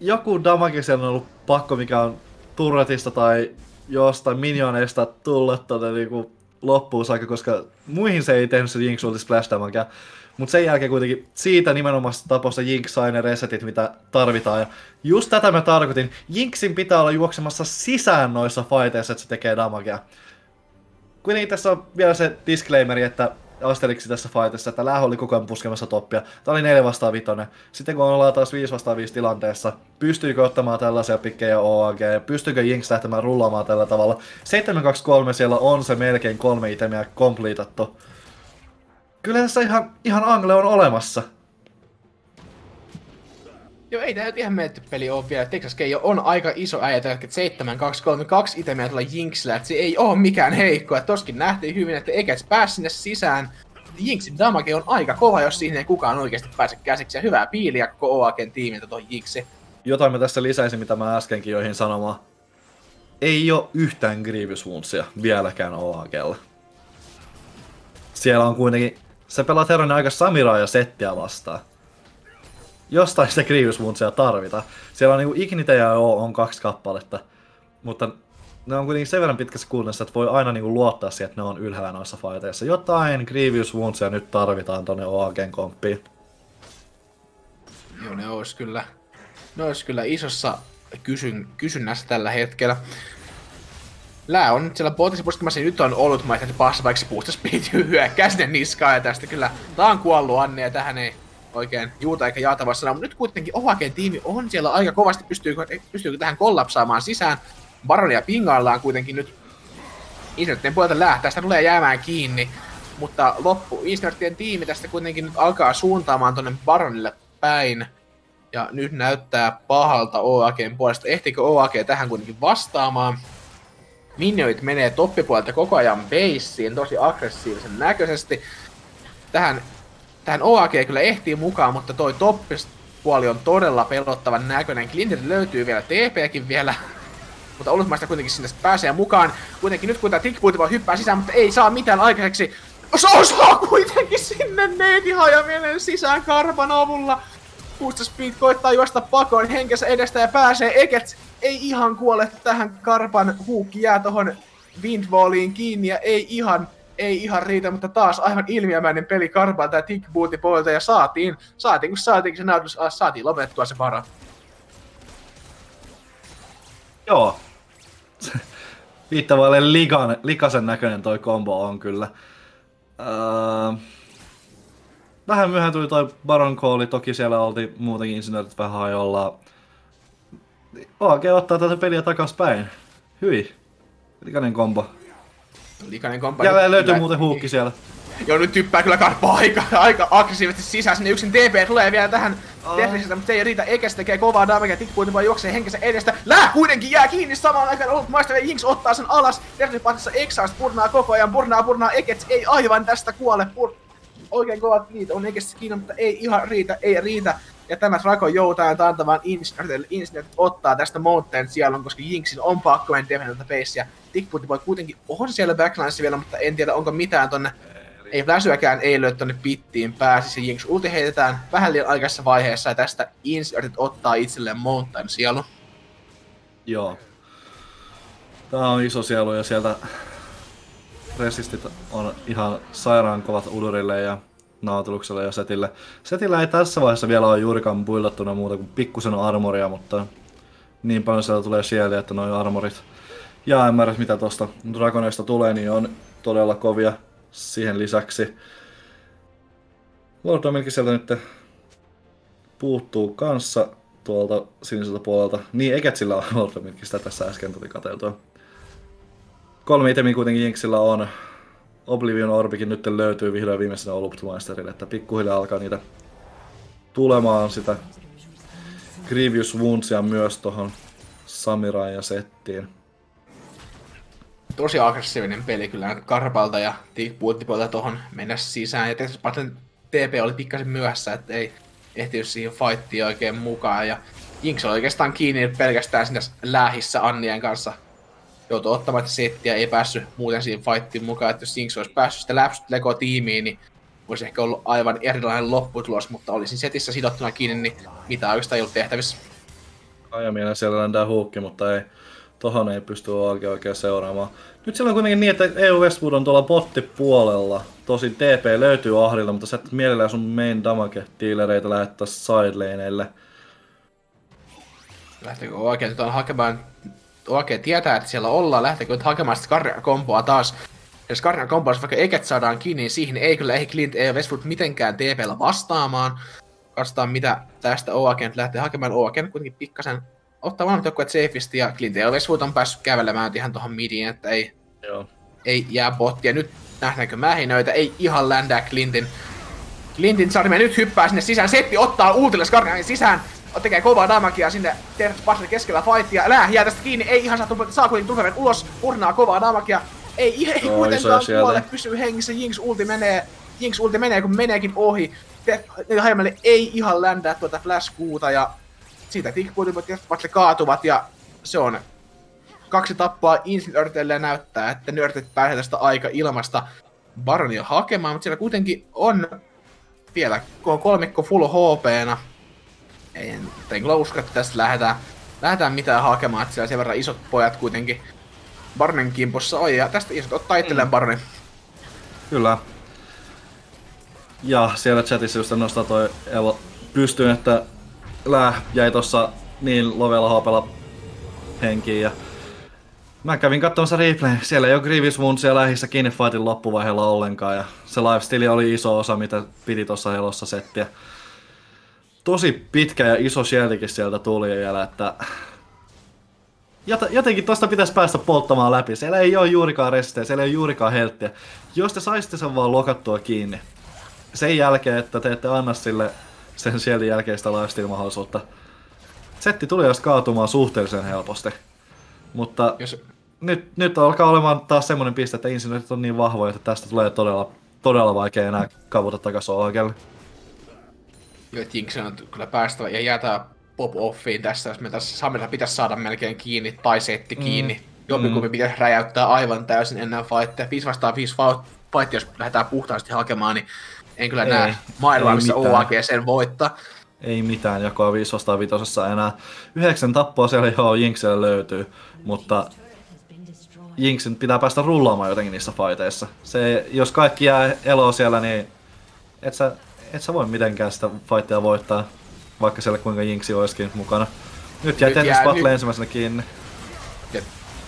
joku damage on ollut pakko, mikä on turretista tai jostain minioneista tullut tonne niinku loppuun saakka, koska muihin se ei tehnyt se Jinx Ulti Splash damagea. Mutta sen jälkeen kuitenkin siitä nimenomaan taposta Jinx sai ne resetit, mitä tarvitaan. Ja just tätä mä tarkoitin. Jinxin pitää olla juoksemassa sisään noissa fighteissa, että se tekee damagea. Kuitenkin tässä on vielä se disclaimeri, että Asterixi tässä fightissa, että Lähö oli koko ajan puskemassa toppia. Tämä oli 4 vastaan 5. Sitten kun ollaan taas 5 vastaan 5 tilanteessa, pystyykö ottamaan tällaisia pikkejä OAG, pystyykö Jinx lähtemään rullaamaan tällä tavalla. 723 siellä on se melkein kolme itemiä kompleetattu kyllä tässä ihan, ihan angle on olemassa. Joo, ei tämä ihan menetty peli ole vielä. Texas Keijo on aika iso äijä, että 7 2 3 2 itemiä tuolla Jinxillä, että se ei ole mikään heikko. Että toskin nähtiin hyvin, että eikä pääsi sinne sisään. Jinxin damage on aika kova, jos siihen ei kukaan oikeasti pääse käsiksi. Ja hyvää piiliä koko OAKen tiimiltä tuon Jinxi. Jotain mä tässä lisäisin, mitä mä äskenkin joihin sanomaan. Ei ole yhtään Grievous Woundsia vieläkään OAKella. Siellä on kuitenkin... Se pelaa Terranin aika Samiraa ja Settiä vastaan jostain sitä Woundsia tarvita. Siellä on niinku Ignite ja O on kaksi kappaletta, mutta ne on kuitenkin sen verran pitkässä kuunnessa, että voi aina niinku luottaa siihen, että ne on ylhäällä noissa fighteissa. Jotain Woundsia nyt tarvitaan tonne OAGen komppiin. Joo, ne olisi kyllä, ne olisi kyllä isossa kysyn, kysynnässä tällä hetkellä. Lää on nyt siellä botissa puskemassa, nyt on ollut maita, että passa vaikka puusta speed hyökkää sinne niskaan, ja tästä kyllä, tää on kuollut Anne, ja tähän ei oikein juuta eikä jaatava sana, mutta nyt kuitenkin Ohaken tiimi on siellä aika kovasti, pystyykö, pystyykö tähän kollapsaamaan sisään. Baronia pingaillaan kuitenkin nyt Inserttien puolelta lähtää, sitä tulee jäämään kiinni, mutta loppu Inserttien tiimi tästä kuitenkin nyt alkaa suuntaamaan tonne Baronille päin. Ja nyt näyttää pahalta OAKn puolesta. Ehtikö OAK tähän kuitenkin vastaamaan? Minioit menee toppipuolelta koko ajan beissiin tosi aggressiivisen näköisesti. Tähän tähän OAG kyllä ehtii mukaan, mutta toi toppis puoli on todella pelottavan näköinen. Clinton löytyy vielä TPkin vielä, *laughs* mutta Olutmaista kuitenkin sinne pääsee mukaan. Kuitenkin nyt kun tämä Tickboot voi hyppää sisään, mutta ei saa mitään aikaiseksi. Se saa kuitenkin sinne neitihaja sisään karpan avulla. Puusta Speed koittaa juosta pakoon henkensä edestä ja pääsee Ekets ei ihan kuole tähän karpan huukki jää tohon Windwalliin kiinni ja ei ihan ei ihan riitä, mutta taas aivan ilmiömäinen peli karpaa tää Tick Booty poilta ja saatiin, saatiin kun saatiin se näytös alas, saatiin lopettua se vara. Joo. *laughs* Viittavaille likan, likasen näköinen toi kombo on kyllä. Öö, vähän myöhään tuli toi Baron Calli, toki siellä oltiin muutenkin insinöörit vähän hajolla. OG ottaa tätä peliä takas päin. Hyi. Likainen kombo. Likainen komppani. Ja löytyy muuten huukki siellä. Joo, nyt typpää kyllä karpaa aika, aika aggressiivisesti sisään. Sinne yksin TP tulee vielä tähän oh. mutta se ei riitä. Eikä se tekee kovaa damagea. Tikkuutin vaan juoksee henkensä edestä. Lää kuitenkin jää kiinni samaan aikaan. Ollut maistava Jinx ottaa sen alas. Terroripatissa Exhaust purnaa koko ajan. Purnaa, purnaa. Ekets ei aivan tästä kuole. Pur... Oikein kovat liit on Ekets kiinni, mutta ei ihan riitä. Ei riitä. Ja tämä Draco joutaa antamaan Insignitille. Insignit ottaa tästä Mountain sielun, koska Jinxin on pakko mennä defendiltä basea. Tickputti voi kuitenkin on siellä backlineissa vielä, mutta en tiedä onko mitään tonne ei flashyäkään ei löydy tonne pittiin pääsi, se Jinx ulti heitetään vähän liian aikaisessa vaiheessa ja tästä Insertit ottaa itselleen Mountain sielu. Joo. Tää on iso sielu ja sieltä resistit on ihan sairaan kovat Ulurille ja Nautilukselle ja Setille. Setillä ei tässä vaiheessa vielä ole juurikaan buildattuna muuta kuin pikkusen armoria, mutta niin paljon sieltä tulee siellä, että noin armorit ja MRS, mitä tuosta Dragoneista tulee, niin on todella kovia siihen lisäksi. Lord Dominkin sieltä nyt puuttuu kanssa tuolta siniseltä puolelta. Niin, Eketsillä on Lord sitä tässä äsken tuli katseltua. Kolme itemiä kuitenkin Jinxillä on. Oblivion Orbikin nyt löytyy vihdoin viimeisenä Oluptmeisterille, että pikkuhiljaa alkaa niitä tulemaan sitä Grievous Woundsia myös tuohon Samiraan ja settiin tosi aggressiivinen peli kyllä Karpalta ja puolta tuohon mennä sisään. Ja tietysti TP oli pikkasen myöhässä, että ei ehtinyt siihen fightiin oikein mukaan. Ja Jinx oli oikeastaan kiinni pelkästään sinne lähissä Annien kanssa. Joutui ottamaan settiä, ei päässyt muuten siihen fightiin mukaan. Että jos Jinx olisi päässyt sitä läpsyt Lego tiimiin, niin olisi ehkä ollut aivan erilainen lopputulos, mutta olisin setissä sidottuna kiinni, niin mitä oikeastaan ei ollut tehtävissä. Ajaminen siellä lentää huukki, mutta ei, tohon ei pysty oikein, oikein seuraamaan. Nyt siellä on kuitenkin niin, että EU Westwood on tuolla bottipuolella. Tosin TP löytyy ahdilla, mutta sä et mielellään sun main damage dealereita lähettää sidelaneille. Lähteekö oikein nyt on hakemaan... Oikein tietää, että siellä ollaan. Lähteekö nyt hakemaan sitä kompoa taas? Jos Skarjan kompoa, vaikka eket saadaan kiinni, niin siihen ei kyllä ehdi Clint EU Westwood mitenkään TPllä vastaamaan. Katsotaan mitä tästä Oaken lähtee hakemaan. Oaken kuitenkin pikkasen ottaa molemmat joukkueet safeistä ja Clint Elweswood on päässyt kävelemään ihan tuohon midiin, että ei, Joo. ei jää bottia. Nyt nähdäänkö mähinöitä, ei ihan ländää Clintin. Clintin sarmi nyt hyppää sinne sisään, Seppi ottaa uutille Skarnanin sisään. Tekee kovaa damagia sinne Terrence keskellä fightia. Lää jää tästä kiinni, ei ihan saa, saa kuitenkin Turpeven ulos, purnaa kovaa damagia. Ei, ei no, kuitenkaan kuole, pysyy hengissä, Jinx ulti menee, Jinx ulti menee, kun meneekin ohi. Haimalle ei ihan ländää tuota flash kuuta ja siitä tikkpuutimot ja kaatuvat ja se on kaksi tappaa Infinite näyttää, että nörtit pääsee tästä aika ilmasta Baronia hakemaan, mutta siellä kuitenkin on vielä kolmikko full HP-na. En, en kyllä usko, että tästä lähdetään, lähdetään mitään hakemaan, että siellä sen verran isot pojat kuitenkin Baronin kimpossa on, ja tästä isot ottaa itselleen mm. Baronin. Kyllä. Ja siellä chatissa just nostaa toi Evo pystyyn, että Lää jäi tossa niin lovella hopella henkiin ja Mä kävin katsomassa replay. Siellä ei ole Grievous Wound siellä lähissä kiinni fightin loppuvaiheella ollenkaan. Ja se lifestyle oli iso osa, mitä piti tuossa helossa settiä. Tosi pitkä ja iso shieldikin sieltä tuli vielä, että... Jotenkin tosta pitäisi päästä polttamaan läpi. Siellä ei ole juurikaan restejä, siellä ei ole juurikaan helttiä. Jos te saisitte sen vaan lokattua kiinni, sen jälkeen, että te ette anna sille sen shieldin jälkeistä lifestyle-mahdollisuutta, setti tuli jos kaatumaan suhteellisen helposti. Mutta Jos... nyt, nyt alkaa olemaan taas semmoinen piste, että insinöörit on niin vahvoja, että tästä tulee todella, todella vaikea enää kavuta takaisin oikealle. Joo, Jinx on kyllä päästävä ja jäätää pop-offiin tässä, jos me tässä Samilla pitäisi saada melkein kiinni tai setti mm. kiinni. Mm. Jompikumpi mm. pitäisi räjäyttää aivan täysin ennen fightia. 5 vastaan 5 fight, jos lähdetään puhtaasti hakemaan, niin en kyllä ei, näe maailmaa, missä OAG sen voittaa. Ei mitään jakoa 5 vastaan 5 enää. Yhdeksän tappoa siellä joo Jinxille löytyy mutta Jinxin pitää päästä rullaamaan jotenkin niissä fighteissa. Se, jos kaikki jää eloa siellä, niin et sä, et sä voi mitenkään sitä fightia voittaa, vaikka siellä kuinka Jinxi olisikin mukana. Nyt jää Tetris Battle ensimmäisenä kiinni.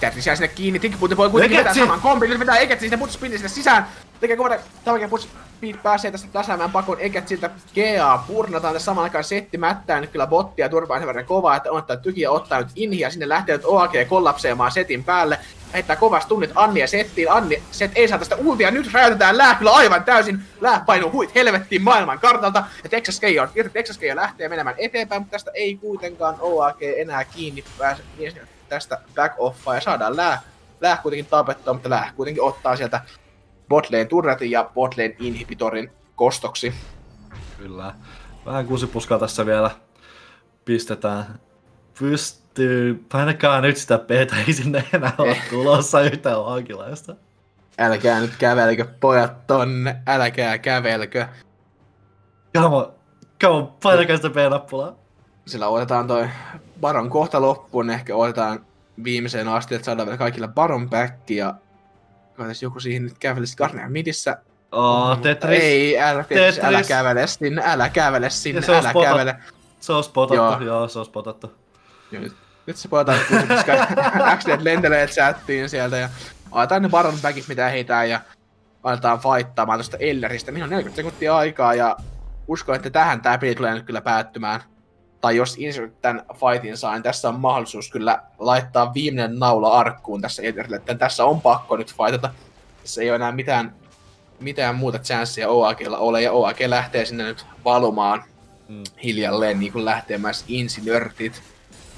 Tetris jää sinne kiinni, Tikkipuutti voi kuitenkin vetää saman kombin, nyt vetää Eketsi sinne putspinnin sinne sisään. Tekee kovana, tavallaan Speed pääsee tästä tasaamaan pakon, eikä siltä GA purnataan tässä saman aikaan setti mättää. Nyt kyllä bottia turpaa sen verran kovaa, että on ottaa tykiä ottaa nyt inhiä, sinne lähtee nyt OAG kollapseemaan setin päälle, heittää kovasti tunnit Annia settiin, Anni set ei saa tästä ultia, nyt räjäytetään Lää kyllä aivan täysin, Lää painuu huit helvettiin maailman kartalta, ja Texas Key on, Texas Key lähtee menemään eteenpäin, mutta tästä ei kuitenkaan OAG enää kiinni pääse. Niin tästä back offaa, ja saadaan Lää, Lää kuitenkin tapettua, mutta Lää kuitenkin ottaa sieltä botlane turretin ja botlane inhibitorin kostoksi. Kyllä. Vähän kusipuskaa tässä vielä pistetään. Pystyy, painakaa nyt sitä p ei sinne enää ole eh. tulossa yhtään vankilaista. Älkää nyt kävelkö pojat tonne, älkää kävelkö. Come on, come on painakaa sitä p-nappulaa. Sillä otetaan toi Baron kohta loppuun, ehkä otetaan viimeiseen asti, että saadaan vielä kaikille Baron back ja Kaitais joku siihen nyt kävelisi Garner midissä. Oh, Tetris. Ei, älä, Tetris. älä kävele sinne, älä kävele sinne, se älä spotat. kävele. Se on spotattu, joo, joo se on spotattu. Joo, nyt, nyt se koska *laughs* Accident lentelee chattiin sieltä ja aletaan ne Baron backit mitä heitään ja aletaan fighttaamaan tuosta Elleristä. Mihin on 40 sekuntia aikaa ja uskon, että tähän tämä peli tulee nyt kyllä päättymään tai jos Insert tämän fightin saa, niin tässä on mahdollisuus kyllä laittaa viimeinen naula arkkuun tässä Etherille, että tässä on pakko nyt fightata. Tässä ei ole enää mitään, mitään muuta chanssia OAGlla ole, ja OAG lähtee sinne nyt valumaan mm. hiljalleen, niin kuin lähtee myös insinörtit.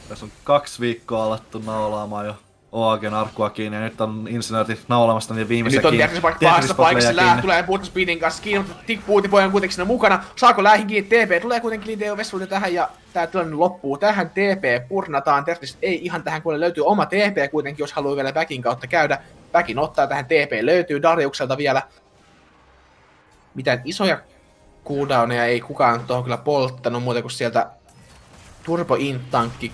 Tässä on kaksi viikkoa alettu naulaamaan jo Oagen arkkua kiinni ja nyt on insinöörit naulamassa niitä viimeisiä kiinni. Nyt on Tetris pahassa paikassa, Lää tulee Boots Speedin kanssa kiinni, mutta Tick on kuitenkin siinä mukana. Saako Läähin kiinni? TP tulee kuitenkin Linteo Vessulta tähän ja tää tilanne loppuu tähän. TP purnataan, Tetris ei ihan tähän, kun löytyy oma TP kuitenkin, jos haluaa vielä backin kautta käydä. Backin ottaa tähän TP, löytyy Dariukselta vielä. Mitään isoja cooldowneja ei kukaan tuohon kyllä polttanut, muuta kuin sieltä Turbo Int-tankki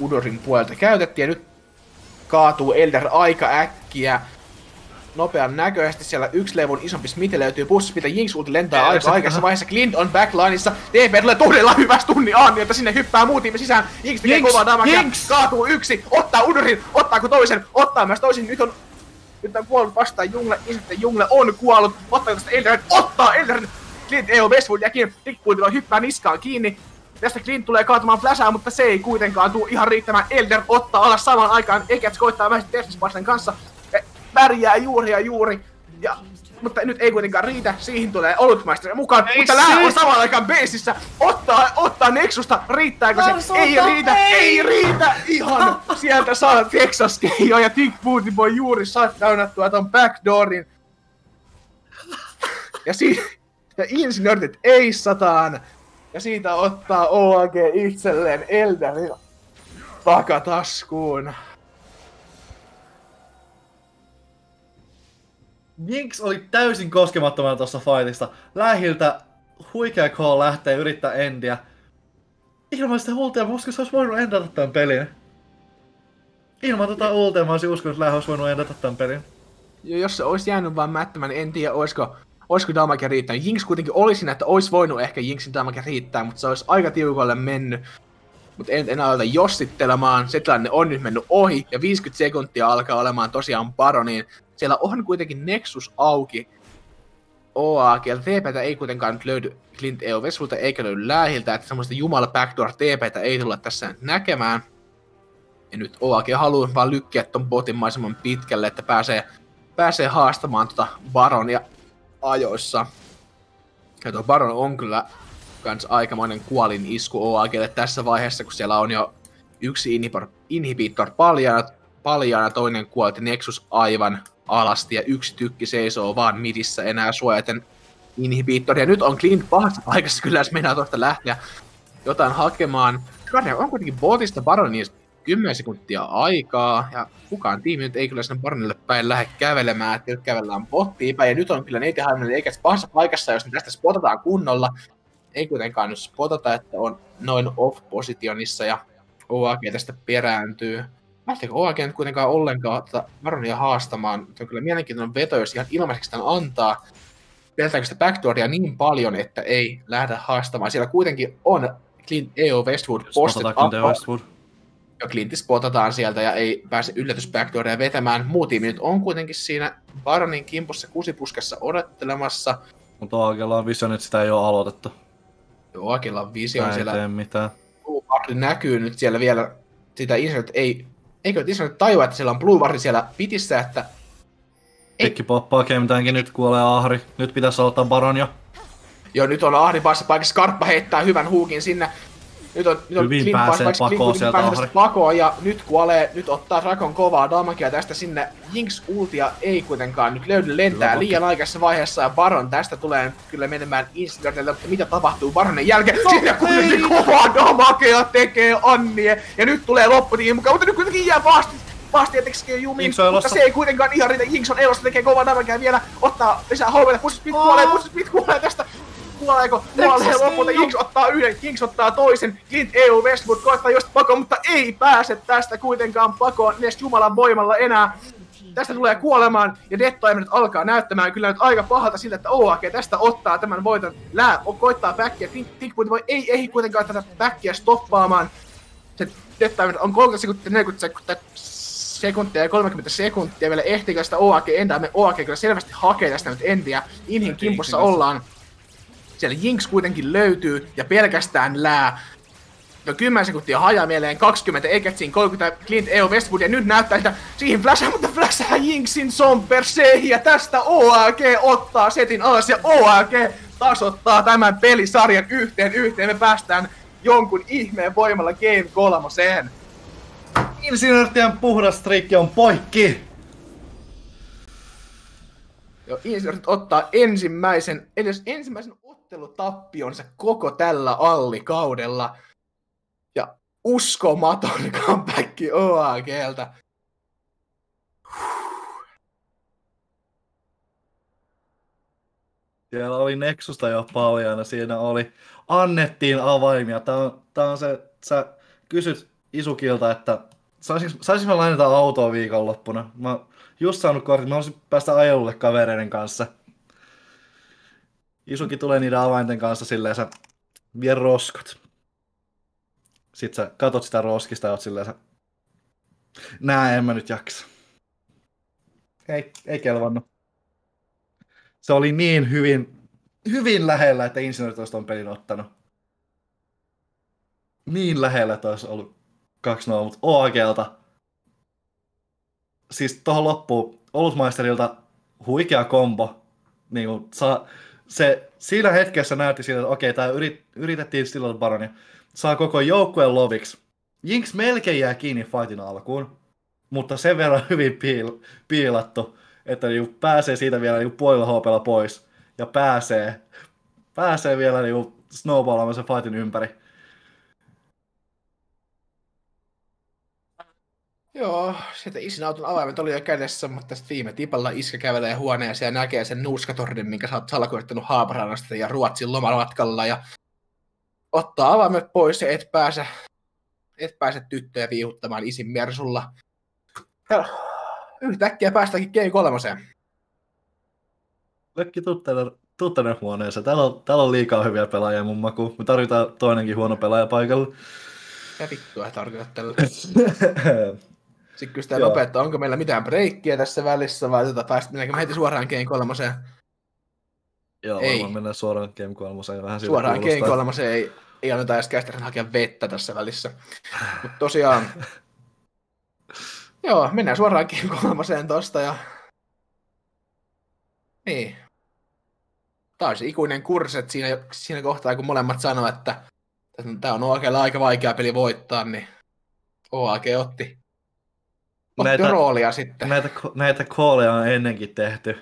Udorin puolelta käytettiin. Ja nyt kaatuu Elder aika äkkiä. Nopean näköisesti siellä yksi levun isompi Smith löytyy bussissa, mitä Jinx ulti lentää aika aikaisessa vaiheessa. Clint on backlineissa. TP tulee todella hyvä tunni Anni, että sinne hyppää muu tiimi sisään. Jinx tekee kovaa damagia, kaatuu yksi, ottaa Udurin, ottaako toisen, ottaa myös toisen. Nyt on nyt on kuollut vastaan Jungle, ja sitten Jungle on kuollut, ottaa tästä Elder, ottaa Elder, Clint ei ole Westwood ja kiinni, Dick hyppää niskaan kiinni, Tästä Clint tulee kaatumaan flashaa, mutta se ei kuitenkaan tule ihan riittämään. Elder ottaa alas samaan aikaan. Ekets koittaa vähän Tersis kanssa. Ja pärjää juuri ja juuri. Ja mutta nyt ei kuitenkaan riitä. Siihen tulee olutmaisteri mukaan, Ei mutta Lää on samaan aikaan beesissä. Ottaa, ottaa Nexusta, riittääkö se? Ei riitä, ei. ei. riitä! Ihan sieltä saa Texas Keijo ja Tick Booty voi juuri shutdownattua ton backdoorin. Ja, si- ja insinöörit eissataan. Ja siitä ottaa OAG itselleen Elderin takataskuun. Jinx oli täysin koskemattomana tuossa fightista. Lähiltä huikea call lähtee yrittää endiä. Ilman sitä ultia, mä uskon, että se olisi voinut endata tämän pelin. Ilman tota ultia mä olisin uskonut, että olisi voinut endata tämän pelin. Ja jos se olisi jäänyt vaan mättämään, niin en tiedä, olisiko, olisiko damage riittänyt. Jinx kuitenkin oli siinä, että olisi voinut ehkä Jinxin damage riittää, mutta se olisi aika tiukolle mennyt. Mutta en enää aloita jossittelemaan, se tilanne on nyt mennyt ohi, ja 50 sekuntia alkaa olemaan tosiaan Baroniin. Siellä on kuitenkin Nexus auki. OAG, TPtä ei kuitenkaan nyt löydy Clint EO Vesulta eikä löydy Läähiltä, että semmoista jumala backdoor TPtä ei tulla tässä näkemään. Ja nyt OAG haluaa vaan lykkiä ton botin pitkälle, että pääsee, pääsee haastamaan tota Baronia ajoissa. Ja tuo Baron on kyllä kans aikamoinen kuolin isku OAGlle tässä vaiheessa, kun siellä on jo yksi inhibitor, inhibitor paljaana, paljaana, toinen kuolti Nexus aivan alasti ja yksi tykki seisoo vaan midissä enää suojaten inhibitoria. Nyt on Clint pahassa paikassa kyllä, jos meinaa tuosta lähteä jotain hakemaan. Guardian on kuitenkin botista Baroniin 10 sekuntia aikaa, ja kukaan tiimi nyt ei kyllä sinne Baronille päin lähde kävelemään, että nyt kävellään bottiin päin, ja nyt on kyllä neitä Haimille eikä pahassa paikassa, jos ne tästä spotataan kunnolla. Ei kuitenkaan nyt spotata, että on noin off-positionissa, ja OAG tästä perääntyy. Lähteekö OAG nyt kuitenkaan ollenkaan tätä Baronia haastamaan? Se on kyllä mielenkiintoinen veto, jos ihan ilmaiseksi tämän antaa. Peltääkö sitä backdooria niin paljon, että ei lähdetä haastamaan? Siellä kuitenkin on Clint EO Westwood up- Westwood. Ja Clintti spotataan sieltä ja ei pääse yllätys backdooria vetämään. Muu tiimi nyt on kuitenkin siinä Baronin kimpussa kusipuskassa odottelemassa. Mutta Aagella on vision, että sitä ei ole aloitettu. Joo, Akilla on visio Mä en siellä. tee mitään. Blue näkyy nyt siellä vielä. Sitä Insight ei... Eikö Insight tajua, että siellä on Blue Ward siellä pitissä, että... Ei. Pikki poppaa Kemtäänkin, nyt kuolee Ahri. Nyt pitäisi aloittaa Baron jo. Jo nyt on Ahri päässä paikassa, Skarppa heittää hyvän huukin sinne. Nyt on, nyt on Hyvin Clint pääsee Clint pakoon sieltä tästä pakoon ja nyt kuolee, nyt ottaa Rakon kovaa damakia tästä sinne. Jinx ultia ei kuitenkaan nyt löydy lentää Kyllä, liian aikaisessa vaiheessa ja Baron tästä tulee kyllä menemään Instinctille, mutta mitä tapahtuu Baronin jälkeen? Sinne kuitenkin kovaa damakea tekee Annie ja nyt tulee lopputiin mukaan, mutta nyt kuitenkin jää vasti Vasti tekee jumiin, mutta se ei kuitenkaan ihan riitä. Jinx on elossa, tekee kovaa damakea vielä, ottaa lisää hoivelle, Pussis Smith kuolee, Pussis Smith kuolee tästä. Kuoleeko? Kuolee lopulta. Jinx ottaa yhden, Jinx ottaa toisen. Clint EU Westwood koittaa just pakoon, mutta ei pääse tästä kuitenkaan pakoon edes Jumalan voimalla enää. Tästä tulee kuolemaan ja Death nyt alkaa näyttämään kyllä nyt aika pahalta siltä, että OAG tästä ottaa tämän voiton. Lää on koittaa backia, Tickpoint voi ei ehdi kuitenkaan tätä backia stoppaamaan. Se Death on 30 sekuntia, 40 sekuntia, sekuntia ja 30 sekuntia vielä ehtiikö sitä OAG enää. Me OAG kyllä selvästi hakee tästä nyt endiä. Inhin kimpussa ollaan. Siellä Jinx kuitenkin löytyy ja pelkästään lää. No 10 sekuntia hajaa mieleen, 20 Eketsin, 30 Clint EO Westwood ja nyt näyttää, että siihen flashaa, mutta flashaa Jinxin Somper Seihin ja tästä OAG ottaa setin alas ja OAG tasoittaa tämän pelisarjan yhteen yhteen. Me päästään jonkun ihmeen voimalla Game kolmoseen. Insinöörtien puhdas strikki on poikki! Jo Insight ottaa ensimmäisen, edes ensimmäisen ottelutappionsa koko tällä allikaudella. Ja uskomaton *laughs* comeback OAGltä. Siellä oli Nexusta jo paljaana, siinä oli, annettiin avaimia. Tää on, tää on se, sä kysyt Isukilta, että saisinko, saisinko mä lainata autoa viikonloppuna? Mä just saanut kortin, mä haluaisin päästä ajelulle kavereiden kanssa. Isuki tulee niiden avainten kanssa silleen, sä vie roskot. Sitten sä katot sitä roskista ja oot silleen, sä, nää en mä nyt jaksa. Ei, ei kelvannut se oli niin hyvin, hyvin lähellä, että insinöörit olisi ton pelin ottanut. Niin lähellä, että olisi ollut 2-0, mutta OAGlta. Siis tuohon loppuun Olutmaisterilta huikea kombo. niin kuin, saa, se, siinä hetkessä näytti siltä, että okei, tämä yrit, yritettiin Steel Baronia, saa koko joukkueen loviksi. Jinx melkein jää kiinni fightin alkuun, mutta sen verran *laughs* hyvin piil, piilattu, että niinku pääsee siitä vielä niinku puolella hopella pois ja pääsee, pääsee vielä niinku snowballaamaan sen fightin ympäri. Joo, sieltä isin auton avaimet oli jo kädessä, mutta sitten viime tipalla iskä kävelee huoneeseen ja näkee sen nuuskatornin, minkä sä oot salakuljettanut Haaparannasta ja Ruotsin lomamatkalla ja ottaa avaimet pois ja et pääse, et pääse tyttöjä viihuttamaan isin Mersulla. Ja yhtäkkiä päästäänkin G3. Lökki tuttainen huoneessa. Täällä on, täällä on liikaa hyviä pelaajia mun maku. Me tarvitaan toinenkin huono pelaaja paikalla. Ja vittua tarkoitat tällä. *laughs* Sitten kysytään nopeutta, onko meillä mitään breikkiä tässä välissä vai tota, päästä, mennäänkö me heti suoraan Game 3? Joo, ei. varmaan mennään suoraan Game 3. Vähän suoraan Game 3 ei, ei anneta edes käsittää hakea vettä tässä välissä. Mutta tosiaan, *laughs* joo, mennään suoraan Game 3 tosta ja niin. Taas ikuinen kurset siinä, siinä kohtaa, kun molemmat sanoo, että tämä on oikealla aika vaikea peli voittaa, niin OAG otti näitä, roolia sitten. Näitä, näitä kooleja on ennenkin tehty.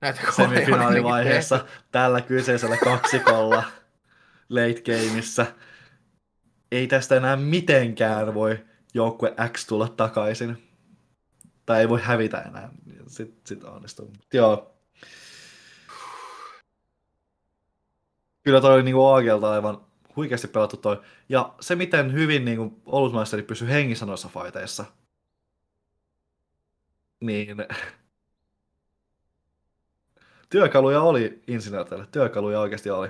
Näitä semifinaalivaiheessa tällä kyseisellä kaksikolla late gameissa. Ei tästä enää mitenkään voi joukkue X tulla takaisin. Tai ei voi hävitä enää. Sitten sit onnistuu. Joo. Kyllä toi oli niinku Aagelta aivan huikeasti pelattu toi. Ja se, miten hyvin niinku Olusmaisteri pysyy hengissä noissa faiteissa – niin työkaluja oli insinööreille, työkaluja oikeasti oli.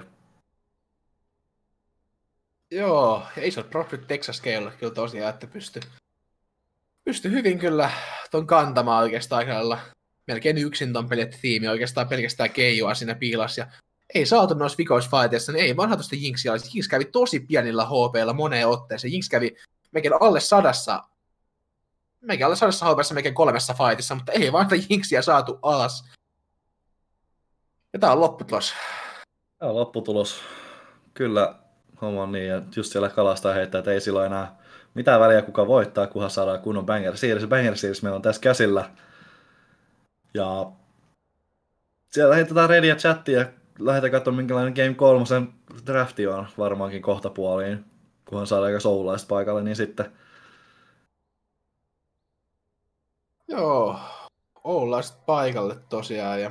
Joo, ei se ole Profit Texas Scale kyllä tosiaan, että pysty, pysty hyvin kyllä ton kantamaan oikeastaan aika melkein yksin ton pelit tiimi oikeastaan pelkästään keijua siinä piilas ja ei saatu noissa vikoisfaiteissa, niin ei vanhatusti Jinxia olisi. Jinx kävi tosi pienillä HPlla moneen otteeseen. Jinx kävi mekin alle sadassa mekin alle sadassa haupassa mekin kolmessa fightissa, mutta ei vaan jinksiä saatu alas. Ja tää on lopputulos. Tämä on lopputulos. Kyllä homma niin, ja just siellä kalastaa heittää, että ei sillä enää mitään väliä kuka voittaa, kunhan saadaan kunnon banger series. Banger series meillä on tässä käsillä. Ja siellä heitetään redia chattia ja lähdetään katsomaan, minkälainen Game 3 drafti on varmaankin kohta puoliin, kunhan saadaan aika soulaiset paikalle, niin sitten Joo, ollaan sitten paikalle tosiaan ja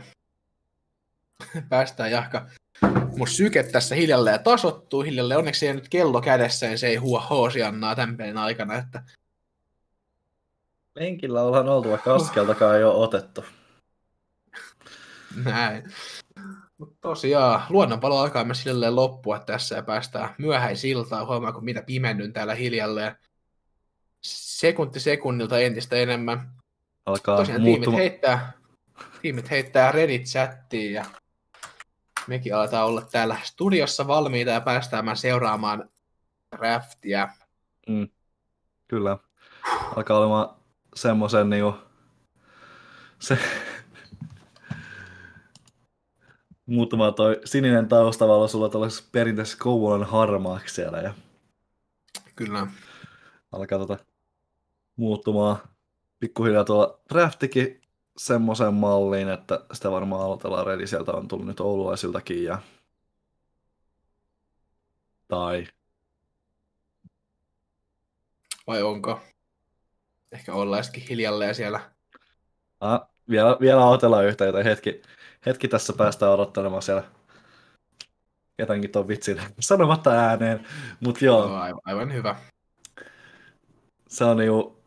*laughs* päästään jahka mun syke tässä hiljalleen tasottuu hiljalleen. Onneksi ei nyt kello kädessä ja se ei huo hoosiannaa tämän pelin aikana. Että... Lenkillä ollaan oltu, vaikka askeltakaan ei ole otettu. Näin. Mutta tosiaan, luonnonpalo alkaa myös hiljalleen loppua tässä ja päästään myöhäisiltaan. Huomaa, kun mitä pimennyn täällä hiljalleen. Sekunti sekunnilta entistä enemmän alkaa Tosiaan muuttuma... tiimit heittää, tiimit heittää Reddit-chattiin ja mekin aletaan olla täällä studiossa valmiita ja päästään seuraamaan draftia. Mm. Kyllä. Alkaa olemaan semmoisen niinku, se, *laughs* muutama toi sininen taustavalo sulla tällaisessa perinteisessä Kouvolan harmaaksi siellä. Ja Kyllä. Alkaa tota muuttumaan pikkuhiljaa tuolla draftikin semmoisen malliin, että sitä varmaan aloitellaan ready. Sieltä on tullut nyt oululaisiltakin ja tai vai onko? Ehkä ollaisikin hiljalleen siellä. Ah, vielä, vielä odotellaan yhtä, joten hetki, hetki tässä päästään odottelemaan siellä jotenkin tuon vitsin *laughs* sanomatta ääneen. Mut joo. No, aivan, aivan hyvä. Se on niinku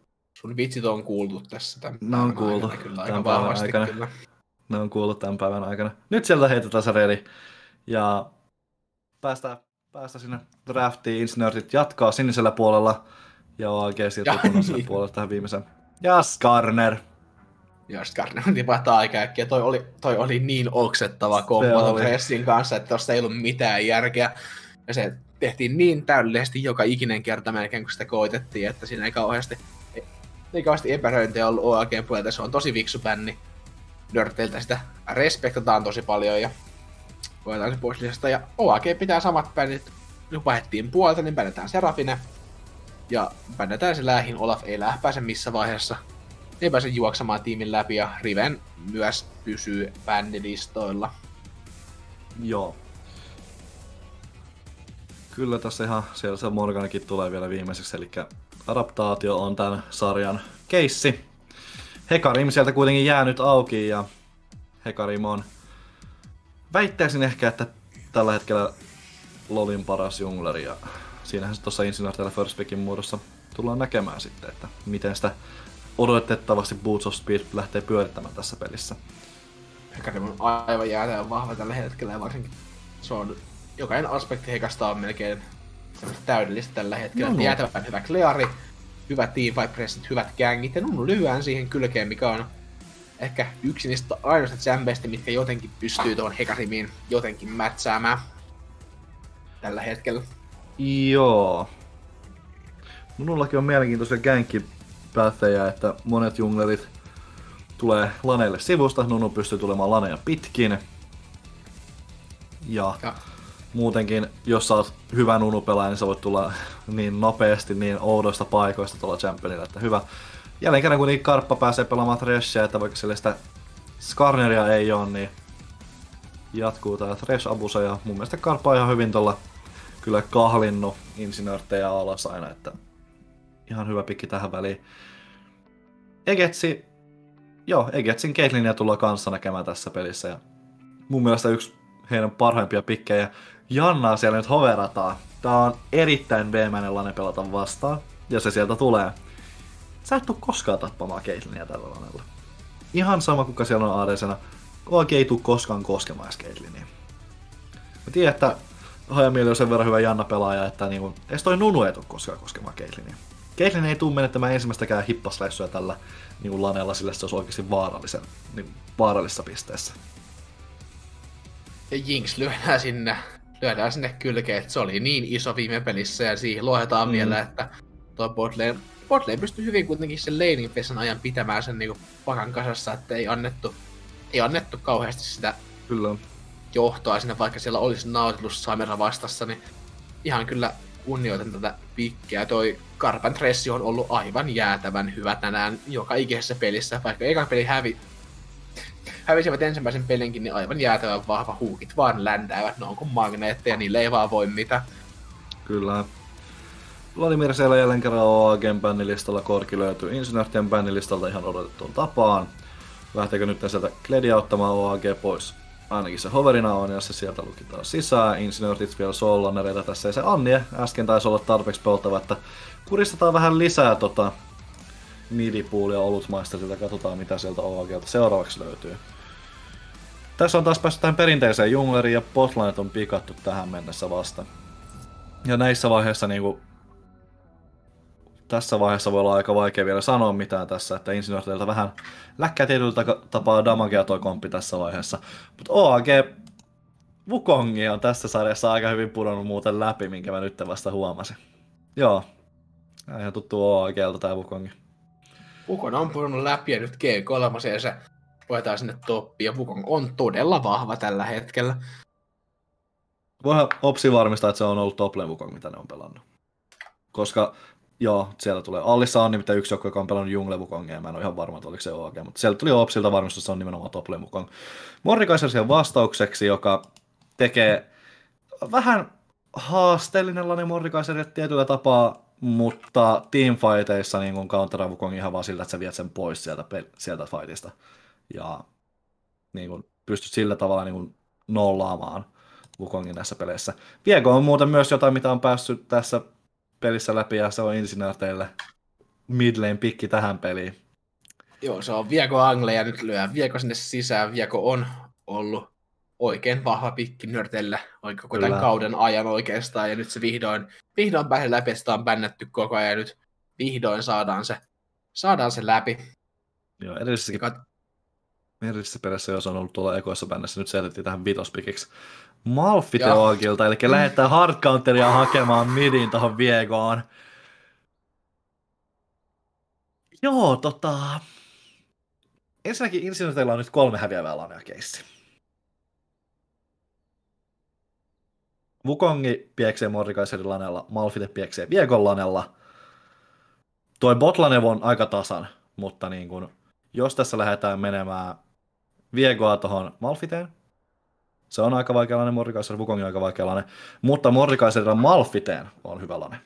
Sun vitsit on kuultu tässä tämän ne on kuultu. Aikana, kyllä, aika vahvasti aikana. kyllä. Ne on kuullut tämän päivän aikana. Nyt sieltä heitetään se ready. Ja päästään, päästään sinne draftiin. Insinöörit jatkaa sinisellä puolella. Ja oikeasti ja, punaisella *laughs* niin. puolella tähän viimeisen. Ja Skarner. Ja Skarner tipahtaa aika äkkiä. Toi oli, toi oli niin oksettava kombo Pressin kanssa, että tosta ei ollut mitään järkeä. Ja se tehtiin niin täydellisesti joka ikinen kerta melkein, kun sitä koitettiin, että siinä ei kauheasti ei kauheasti epäröintiä ollut OAG puolelta, se on tosi viksu bänni. nörteiltä sitä respektataan tosi paljon ja voidaan se pois lisästä. Ja OAG pitää samat bändit, nyt vaihdettiin puolta, niin bännetään Serafine. Ja bännetään se lähin, Olaf ei lähpääse missä vaiheessa. Ei pääse juoksemaan tiimin läpi ja Riven myös pysyy bändilistoilla. Joo. Kyllä tässä ihan siellä se Morganikin tulee vielä viimeiseksi, eli adaptaatio on tämän sarjan keissi. Hekarim sieltä kuitenkin jäänyt auki ja Hekarim on väittäisin ehkä, että tällä hetkellä Lolin paras jungleri ja siinähän se tuossa Insinuartella First Pickin muodossa tullaan näkemään sitten, että miten sitä odotettavasti Boots of Speed lähtee pyörittämään tässä pelissä. Hekarim on aivan jäätävän vahva tällä hetkellä ja varsinkin se on jokainen aspekti Hekasta on melkein täydellistä tällä hetkellä. No, no. Jäätävän hyvä Cleari, hyvä team pressit, hyvät gangit ja Nunu lyhyen siihen kylkeen, mikä on ehkä yksi niistä ainoista jambeista, mitkä jotenkin pystyy tuon Hekarimiin jotenkin mätsäämään tällä hetkellä. Joo. Minullakin on mielenkiintoisia gankkipäthejä, että monet junglerit tulee laneille sivusta, Nunu pystyy tulemaan laneja pitkin. Ja, ja muutenkin, jos sä oot hyvä nunupelaaja, niin sä voit tulla niin nopeasti niin oudoista paikoista tuolla championilla, että hyvä. Jälleen kerran kun Karppa pääsee pelaamaan Threshia, että vaikka sille sitä Skarneria ei ole, niin jatkuu tää Thresh abusa ja mun mielestä Karppa on ihan hyvin tuolla kyllä kahlinnut insinöörtejä alas aina, että ihan hyvä pikki tähän väliin. Egetsi, joo, Egetsin Caitlinia tullaan kanssa näkemään tässä pelissä ja mun mielestä yksi heidän parhaimpia pikkejä. Jannaa siellä nyt hoverataan. Tää on erittäin veemäinen lane pelata vastaan, ja se sieltä tulee. Sä et tuu koskaan tappamaan Caitlinia tällä lanella. Ihan sama kuka siellä on aadesena. Oikein ei tuu koskaan koskemaan Caitlinia. Mä tiedän, että Hajamieli on sen verran hyvä Janna-pelaaja, että niinku, edes toi Nunu ei tuu koskaan koskemaan Caitlinia. Caitlyn ei tuu menettämään ensimmäistäkään hippasläissyä tällä niin lanella, sillä se olisi oikeasti vaarallisen, niin vaarallisessa pisteessä. Ja Jinx lyödään sinne, lyödään sinne kylkeen, että se oli niin iso viime pelissä ja siihen luohetaan mm. vielä, että tuo botlane, botlane pystyy hyvin kuitenkin sen laning phasen ajan pitämään sen niinku pakan kasassa, että ei annettu, ei annettu kauheasti sitä Kyllä. johtoa sinne, vaikka siellä olisi Nautilus Samera vastassa, niin ihan kyllä kunnioitan tätä pikkiä. Toi Carpentressi on ollut aivan jäätävän hyvä tänään joka ikisessä pelissä, vaikka eka peli hävi, hävisivät ensimmäisen pelinkin, niin aivan jäätävän vahva huukit vaan ländäävät, ne on kuin magneetteja, niille ei vaan voi mitä. Kyllä. Vladimir siellä jälleen kerran OAGn bännilistalla, Korki löytyy Insinöörtien bännilistalta ihan odotettuun tapaan. Lähteekö nyt sieltä Kledia ottamaan OAG pois? Ainakin se hoverina on, ja se sieltä lukitaan sisään. Insinöörtit vielä sollanereita tässä, ja se Annie äsken taisi olla tarpeeksi poltava, että kuristetaan vähän lisää tota midipuulia olutmaisterilta, katsotaan mitä sieltä OAGlta seuraavaksi löytyy. Tässä on taas päästy tähän perinteiseen jungleriin ja botlinet on pikattu tähän mennessä vasta. Ja näissä vaiheissa niinku tässä vaiheessa voi olla aika vaikea vielä sanoa mitään tässä, että insinööriltä vähän läkkää tietyllä tapaa damagea toi komppi tässä vaiheessa. Mutta OAG Wukongi on tässä sarjassa aika hyvin pudonnut muuten läpi, minkä mä nyt vasta huomasin. Joo, ihan tuttu OAGlta tää Wukongi. Wukong on pudonnut läpi ja nyt G3 ja se voidaan sinne toppiin. Ja Wukong on todella vahva tällä hetkellä. Voihan Opsi varmistaa, että se on ollut top Wukong, mitä ne on pelannut. Koska Joo, siellä tulee. Allissa on nimittäin yksi joukko, joka on pelannut Jungle Wukongia, mä en ole ihan varma, että oliko se oikein, mutta sieltä tuli Opsilta varmistus, että se on nimenomaan Tople Wukong. Morrikaiser siihen vastaukseksi, joka tekee vähän haasteellinen Lani Morrikaiser tietyllä tapaa, mutta teamfighteissa niin kun counteraa Wukongin ihan vaan siltä, että sä viet sen pois sieltä, sieltä fightista. Ja niin kun pystyt sillä tavalla niin kun nollaamaan Wukongin näissä peleissä. Viego on muuten myös jotain, mitä on päässyt tässä pelissä läpi ja se on insinöörteille midlane pikki tähän peliin. Joo, se on Vieko Angle ja nyt lyö Vieko sinne sisään. Vieko on ollut oikein vahva pikki nörteillä oikein koko tämän kauden ajan oikeastaan. Ja nyt se vihdoin, vihdoin pääsee läpi, sitä on bännätty koko ajan ja nyt vihdoin saadaan se, saadaan se läpi. Joo, edellisessäkin Joka... edellisessä perässä, jos on ollut tuolla ekoissa bännässä, nyt se jätettiin tähän vitospikiksi. Malfiteogilta, eli lähettää hardcounteria hakemaan midin tuohon Viegoon. Joo, tota... ensinnäkin Insinuteilla on nyt kolme häviävää lanea keissi. Wukongi pieksee Morrikaiserin lanella, Malfite pieksee Viekon lanella. Toi Botlanev on aika tasan, mutta niin kun, jos tässä lähdetään menemään Viegoa tuohon Malfiteen, se on aika vaikealainen, Morrikaiser Wukongi on aika vaikealainen, mutta Morrikaiserilla Malfiteen on hyvä lane.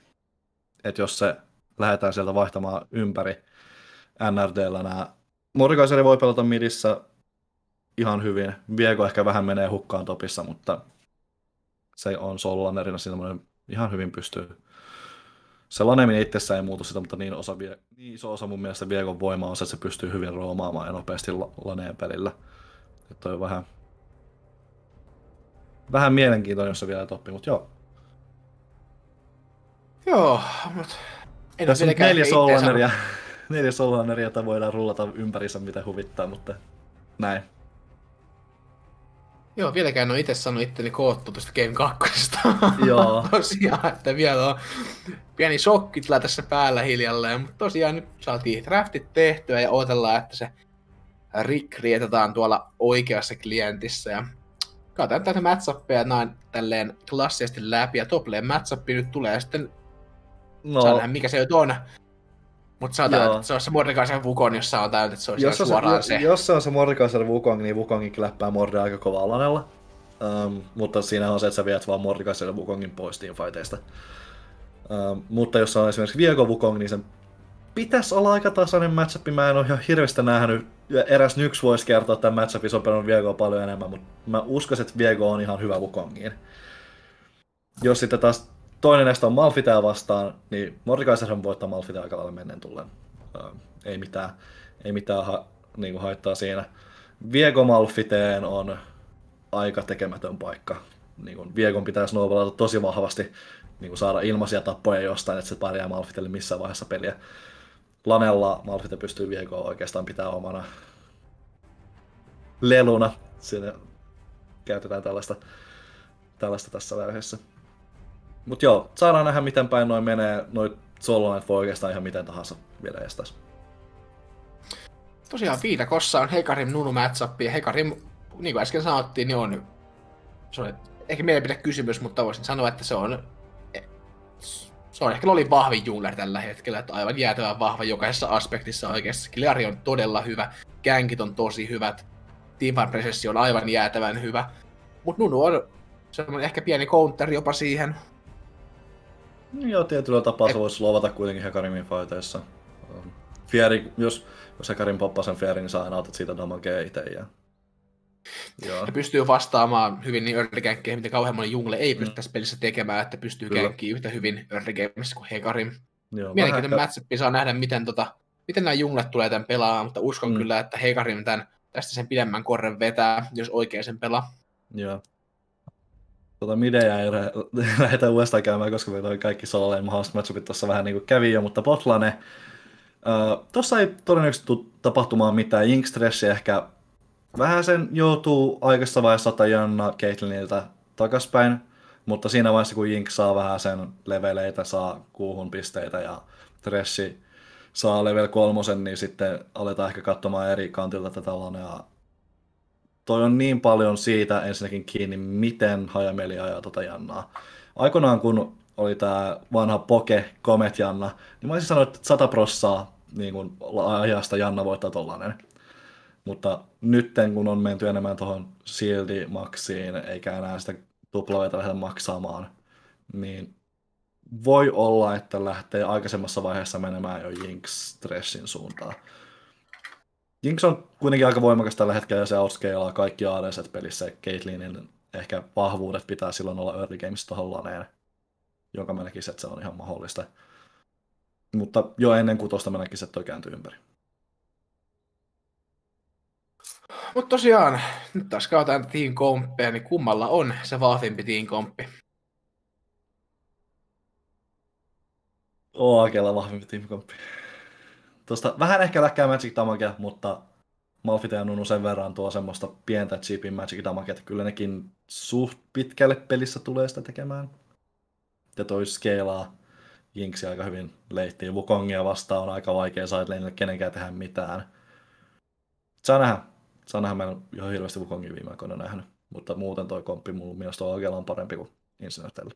Et jos se lähdetään sieltä vaihtamaan ympäri NRDllä nämä Morrikaiseri voi pelata midissä ihan hyvin. Viego ehkä vähän menee hukkaan topissa, mutta se on Sollanerina semmoinen ihan hyvin pystyy. Se laneminen itsessään ei muutu sitä, mutta niin, osa, niin iso osa mun mielestä Viegon voima on se, että se pystyy hyvin roomaamaan ja nopeasti laneen pelillä. Että on vähän, vähän mielenkiintoinen, jos se vielä toppi, mutta joo. Joo, mutta en Tässä on neljä Sollaneria, neljä Sollaneria, jota voidaan rullata ympärissä, mitä huvittaa, mutta näin. Joo, vieläkään en ole itse saanut itteni koottu tuosta Game 2. Joo. *laughs* tosiaan, että vielä on pieni shokki tässä päällä hiljalleen, mutta tosiaan nyt saatiin draftit tehtyä ja odotellaan, että se Rick rietetään tuolla oikeassa klientissä ja katsotaan tätä matchappeja näin tälleen klassisesti läpi ja topleen matchappi nyt tulee sitten no. saa nähdä mikä se nyt on. Mutta sanotaan, että se on se Mordekaisen Wukong, jos sanotaan, että se on jos suoraan se. Jos se on se Mordekaisen Wukong, niin Wukongin läppää Morde aika kovaa lanella. Um, mutta siinä on se, että sä viet vaan Mordekaisen Wukongin pois teamfighteista. Um, mutta jos on esimerkiksi Viego Wukong, niin sen pitäisi olla aika tasainen matchup. Mä en ole ihan hirveästi nähnyt. Eräs Nyx voisi kertoa, että tämä matchup on pelannut Viegoa paljon enemmän, mutta mä uskon, että Viego on ihan hyvä Wukongiin. Jos sitten taas toinen näistä on Malfitea vastaan, niin Mordekaiserhan voittaa Malfitea aika lailla menneen tullen. Ei mitään, ei mitään ha, niin kuin haittaa siinä. Viego Malfiteen on aika tekemätön paikka. Niin kuin Viegon pitää snowballata tosi vahvasti, niin kuin saada ilmaisia tappoja jostain, että se pärjää Malfitelle missään vaiheessa peliä. Lanella Malfite pystyy Viegoa oikeastaan pitää omana leluna. Siinä käytetään tällaista, tällaista tässä vaiheessa. Mutta joo, saadaan nähdä miten päin noin menee. Noit solonet voi oikeastaan ihan miten tahansa vielä estäisi. Tosiaan viidakossa on Hekarim Nunu matchup, ja Hekarim, niin kuin äsken sanottiin, niin on, se on ehkä kysymys, mutta voisin sanoa, että se on se on ehkä Lolin vahvin jungler tällä hetkellä, että aivan jäätävän vahva jokaisessa aspektissa oikeassa. Kiliari on todella hyvä, känkit on tosi hyvät, Teamfight Presence on aivan jäätävän hyvä, mutta Nunu on semmoinen ehkä pieni counteri jopa siihen, niin joo, tietyllä tapaa Et... se voisi luovata kuitenkin Hekarimin fighteissa. Fieri, jos, jos Hekarin poppaa sen Fierin, niin saa aina otat siitä damagea itse. Ja... Joo. Ja pystyy vastaamaan hyvin niin early mitä kauhean moni jungle ei pysty mm. tässä pelissä tekemään, että pystyy känkkiin yhtä hyvin early kuin Hekarim. Joo, Mielenkiintoinen matchup, saa nähdä, miten, tota, miten nämä junglet tulee tämän pelaamaan, mutta uskon mm. kyllä, että Hekarim tämän, tästä sen pidemmän korren vetää, jos oikein sen pelaa. Joo. Tota midejä ei *laughs* lähdetä uudestaan käymään, koska meillä oli kaikki sololeen mahdolliset matchupit tuossa vähän niin kuin kävi jo, mutta Botlane, uh, tuossa ei todennäköisesti tule tapahtumaan mitään. Jinx ehkä vähän sen joutuu aikaisessa vaiheessa ottaa Janna Caitlinilta takaspäin, mutta siinä vaiheessa kun Jinx saa vähän sen leveleitä, saa kuuhun pisteitä ja Tressi saa level kolmosen, niin sitten aletaan ehkä katsomaan eri kantilta tätä lanea toi on niin paljon siitä ensinnäkin kiinni, miten Hajameli ajaa tota Jannaa. Aikoinaan kun oli tämä vanha Poke Comet Janna, niin mä olisin sanonut, että 100 prossaa niin kun ajasta Janna voittaa tollanen. Mutta nyt kun on menty enemmän tuohon Shieldi Maxiin, eikä enää sitä tuplaveita lähdetä maksamaan, niin voi olla, että lähtee aikaisemmassa vaiheessa menemään jo Jinx Stressin suuntaan. Jinx on kuitenkin aika voimakas tällä hetkellä ja se outscalaa kaikki ADC pelissä. Caitlinin ehkä vahvuudet pitää silloin olla early games tuohon laneen, joka mä näkisin, että se on ihan mahdollista. Mutta jo ennen kutosta mä näkisin, että toi kääntyy ympäri. Mutta tosiaan, nyt taas katsotaan team komppeja, niin kummalla on se vahvimpi team komppi? Oakella vahvimpi team komppi. Tuosta vähän ehkä läkkää Magic Damagea, mutta Malfite ja Nunu sen verran tuo semmoista pientä chipin Magic Damagea, että kyllä nekin suht pitkälle pelissä tulee sitä tekemään. Ja toi skeilaa Jinxi aika hyvin leittiin. Wukongia vastaan on aika vaikea sidelanelle kenenkään tehdä mitään. Saa nähdä. Saa nähdä, mä en ole ihan hirveästi Wukongin viime aikoina nähnyt. Mutta muuten toi komppi mun mielestä on oikealla on parempi kuin Insinertellä.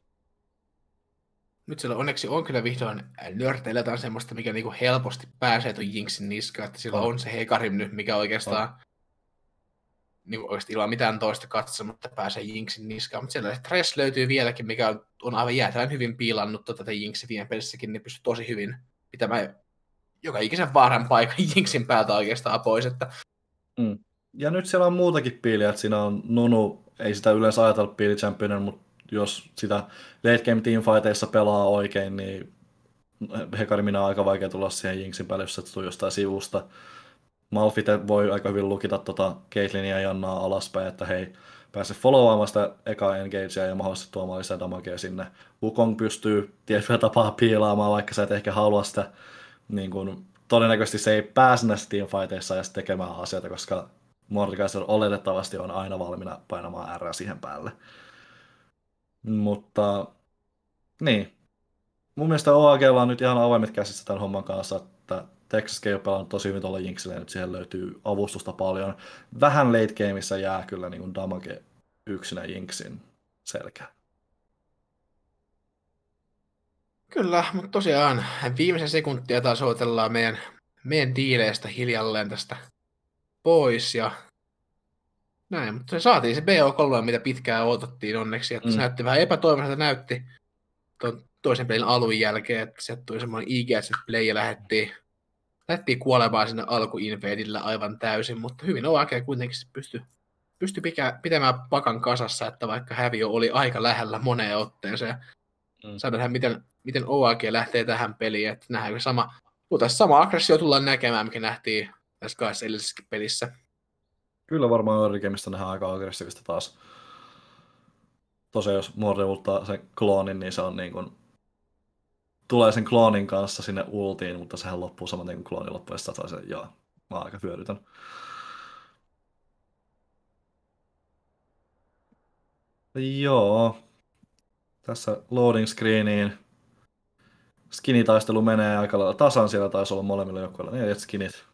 Nyt siellä onneksi on kyllä vihdoin nörteillä jotain semmoista, mikä niinku helposti pääsee tuon Jinxin niskaan, että sillä on, on se Hekarim nyt, mikä oikeastaan on. Niin oikeasti ilman mitään toista katsomatta pääsee Jinxin niskaan, mutta siellä Stress löytyy vieläkin, mikä on aivan jäätävän hyvin piilannut tätä tota Jinxin viime pelissäkin, niin pystyy tosi hyvin pitämään joka ikisen vaaran paikan *laughs* Jinxin päältä oikeastaan pois. Että... Mm. Ja nyt siellä on muutakin piiliä, että siinä on Nunu, ei sitä yleensä ajatella piilichampionina, mutta jos sitä late game teamfighteissa pelaa oikein, niin Hekarimina on aika vaikea tulla siihen Jinxin päälle, jos se tulee jostain sivusta. Malfite voi aika hyvin lukita tota Caitlinia ja Jannaa alaspäin, että hei, pääse followaamaan sitä eka engagea ja mahdollisesti tuomaan lisää damagea sinne. Wukong pystyy tietyllä tapaa piilaamaan, vaikka sä et ehkä halua sitä. Niin kun, todennäköisesti se ei pääse näissä teamfighteissa ja tekemään asioita, koska Mordekaiser oletettavasti on aina valmiina painamaan R siihen päälle. Mutta niin. Mun mielestä OAGlla on nyt ihan avaimet käsissä tämän homman kanssa, että Texas Game on tosi hyvin tuolla Jinxille, nyt siihen löytyy avustusta paljon. Vähän late gameissa jää kyllä niin kuin damage yksinä Jinxin selkä. Kyllä, mutta tosiaan viimeisen sekuntia taas odotellaan meidän, meidän diileistä hiljalleen tästä pois ja näin, mutta se saatiin se BO3, mitä pitkään odotettiin onneksi, että mm. se näytti vähän epätoivoiselta näytti tuon toisen pelin alun jälkeen, että sieltä tuli semmoinen IGS play ja lähdettiin, lähdettiin kuolemaan sinne alkuinfeedillä aivan täysin, mutta hyvin OAK kuitenkin pystyi pysty pitämään pakan kasassa, että vaikka häviö oli aika lähellä moneen otteeseen. Mm. Saadaan miten, miten OAG lähtee tähän peliin, että nähdäänkö sama, sama aggressio tullaan näkemään, mikä nähtiin tässä kahdessa edellisessä pelissä. Kyllä varmaan Early nähdään aika aggressiivista taas. Tosiaan jos Morde ulttaa sen kloonin, niin se on niin kuin, tulee sen kloonin kanssa sinne ultiin, mutta sehän loppuu saman kuin klooni loppuu, ja se, joo, mä oon aika hyödytön. Joo. Tässä loading screeniin skinitaistelu menee aika lailla tasan, siellä taisi olla molemmilla joukkoilla neljät skinit.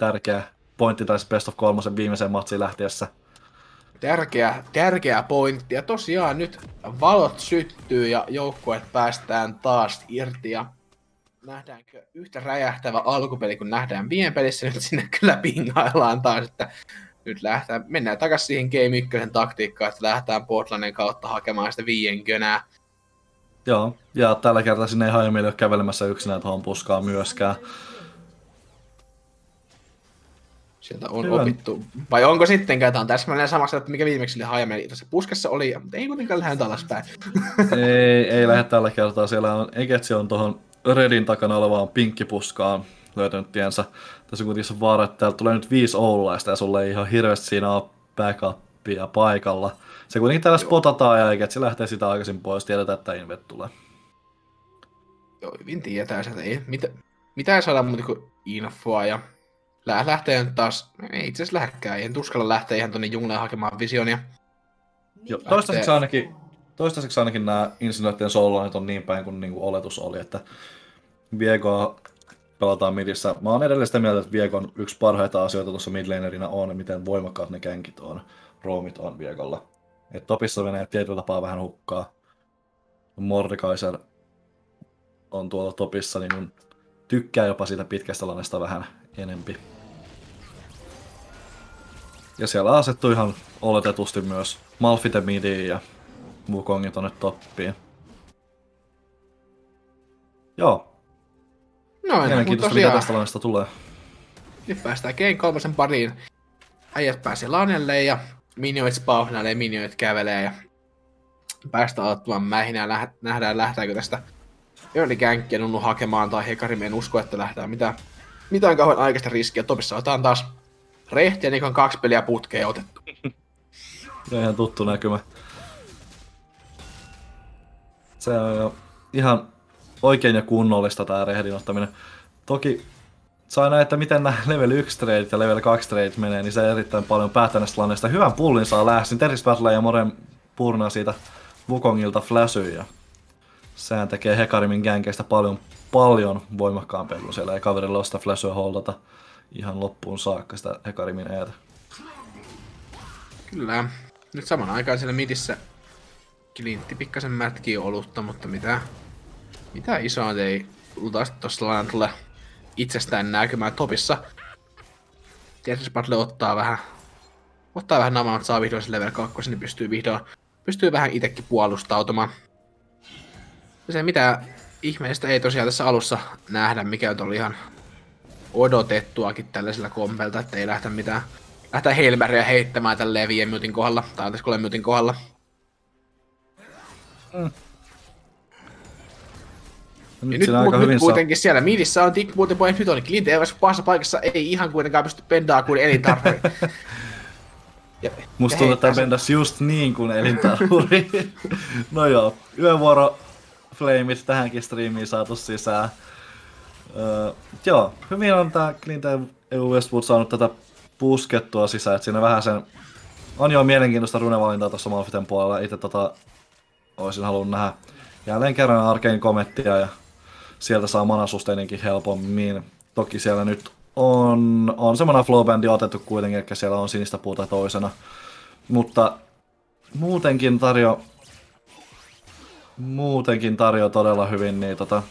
Tärkeä pointti taisi Best of kolmosen viimeiseen matsiin lähtiessä. Tärkeä, tärkeä pointti. Ja tosiaan nyt valot syttyy ja joukkueet päästään taas irti. Ja nähdäänkö yhtä räjähtävä alkupeli, kun nähdään viime pelissä, nyt sinne kyllä pingaillaan taas, että nyt lähtee, mennään takaisin siihen Game 1 taktiikkaan, että lähdetään Portlandin kautta hakemaan sitä viien könää. Joo, ja tällä kertaa sinne ei Haimille ole kävelemässä yksinään tuohon puskaan myöskään. Sieltä on Hyvä. opittu. Vai onko sittenkään, tämä on täsmälleen samassa, että mikä viimeksi oli Hayame tässä puskessa oli, mutta ei kuitenkaan lähde alaspäin. *laughs* ei, ei lähde tällä kertaa. Siellä on, Egetsi on tuohon Redin takana olevaan pinkkipuskaan löytänyt tiensä. Tässä on kuitenkin vaara, että täältä tulee nyt viisi oululaista ja sulle ei ihan hirveästi siinä ole backupia paikalla. Se kuitenkin täällä Joo. spotataan ja se lähtee sitä aikaisin pois, tiedetään, että Invet tulee. Joo, hyvin tietää että ei, mitä, mitä ei saada muuta kuin infoa ja lähtee nyt taas, ei itse asiassa lähdekään, en tuskalla lähteä ihan tuonne jungleen hakemaan visionia. Joo, toistaiseksi ainakin, toistaiseksi ainakin nämä insinööttien sololanit on niin päin kuin, niin kuin oletus oli, että Viego pelataan midissä. Mä oon edelleen sitä mieltä, että Viegon yksi parhaita asioita tuossa midlanerinä on, miten voimakkaat ne känkit on, roomit on Viegolla. Et topissa menee tietyllä tapaa vähän hukkaa. Mordekaiser on tuolla topissa, niin tykkää jopa siitä pitkästä lanesta vähän enempi. Ja siellä asettu ihan oletetusti myös Malfite midiin ja Wukongin tonne toppiin. Joo, No, Mielenkiintoista, mitä tästä lanesta tulee. Nyt päästään Game 3 pariin. Äijät pääsee lanelle ja minioit spawnnailee, minioit kävelee ja päästään aloittamaan mähinää. Nähdään lähtääkö tästä early gankkia nunnu hakemaan tai Hekari, en usko, että lähdetään mitään, mitään kauhean aikaista riskiä. Topissa otetaan taas Rehti ja Nikon kaksi peliä putkeen otettu. Ja ihan tuttu näkymä. Se on ihan oikein ja kunnollista tämä rehdin ottaminen. Toki saa nähdä, että miten nämä level 1 treidit ja level 2 treidit menee, niin se erittäin paljon päättäneestä lanneista. Hyvän pullin saa lähdössä, Teris Battle ja Moren purnaa siitä Wukongilta flashyja. Sehän tekee Hekarimin gänkeistä paljon, paljon voimakkaampi, kun siellä ei kaverilla ole sitä holdata. ihan loppuun saakka sitä Hekarimin eetä. Kyllä. Nyt saman aikaan siellä midissä Klintti pikkasen mätkii olutta, mutta mitä, mitä isoa ei luultavasti tuossa tule itsestään näkymään topissa. Tietysti Battle ottaa vähän, ottaa vähän namaa, että saa vihdoin level 2, niin pystyy vihdoin, pystyy vähän itsekin puolustautumaan. Se mitä ihmeistä ei tosiaan tässä alussa nähdä, mikä oli ihan odotettuakin tällaisella kompelta, että ei lähteä mitään lähteä Helmeriä heittämään tämän Levien mytin kohdalla, tai anteeksi kuule mytin kohdalla. Mm. Nyt, ja nyt, aika nyt kuitenkin saa... siellä midissä on Dick muuten pois nyt on Clint Evans pahassa paikassa, ei ihan kuitenkaan pysty pendaa kuin elintarveri. *laughs* ja, Musta tuntuu, että pendas just niin kuin elintarveri. *laughs* no joo, yövuoro Flameit tähänkin striimiin saatu sisään. Uh, joo, hyvin on tää Clint Westwood saanut tätä puskettua sisään, että siinä vähän sen... On jo mielenkiintoista runevalintaa tuossa Malfiten puolella. Itse tota, olisin halunnut nähdä jälleen kerran Arkein komettia ja sieltä saa manasusteinenkin helpommin. Toki siellä nyt on, on semmoinen flowbandi otettu kuitenkin, että siellä on sinistä puuta toisena. Mutta muutenkin tarjo, muutenkin tarjo todella hyvin niin tota,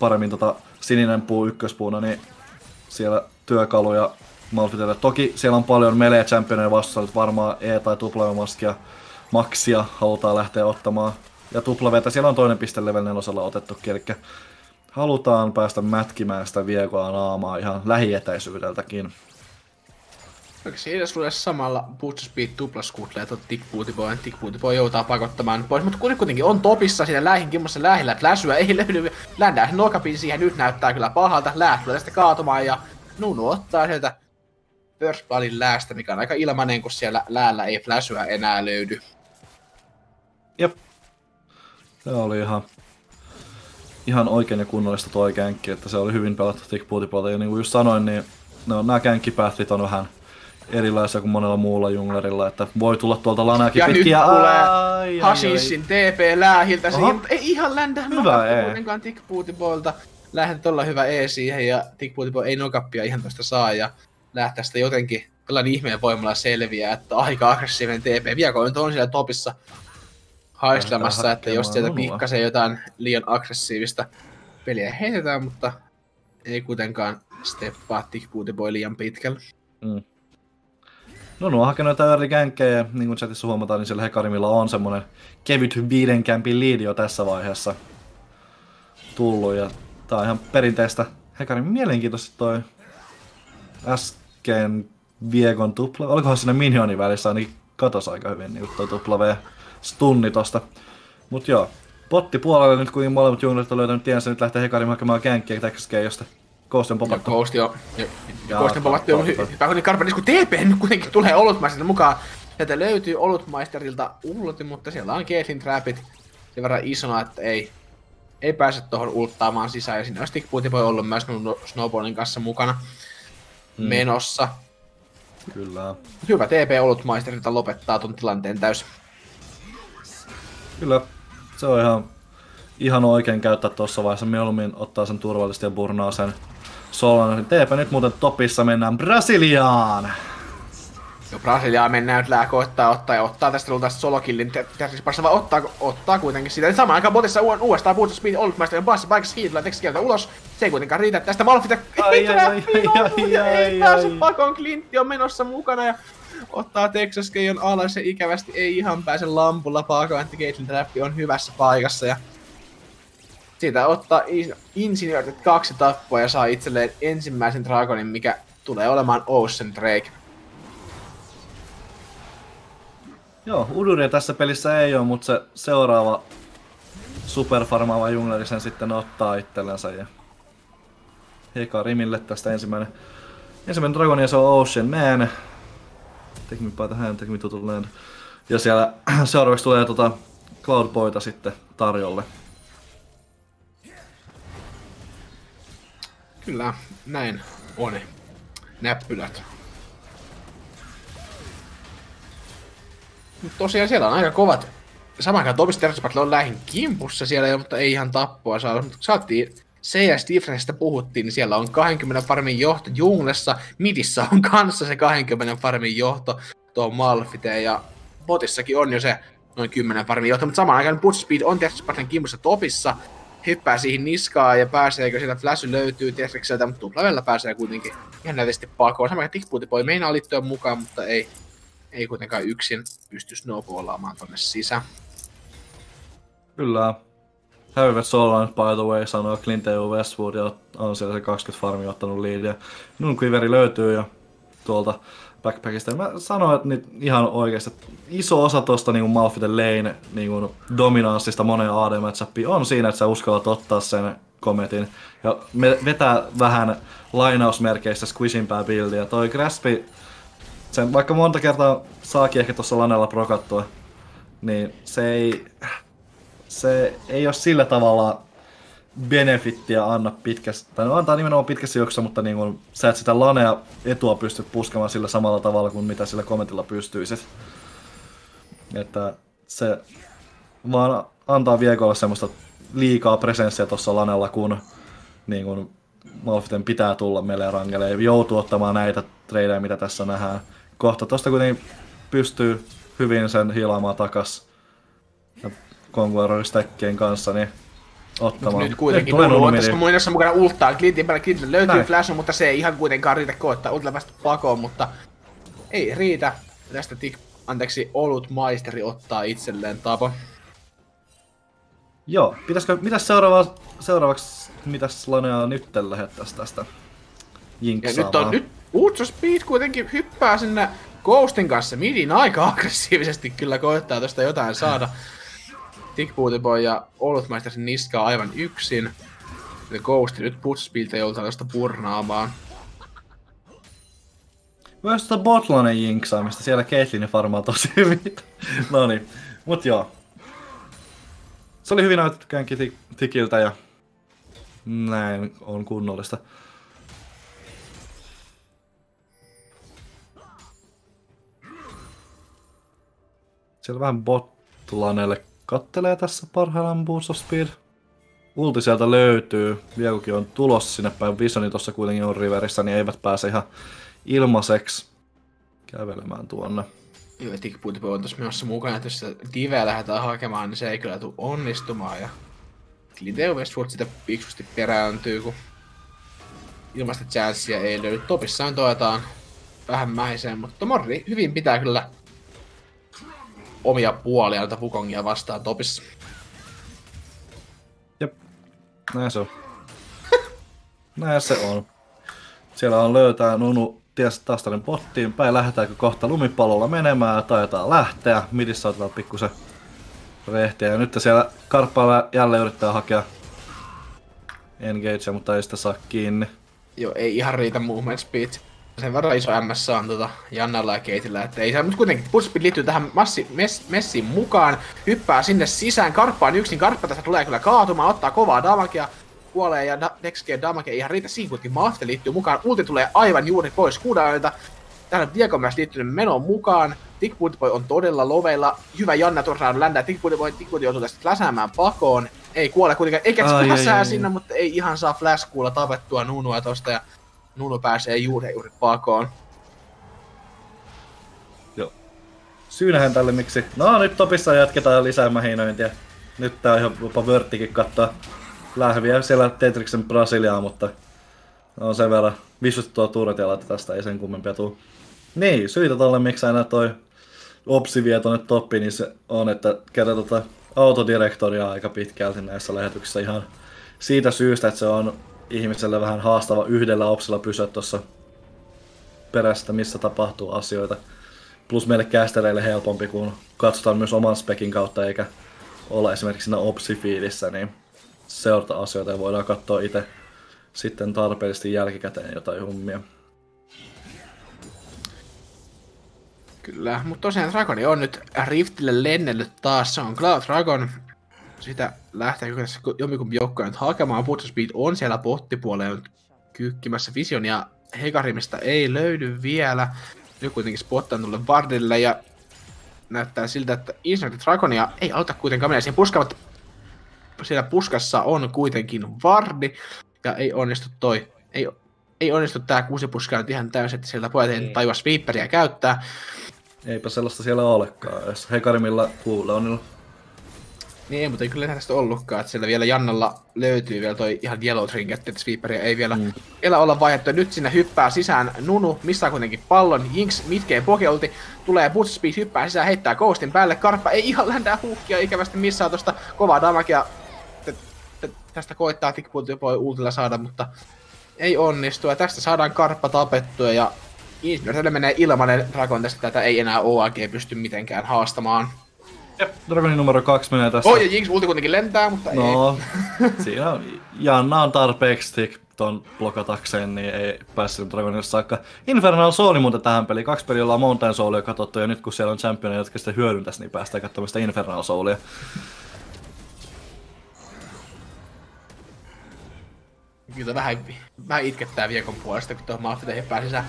paremmin tota sininen puu ykköspuuna, niin siellä työkaluja Malfitelle. Toki siellä on paljon melee championeja vastassa, varmaan E- tai W-maskia, maksia halutaan lähteä ottamaan. Ja W, siellä on toinen piste level 4 otettukin, eli halutaan päästä mätkimään sitä viekoa naamaa ihan lähietäisyydeltäkin. Onko siinä sulle samalla Boost Speed tuplaskuutleet on Tick Booty Boy, Tick Booty Boy joutaa pakottamaan pois, mutta kuitenkin on topissa siinä lähin kimmassa lähellä, että läsyä ei *laughs* löydy, ländää nokapin siihen, nyt näyttää kyllä pahalta, läht tulee tästä kaatumaan ja Nunu ottaa sieltä First Bloodin läästä, mikä on aika ilmanen, kun siellä läällä ei flashyä enää löydy. Jep. Se oli ihan, ihan oikein ja kunnollista tuo känkki, että se oli hyvin pelattu Tick Booty Ja niin kuin just sanoin, niin no, nämä känkkipähtit on vähän erilaisia kuin monella muulla junglerilla, että voi tulla tuolta lanaakin ja pitkiä. Ja nyt tulee Hasissin TP läähiltä, se ei ihan ländä Hyvä, ei. kuitenkaan Tickbootyboilta. Lähdet olla hyvä E siihen ja Tickbootyboy ei nokappia ihan tosta saa ja lähtee sitä jotenkin tällainen ihmeen voimalla selviää, että aika aggressiivinen TP. Viako nyt on siellä topissa haistamassa, että jos sieltä pikkasen jotain liian aggressiivista peliä heitetään, mutta ei kuitenkaan steppaa Tickbootyboy liian pitkälle. Mm. No nuo hakenut jotain early känkkejä, niin kuin chatissa huomataan, niin siellä Hekarimilla on semmonen kevyt viiden kämpin liidi jo tässä vaiheessa tullut. Ja tää on ihan perinteistä Hekarimin mielenkiintoista toi äsken Viekon tupla. Olikohan sinne minionin välissä ainakin katos aika hyvin niin toi tupla V stunni tosta. Mut joo, potti puolelle nyt kun molemmat junglerit on löytänyt tiensä, nyt lähtee Hekarim hakemaan känkkiä josta Ghost on popattu. Ja Ghost jo. Ja, ja Ghost on popattu on hyvä. Niin Karpanis, kun TP nyt kuitenkin tulee Olutmaisterilta mukaan. Sieltä löytyy Olutmaisterilta ulti, mutta siellä on Caitlyn Trapit sen verran isona, että ei, ei pääse tuohon ulttaamaan sisään. Ja sinne on voi olla myös Snowballin kanssa mukana hmm. menossa. Kyllä. Hyvä TP Olutmaisterilta lopettaa ton tilanteen täysin. Kyllä, se on ihan, ihan oikein käyttää tuossa vaiheessa. Mieluummin ottaa sen turvallisesti ja burnaa sen Solana. TP nyt muuten topissa mennään Brasiliaan. Jo Brasiliaan mennään nyt lää koittaa ottaa ja ottaa tästä luultavasti solokillin parissa, vaan ottaa, ottaa kuitenkin sitä. Samaan aikaan botissa uudestaan puuttu speed Oldmaster ja bassi paikassa hiilillä tekstikieltä ulos. Se ei kuitenkaan riitä tästä Malfita. Ei, ei pääse pakoon, Clintti on menossa mukana ja ottaa Texas Keijon alas ja ikävästi ei ihan pääse lampulla pakoon, että Caitlyn Trappi on hyvässä paikassa ja siitä ottaa Insinöörit kaksi tappoa ja saa itselleen ensimmäisen Dragonin, mikä tulee olemaan Ocean Drake. Joo, Uduria tässä pelissä ei ole, mutta se seuraava superfarmaava jungleri sen sitten ottaa itsellensä. Ja Heka Rimille tästä ensimmäinen, ensimmäinen Dragon ja se on Ocean Man. Take me by the hand, take me to the land. Ja siellä *clears throat* seuraavaksi tulee tota Cloudboyta sitten tarjolle. Kyllä, näin on. Näppylät. Mutta tosiaan siellä on aika kovat. Samaan aikaan Tomis on lähin kimpussa siellä, mutta ei ihan tappoa saada. Mutta saatiin CS Differencestä puhuttiin, niin siellä on 20 farmin johto junglessa, midissä on kanssa se 20 farmin johto tuo Malfiteen, ja botissakin on jo se noin 10 farmin johto, mutta samaan aikaan Butch Speed on tietysti parten kimpussa topissa, hyppää siihen niskaan ja pääseekö sieltä flashy löytyy sieltä, mutta tuplavella pääsee kuitenkin ihan näytösti pakoon. Sama Tickbooty voi meinaa liittyä mukaan, mutta ei, ei kuitenkaan yksin pysty snowballaamaan tonne sisään. Kyllä. Heavy Solan, by the way, sanoo Clint EU Westwood ja on siellä se 20 farmia ottanut liidiä. Nun Quiveri löytyy jo tuolta backpackista. Mä sanoin, että nyt ihan oikeasti iso osa tuosta niin Malfiten lane niin dominanssista moneen AD on siinä, että sä uskallat ottaa sen kometin ja me vetää vähän lainausmerkeissä squishimpää buildia. Toi Graspi, sen vaikka monta kertaa saakin ehkä tuossa lanella prokattua, niin se ei, se ei ole sillä tavalla benefittiä anna pitkässä, tai no antaa nimenomaan pitkässä juoksussa, mutta niin kun, sä et sitä lanea etua pysty puskemaan sillä samalla tavalla kuin mitä sillä kommentilla pystyisit. Että se vaan antaa viekolle semmoista liikaa presenssiä tuossa lanella, kun niin kun Malfiten pitää tulla meille rangelle ja joutuu ottamaan näitä tradeja, mitä tässä nähdään. Kohta tuosta kuitenkin pystyy hyvin sen hiilaamaan takas Conqueror kanssa, niin ottamaan. Nyt kuitenkin Nyt Nunu on tässä muinossa mukana ulttaa. Clintin päällä Clintin löytyy Näin. flash, mutta se ei ihan kuitenkaan riitä koettaa ultilla päästä pakoon, mutta ei riitä. Tästä tik, anteeksi, olut maisteri ottaa itselleen tapo. Joo, pitäisikö, mitäs seuraava, seuraavaksi, mitäs Lanea nyt lähettäis tästä jinksaamaan? Ja nyt on, nyt Utso Speed kuitenkin hyppää sinne Ghostin kanssa midin aika aggressiivisesti kyllä koettaa tästä jotain saada. Dick Boy ja Olutmaistersin niskaa aivan yksin. Ja Ghost nyt Putsbiltä joutuu tästä purnaamaan. Myös tuota Botlanen jinksaamista, siellä Caitlyn farmaa tosi hyvin. *laughs* no niin, mut joo. Se oli hyvin näytetty känki Tikiltä ja näin on kunnollista. Siellä vähän Botlanelle kattelee tässä parhaillaan Boost of Speed. Ulti sieltä löytyy, Viekokin on tulossa sinne päin, Visoni tuossa kuitenkin on riverissä, niin eivät pääse ihan ilmaiseksi kävelemään tuonne. Joo, Tickboot on tuossa myös mukana, että jos Diveä lähdetään hakemaan, niin se ei kyllä tule onnistumaan. Ja Clinteo Westwood sitä piksusti perääntyy, kun ilmasta chanssia ei löydy. Topissaan toetaan vähän mäiseen, mutta Morri hyvin pitää kyllä omia puolia näitä Wukongia vastaan topissa. Jep, näin se on. *laughs* näin se on. Siellä on löytää Nunu ties tänne pottiin päin, lähdetäänkö kohta lumipallolla menemään, taitaa lähteä, midissä otetaan pikkusen rehtiä, ja nyt siellä Karppaalla jälleen yrittää hakea engage, mutta ei sitä saa kiinni. Joo, ei ihan riitä movement speed sen verran iso MS on tota Jannalla ja Keitillä, että ei se, mutta kuitenkin Pulsspid liittyy tähän massi, mes, messiin mukaan, hyppää sinne sisään, Karppaan yksin, Karppa tässä tulee kyllä kaatumaan, ottaa kovaa damakia, kuolee ja Dexke damage ei ihan riitä. Siihen, kuitenkin Mafte liittyy mukaan, ulti tulee aivan juuri pois kuudailta, Tähän on Diego myös liittynyt menon mukaan, Tick Boy on todella loveilla, hyvä Janna turhaan ländää, Tick Boy, Tick Boy joutuu tästä läsäämään pakoon, ei kuole kuitenkaan, eikä flashaa sinne, mutta ei ihan saa flash kuulla tapettua Nunua tosta ja Nuno pääsee juuri juuri pakoon. Joo. Syynähän tälle miksi... No nyt topissa jatketaan lisää mähinöintiä. Nyt tää on ihan jopa vörttikin kattaa lähviä siellä Tetriksen Brasiliaa, mutta on sen verran visuttua turretialla, että tästä ei sen kummempia tuu. Niin, syitä tolle miksi aina toi Opsi vie tonne toppiin, niin se on, että kerran tota autodirektoria aika pitkälti näissä lähetyksissä ihan siitä syystä, että se on ihmiselle vähän haastava yhdellä opsilla pysyä tuossa perästä, missä tapahtuu asioita. Plus meille kästereille helpompi, kun katsotaan myös oman spekin kautta, eikä olla esimerkiksi siinä opsifiilissä, niin seurata asioita ja voidaan katsoa itse sitten tarpeellisesti jälkikäteen jotain hummia. Kyllä, mutta tosiaan Dragoni on nyt Riftille lennellyt taas. Se on Cloud Dragon, sitä lähtee tässä jommikumpi joukkoja nyt hakemaan. Butcher Speed on siellä pottipuoleen kyykkimässä Vision ja Hegarimista ei löydy vielä. Nyt kuitenkin spottaa tuolle Vardille ja näyttää siltä, että Insert Dragonia ei auta kuitenkaan mennä siihen puskaavat siellä puskassa on kuitenkin Vardi, ja ei onnistu toi, ei, ei onnistu tää kuusipuska nyt ihan täysin, että sieltä pojat ei tajua sweeperiä käyttää. Eipä sellaista siellä olekaan, jos Hekarimilla cooldownilla. Niin, mutta ei kyllä tästä ollutkaan, että siellä vielä Jannalla löytyy vielä toi ihan yellow trinket, että sweeperia ei vielä, mm. vielä olla vaihdettu. Nyt sinne hyppää sisään Nunu, missä kuitenkin pallon, Jinx mitkeen pokeulti, tulee boost speed, hyppää sisään, heittää Ghostin päälle, Karppa ei ihan ländää huukkia, ikävästi missaa tosta kovaa damakia. Tästä koittaa Tickpoint voi ultilla saada, mutta ei onnistu. Ja tästä saadaan Karppa tapettua ja Inspiratelle menee ilmanen Dragon tästä, tätä ei enää OAG pysty mitenkään haastamaan. Jep, Dragonin numero kaksi menee tässä. Oh, ja Jinx ulti kuitenkin lentää, mutta no, ei. *laughs* siinä on, Janna on tarpeeksi tick ton blokatakseen, niin ei päässyt Dragonille saakka. Infernal Soul muuten tähän peliin. Kaksi peliä ollaan Mountain Soulia katsottu, ja nyt kun siellä on championia, jotka sitä hyödyntäisi, niin päästään katsomaan sitä Infernal Soulia. Kyllä vähän, vähän itkettää viekon puolesta, kun tuohon Malfiteihin pääsi sisään.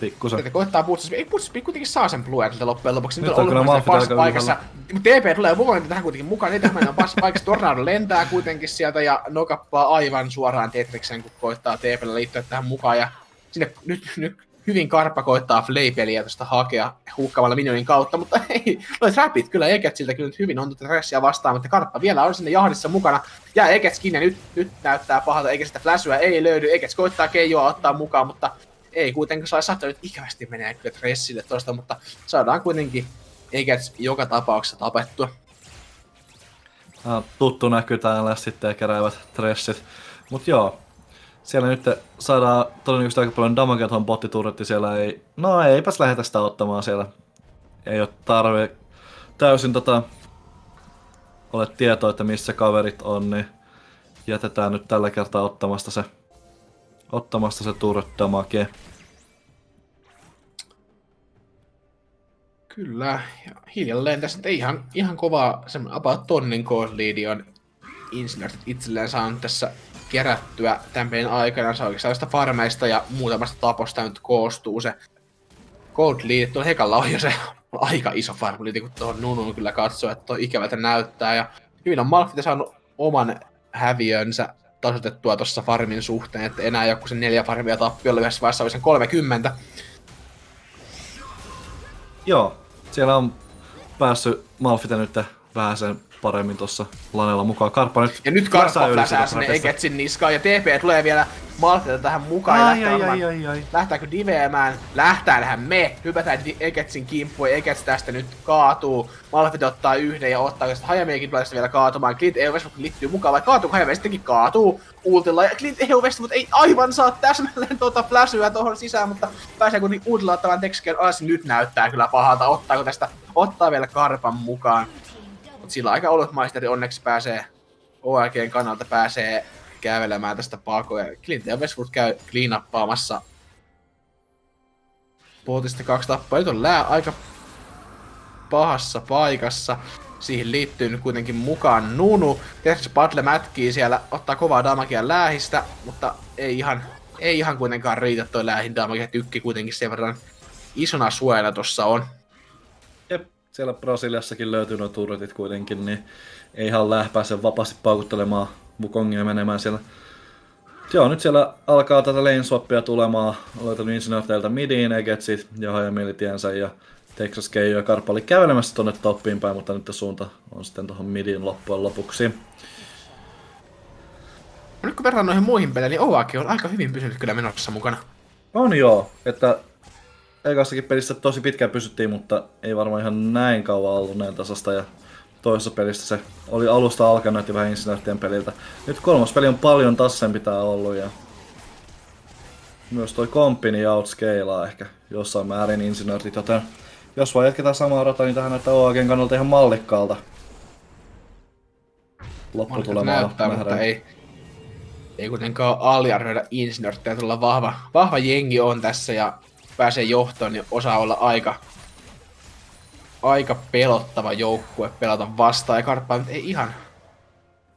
Pikkusen. Että koittaa Bootsaspi. Ei Bootsaspi kuitenkin saa sen Blue Angelta loppujen lopuksi. Nyt, on ollut paskassa paikassa. Mutta TP tulee Vovointi tähän kuitenkin mukaan. Niitä on paskassa paikassa. Tornado lentää kuitenkin sieltä ja nokappaa aivan suoraan Tetriksen, kun koittaa TPllä liittyä tähän mukaan. Ja sinne nyt, nyt hyvin karppa koittaa Flay-peliä tuosta hakea huukkaamalla minionin kautta, mutta *laughs* ei, noit rapit kyllä siltä kyllä nyt hyvin on tuota stressia vastaan, mutta karppa vielä on sinne jahdissa mukana, ja Eketskin ja nyt, nyt näyttää pahalta, eikä sitä flashua ei löydy, Ekets koittaa Keijoa ottaa mukaan, mutta ei kuitenkaan saa saattaa nyt ikävästi menee kyllä Tressille tosta, mutta saadaan kuitenkin Ekets joka tapauksessa tapettua. tuttu näkyy täällä sitten keräävät Tressit. Mut joo, siellä nyt saadaan todennäköisesti aika paljon damagea tuohon bottiturretti, siellä ei, no eipäs lähetä sitä ottamaan siellä. Ei ole tarve täysin tota, ole tietoa, että missä kaverit on, niin jätetään nyt tällä kertaa ottamasta se, ottamasta se turret. Kyllä, ja hiljalleen tässä ei ihan, ihan kova semmoinen about tonnin lead on Insinöörit itselleen saanut tässä kerättyä tämän aikana. Se oikeastaan farmeista ja muutamasta taposta nyt koostuu se Gold Lead. Tuolla Hekalla on jo se aika iso farm lead, kun tuohon Nunun kyllä katsoo, että tuo ikävältä näyttää. Ja hyvin on Malfite saanut oman häviönsä tasoitettua tuossa farmin suhteen, että enää joku sen neljä farmia tappiolla yhdessä vaiheessa oli sen 30. Joo, siellä on päässyt Malfite nyt vähän sen paremmin tuossa Lanella mukaan. Karppa nyt Ja nyt Karppa fläsää sinne Eketsin niskaan ja TP tulee vielä Malfilta tähän mukaan. Ai, ai, ai, ai, ai. Lähtääkö diveemään? Lähtäähän me. Hypätään Eketsin kimppuun. Ekets tästä nyt kaatuu. Malfit ottaa yhden ja ottaa tästä Hajameekin tulee vielä kaatumaan. Clint Eovest liittyy mukaan, vai kaatuuko Hajame sittenkin kaatuu ultilla. Ja Clint Eovest, mutta ei aivan saa täsmälleen tuota flashyä tuohon sisään, mutta pääsee kuitenkin ultilla ottamaan tekstiken alas. Nyt näyttää kyllä pahalta. Ottaako tästä? Ottaa vielä Karpan mukaan. Mutta sillä aika ollut maisteri onneksi pääsee OLGn kannalta pääsee kävelemään tästä pakoja. Clint ja Westwood käy cleanappaamassa Bootista kaksi tappaa. Nyt on lää aika pahassa paikassa. Siihen liittyy nyt kuitenkin mukaan Nunu. Tietysti Battle mätkii siellä, ottaa kovaa damagia läähistä, mutta ei ihan, ei ihan kuitenkaan riitä toi läähin damagia. Tykki kuitenkin sen verran isona suojana tossa on siellä Brasiliassakin löytyy nuo turretit kuitenkin, niin ei ihan lähpääse vapaasti paukuttelemaan Wukongia menemään siellä. Joo, nyt siellä alkaa tätä lane swappia tulemaan. Löytänyt insinöörteiltä midin, Egetsit ja Hajamilitiensä ja Texas Keijo ja Karpa oli kävelemässä tonne toppiin päin, mutta nyt suunta on sitten tuohon midin loppujen lopuksi. Nyt kun verran noihin muihin peleihin, niin Oaki on aika hyvin pysynyt kyllä menossa mukana. On joo, että ekassakin pelissä tosi pitkään pysyttiin, mutta ei varmaan ihan näin kauan ollut näin tasasta. Ja toisessa pelissä se oli alusta alkanut ja vähän insinöörtien peliltä. Nyt kolmas peli on paljon tassempi tää ollut ja myös toi kompini outscalea ehkä jossain määrin insinöörtit, joten jos vaan jatketaan samaa rataa, niin tähän näyttää OAGn kannalta ihan mallikkaalta. Lopputulemaa näyttää, mutta ei, ei kuitenkaan aliarvioida insinöörttejä, tuolla vahva, vahva jengi on tässä ja pääsee johtoon, niin osaa olla aika, aika pelottava joukkue pelata vastaan. Ja Karppa nyt ei ihan,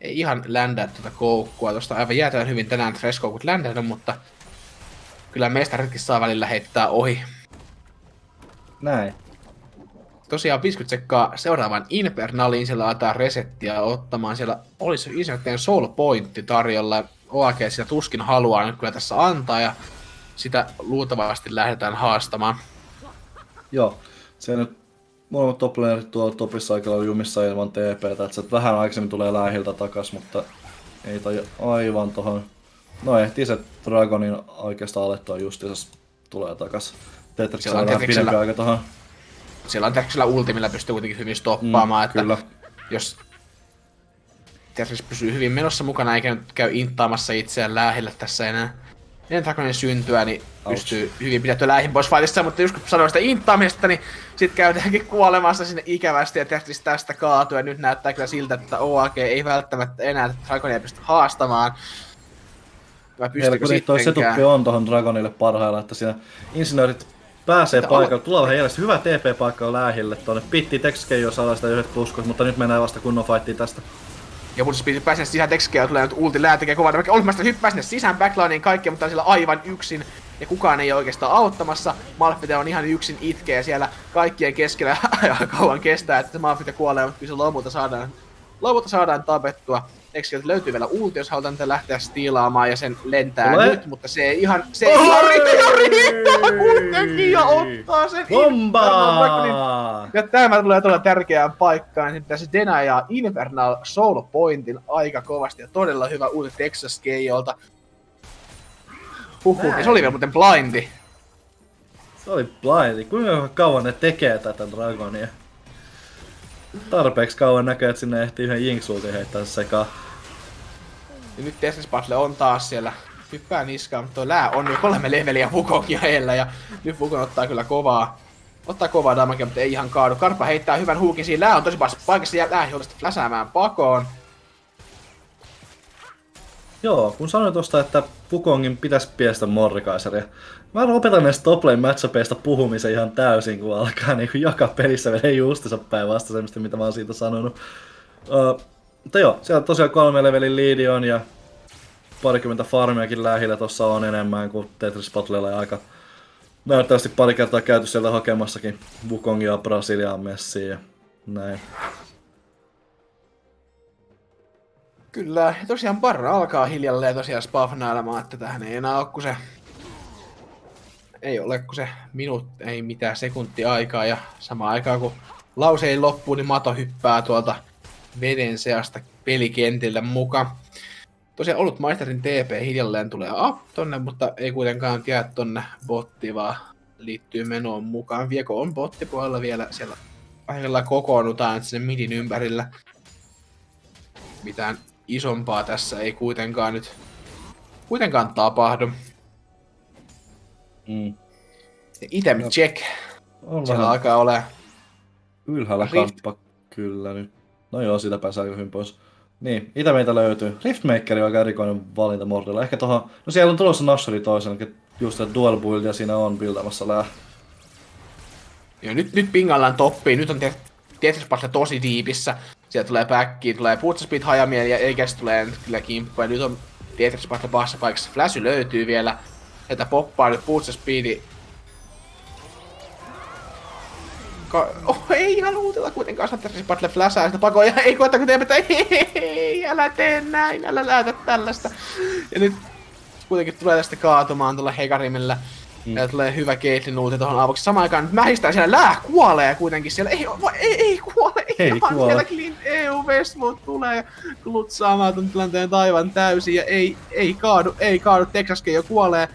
ei ihan ländää tuota koukkua. Tuosta aivan jäätään hyvin tänään Freskoukut ländännyt, mutta kyllä mestaritkin saa välillä heittää ohi. Näin. tosiaan 50 sekkaa seuraavan Infernaliin, siellä aletaan resettiä ottamaan. Siellä olisi Insertteen Soul Pointti tarjolla. OAG sitä tuskin haluaa nyt kyllä tässä antaa ja sitä luultavasti lähdetään haastamaan. Joo, se nyt molemmat toplanerit tuolla topissa aika lailla jumissa ilman TPtä, että se vähän aikaisemmin tulee läheiltä takas, mutta ei toi aivan tohon... No ehtii se Dragonin oikeastaan alettua justiinsa tulee takas. Tetriksellä on vähän pidempi aika tohon. Siellä on Tetriksellä ultimilla pystyy kuitenkin hyvin stoppaamaan, mm, että kyllä. jos Tetris pysyy hyvin menossa mukana eikä nyt käy inttaamassa itseään lähellä tässä enää ennen Dragonin syntyä, niin Ouch. pystyy hyvin pidettyä lähin boss fightissa, mutta just kun sanoin sitä inttaamista, niin sit käytäänkin kuolemassa sinne ikävästi ja Tetris tästä kaatuu, ja nyt näyttää kyllä siltä, että OAG ei välttämättä enää Dragonia pysty haastamaan. Vai pystykö sittenkään? toi on tuohon Dragonille parhailla, että siinä insinöörit pääsee että paikalle, tulee vähän jäljestä. Hyvä TP-paikka on lähelle tuonne. Pitti Texke jo saa sitä yhdet pluskut, mutta nyt mennään vasta kunnon fightiin tästä. Ja mun siis pääsee sisään tekskejä, tulee nyt ulti lää tekee kovaa. Olmasta hyppää sinne sisään backlineen kaikkea, mutta siellä aivan yksin. Ja kukaan ei oikeastaan auttamassa. Malfite on ihan yksin itkeä siellä kaikkien keskellä *laughs* ja kauan kestää, että Malfite kuolee, mutta kyllä se lopulta saadaan, lopulta saadaan tapettua. Exkeltä löytyy vielä ulti, jos halutaan tätä lähteä stiilaamaan ja sen lentää Ole. nyt, mutta se ei ihan, se ei ihan riittää kuitenkin ja ottaa sen Bombaa! Ja tämä tulee tuolla tärkeään paikkaan, niin tässä Dena ja Infernal Soul Pointin aika kovasti ja todella hyvä ulti Texas Keiolta. Huhhuh, se oli vielä muuten blindi. Se oli blindi. Kuinka kauan ne tekee tätä Dragonia? Tarpeeksi kauan näkee, että sinne ehtii yhden Jinksultin heittää sekaan. Ja nyt Tesla Battle on taas siellä hyppää niskaan, mutta lää on jo kolme leveliä Wukongia heillä ja nyt Wukon ottaa kyllä kovaa ottaa kovaa damagea, mutta ei ihan kaadu. Karpa heittää hyvän huukin siinä. Lää on tosi paikassa paikassa ja lää joutui fläsäämään pakoon. Joo, kun sanoin tuosta, että Pukongin pitäisi piestä Morrikaiseria. Mä opetan näistä toplane matchupeista puhumisen ihan täysin, kun alkaa niin kuin joka pelissä menee justiinsa päin semmoista, mitä mä oon siitä sanonut. Uh, mutta joo, siellä tosiaan kolme levelin liidi on ja parikymmentä farmiakin lähellä tossa on enemmän kuin Tetris Battlella ja aika näyttävästi pari kertaa käyty sieltä hakemassakin Wukongia Brasiliaan messiin ja näin. Kyllä, tosiaan Barra alkaa hiljalleen tosiaan spafnailemaan, että tähän ei enää ole kuin se... Ei ole kuin se minuut, ei mitään sekunti aikaa, ja sama aikaa kun lause ei loppu, niin Mato hyppää tuolta veden seasta pelikentille mukaan. Tosiaan ollut maisterin TP hiljalleen tulee up tonne, mutta ei kuitenkaan jää tonne botti, vaan liittyy menoon mukaan. Vieko on bottipuolella vielä siellä aika kokoonnutaan sinne midin ympärillä. Mitään isompaa tässä ei kuitenkaan nyt kuitenkaan tapahdu. Mm. Item no, check. On Siellä vähän... alkaa ole ylhäällä Rift... kamppa kyllä nyt. No joo, sitä pääsee aika hyvin pois. Niin, itä meitä löytyy. Riftmaker on aika erikoinen valinta Mordilla. Ehkä tohon... No siellä on tulossa Nashori toisen, just että dual buildia siinä on buildamassa lää. Joo, nyt, nyt pingallaan toppiin. Nyt on tietysti tosi diipissä. Sieltä tulee backiin, tulee Putsaspeed hajamieli ja Eikäs tulee nyt kyllä kimppu. Ja nyt on Tetris Battle pahassa paikassa. Flashy löytyy vielä. Että poppaa nyt Putsaspeedi. Ka- oh, ei ihan uutella kuitenkaan saa Tetris Battle flashaa sitä pakoja. Ei koeta kun teemme, ei, älä tee näin, älä lähetä tällaista. Ja nyt kuitenkin tulee tästä kaatumaan tuolla Hegarimilla. Mm. Ja tulee hyvä Caitlyn ulti tuohon avuksi. Samaan aikaan nyt mähistää siellä, lää kuolee kuitenkin siellä. Ei, va, ei, ei kuole, ei, ei kuole. Siellä Clint EU Westwood tulee ja klutsaamaan tuon tilanteen aivan täysin. Ja ei, ei kaadu, ei kaadu. Texaskin jo kuolee.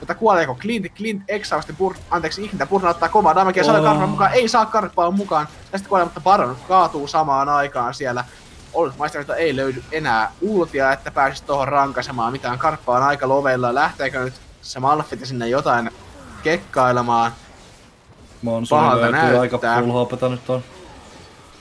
Mutta kuoleeko Clint? Clint exausti, pur, anteeksi, ihminen purna ottaa kovaa damagea, saa oh. karpaa mukaan, ei saa karpaa mukaan. Ja sitten kuolee, mutta Baron kaatuu samaan aikaan siellä. Olut maisterilta ei löydy enää ultia, että pääsisi tuohon rankasemaan mitään. Karppaa on aika loveilla. Lähteekö nyt se Malfit sinne jotain kekkailemaan. Monsun löytyy aika full hopeta nyt on.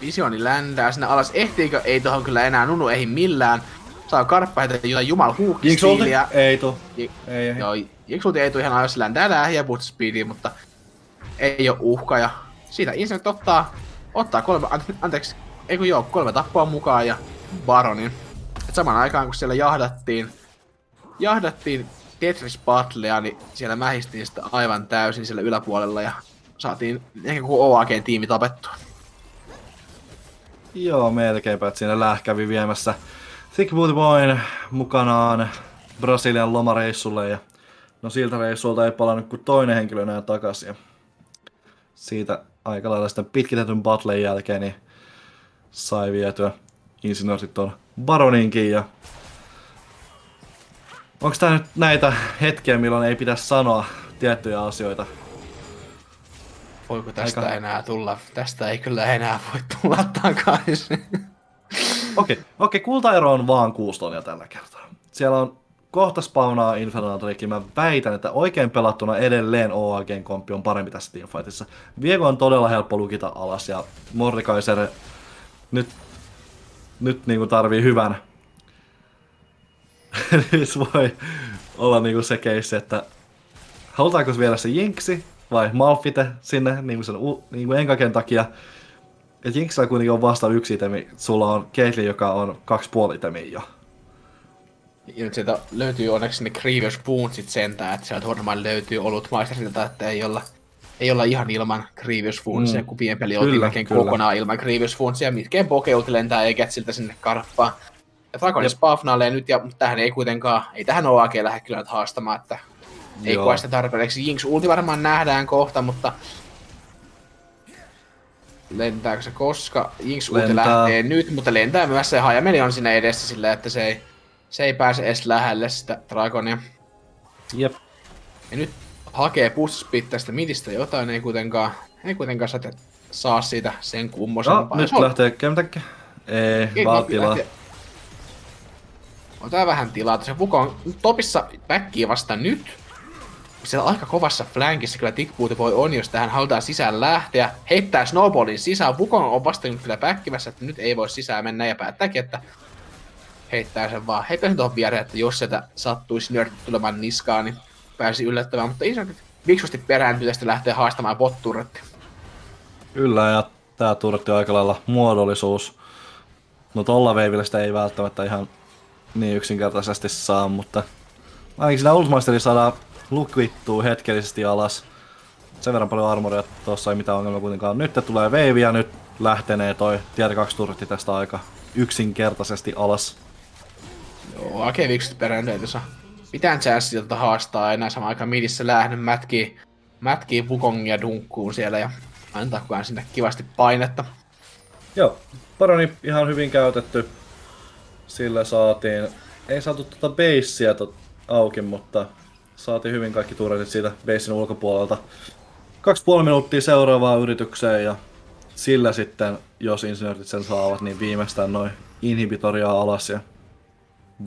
Visioni ländää sinne alas. Ehtiikö? Ei tohon kyllä enää Nunu ei millään. Saa karppa heitä jotain jumal huukkistiiliä. Ei tuu. ei, ei. Joo, Jiksulti ei tuu ihan ajoissa ländää lähiä speediin, mutta ei oo uhka. Ja siitä Insect ottaa, ottaa kolme, anteeksi, ei kun joo, kolme tappoa mukaan ja Baronin. Et saman aikaan kun siellä jahdattiin, jahdattiin Tetris Battlea, niin siellä mähistiin sitä aivan täysin siellä yläpuolella ja saatiin ehkä koko OAG-tiimi tapettua. Joo, melkeinpä, että siinä Läh kävi viemässä Thick Booty Boyn mukanaan Brasilian lomareissulle ja no siltä reissulta ei palannut kuin toinen henkilö enää takaisin. Ja siitä aika lailla sitten pitkitetyn battlen jälkeen niin sai vietyä insinöörit tuon Baroninkin ja Onko tämä nyt näitä hetkiä, milloin ei pitäisi sanoa tiettyjä asioita? Voiko tästä Aika... enää tulla? Tästä ei kyllä enää voi tulla takaisin. Okei, okay, okay, kultaero on vaan kuusi tonnia tällä kertaa. Siellä on kohta spawnaa Infernatorikin. Mä väitän, että oikein pelattuna edelleen OAGn kompi on parempi tässä teamfightissa. Viego on todella helppo lukita alas ja Mordekaiser nyt, nyt niinku tarvii hyvän *laughs* nyt voi olla niinku se case, että halutaanko viedä se Jinksi vai Malfite sinne niinku sen niinku enkaken takia. että Jinxillä kuitenkin on vasta yksi itemi, sulla on Caitlyn, joka on kaksi puoli itemiä jo. Ja nyt sieltä löytyy onneksi ne Grievous Woundsit sentään, että sieltä varmaan löytyy ollut maisterilta, että ei olla, ei olla ihan ilman Grievous Woundsia, mm. kun peli oltiin melkein kokonaan ilman Grievous Woundsia, mitkään pokeuti lentää eikä siltä sinne karppaan. Ja Dragonis Pafnalle nyt, ja, mutta tähän ei kuitenkaan, ei tähän OAG lähde kyllä nyt haastamaan, että ei koe sitä tarpeeksi. Jinx ulti varmaan nähdään kohta, mutta lentääkö se koska? Jinx ulti lähtee nyt, mutta lentää myös se hajameli on siinä edessä silleen, että se ei, se ei pääse edes lähelle sitä Dragonia. Jep. Ja nyt hakee pussspit tästä midistä jotain, ei kuitenkaan, ei kuitenkaan saa, siitä sen kummosempaa. No, nyt lähtee Kemtäkkä. Ei, vaan tilaa. On tää vähän tilaa. Se Vuko on topissa backia vasta nyt. Siellä aika kovassa flankissa kyllä Tickbooty voi on, jos tähän halutaan sisään lähteä. Heittää Snowballin sisään. Vukon on vasta nyt kyllä backimässä, että nyt ei voi sisään mennä ja päättääkin, että heittää sen vaan. Heittää sen tuohon viereen, että jos sieltä sattuisi nörtit tulemaan niskaan, niin pääsi yllättämään. Mutta iso viksusti perääntyy tästä lähtee haastamaan bot Kyllä, ja tää turretti on aika lailla muodollisuus. No tolla veivillä sitä ei välttämättä ihan niin yksinkertaisesti saa, mutta ainakin siinä Ultimasteri saadaan lukvittua hetkellisesti alas. Sen verran paljon armoria, tuossa ei mitään ongelmia kuitenkaan. Nyt tulee veivi ja nyt lähtenee toi tier 2 turretti tästä aika yksinkertaisesti alas. Joo, Ake Viksit perään tuossa mitään chanssia haastaa enää samaan aikaan midissä lähden mätkii, mätkii Wukongia dunkkuun siellä ja antaa kukaan sinne kivasti painetta. Joo, paroni ihan hyvin käytetty sillä saatiin, ei saatu tuota beissiä tot, auki, mutta saatiin hyvin kaikki turretit siitä beissin ulkopuolelta. Kaksi puoli minuuttia seuraavaan yritykseen ja sillä sitten, jos insinöörit sen saavat, niin viimeistään noin inhibitoria alas ja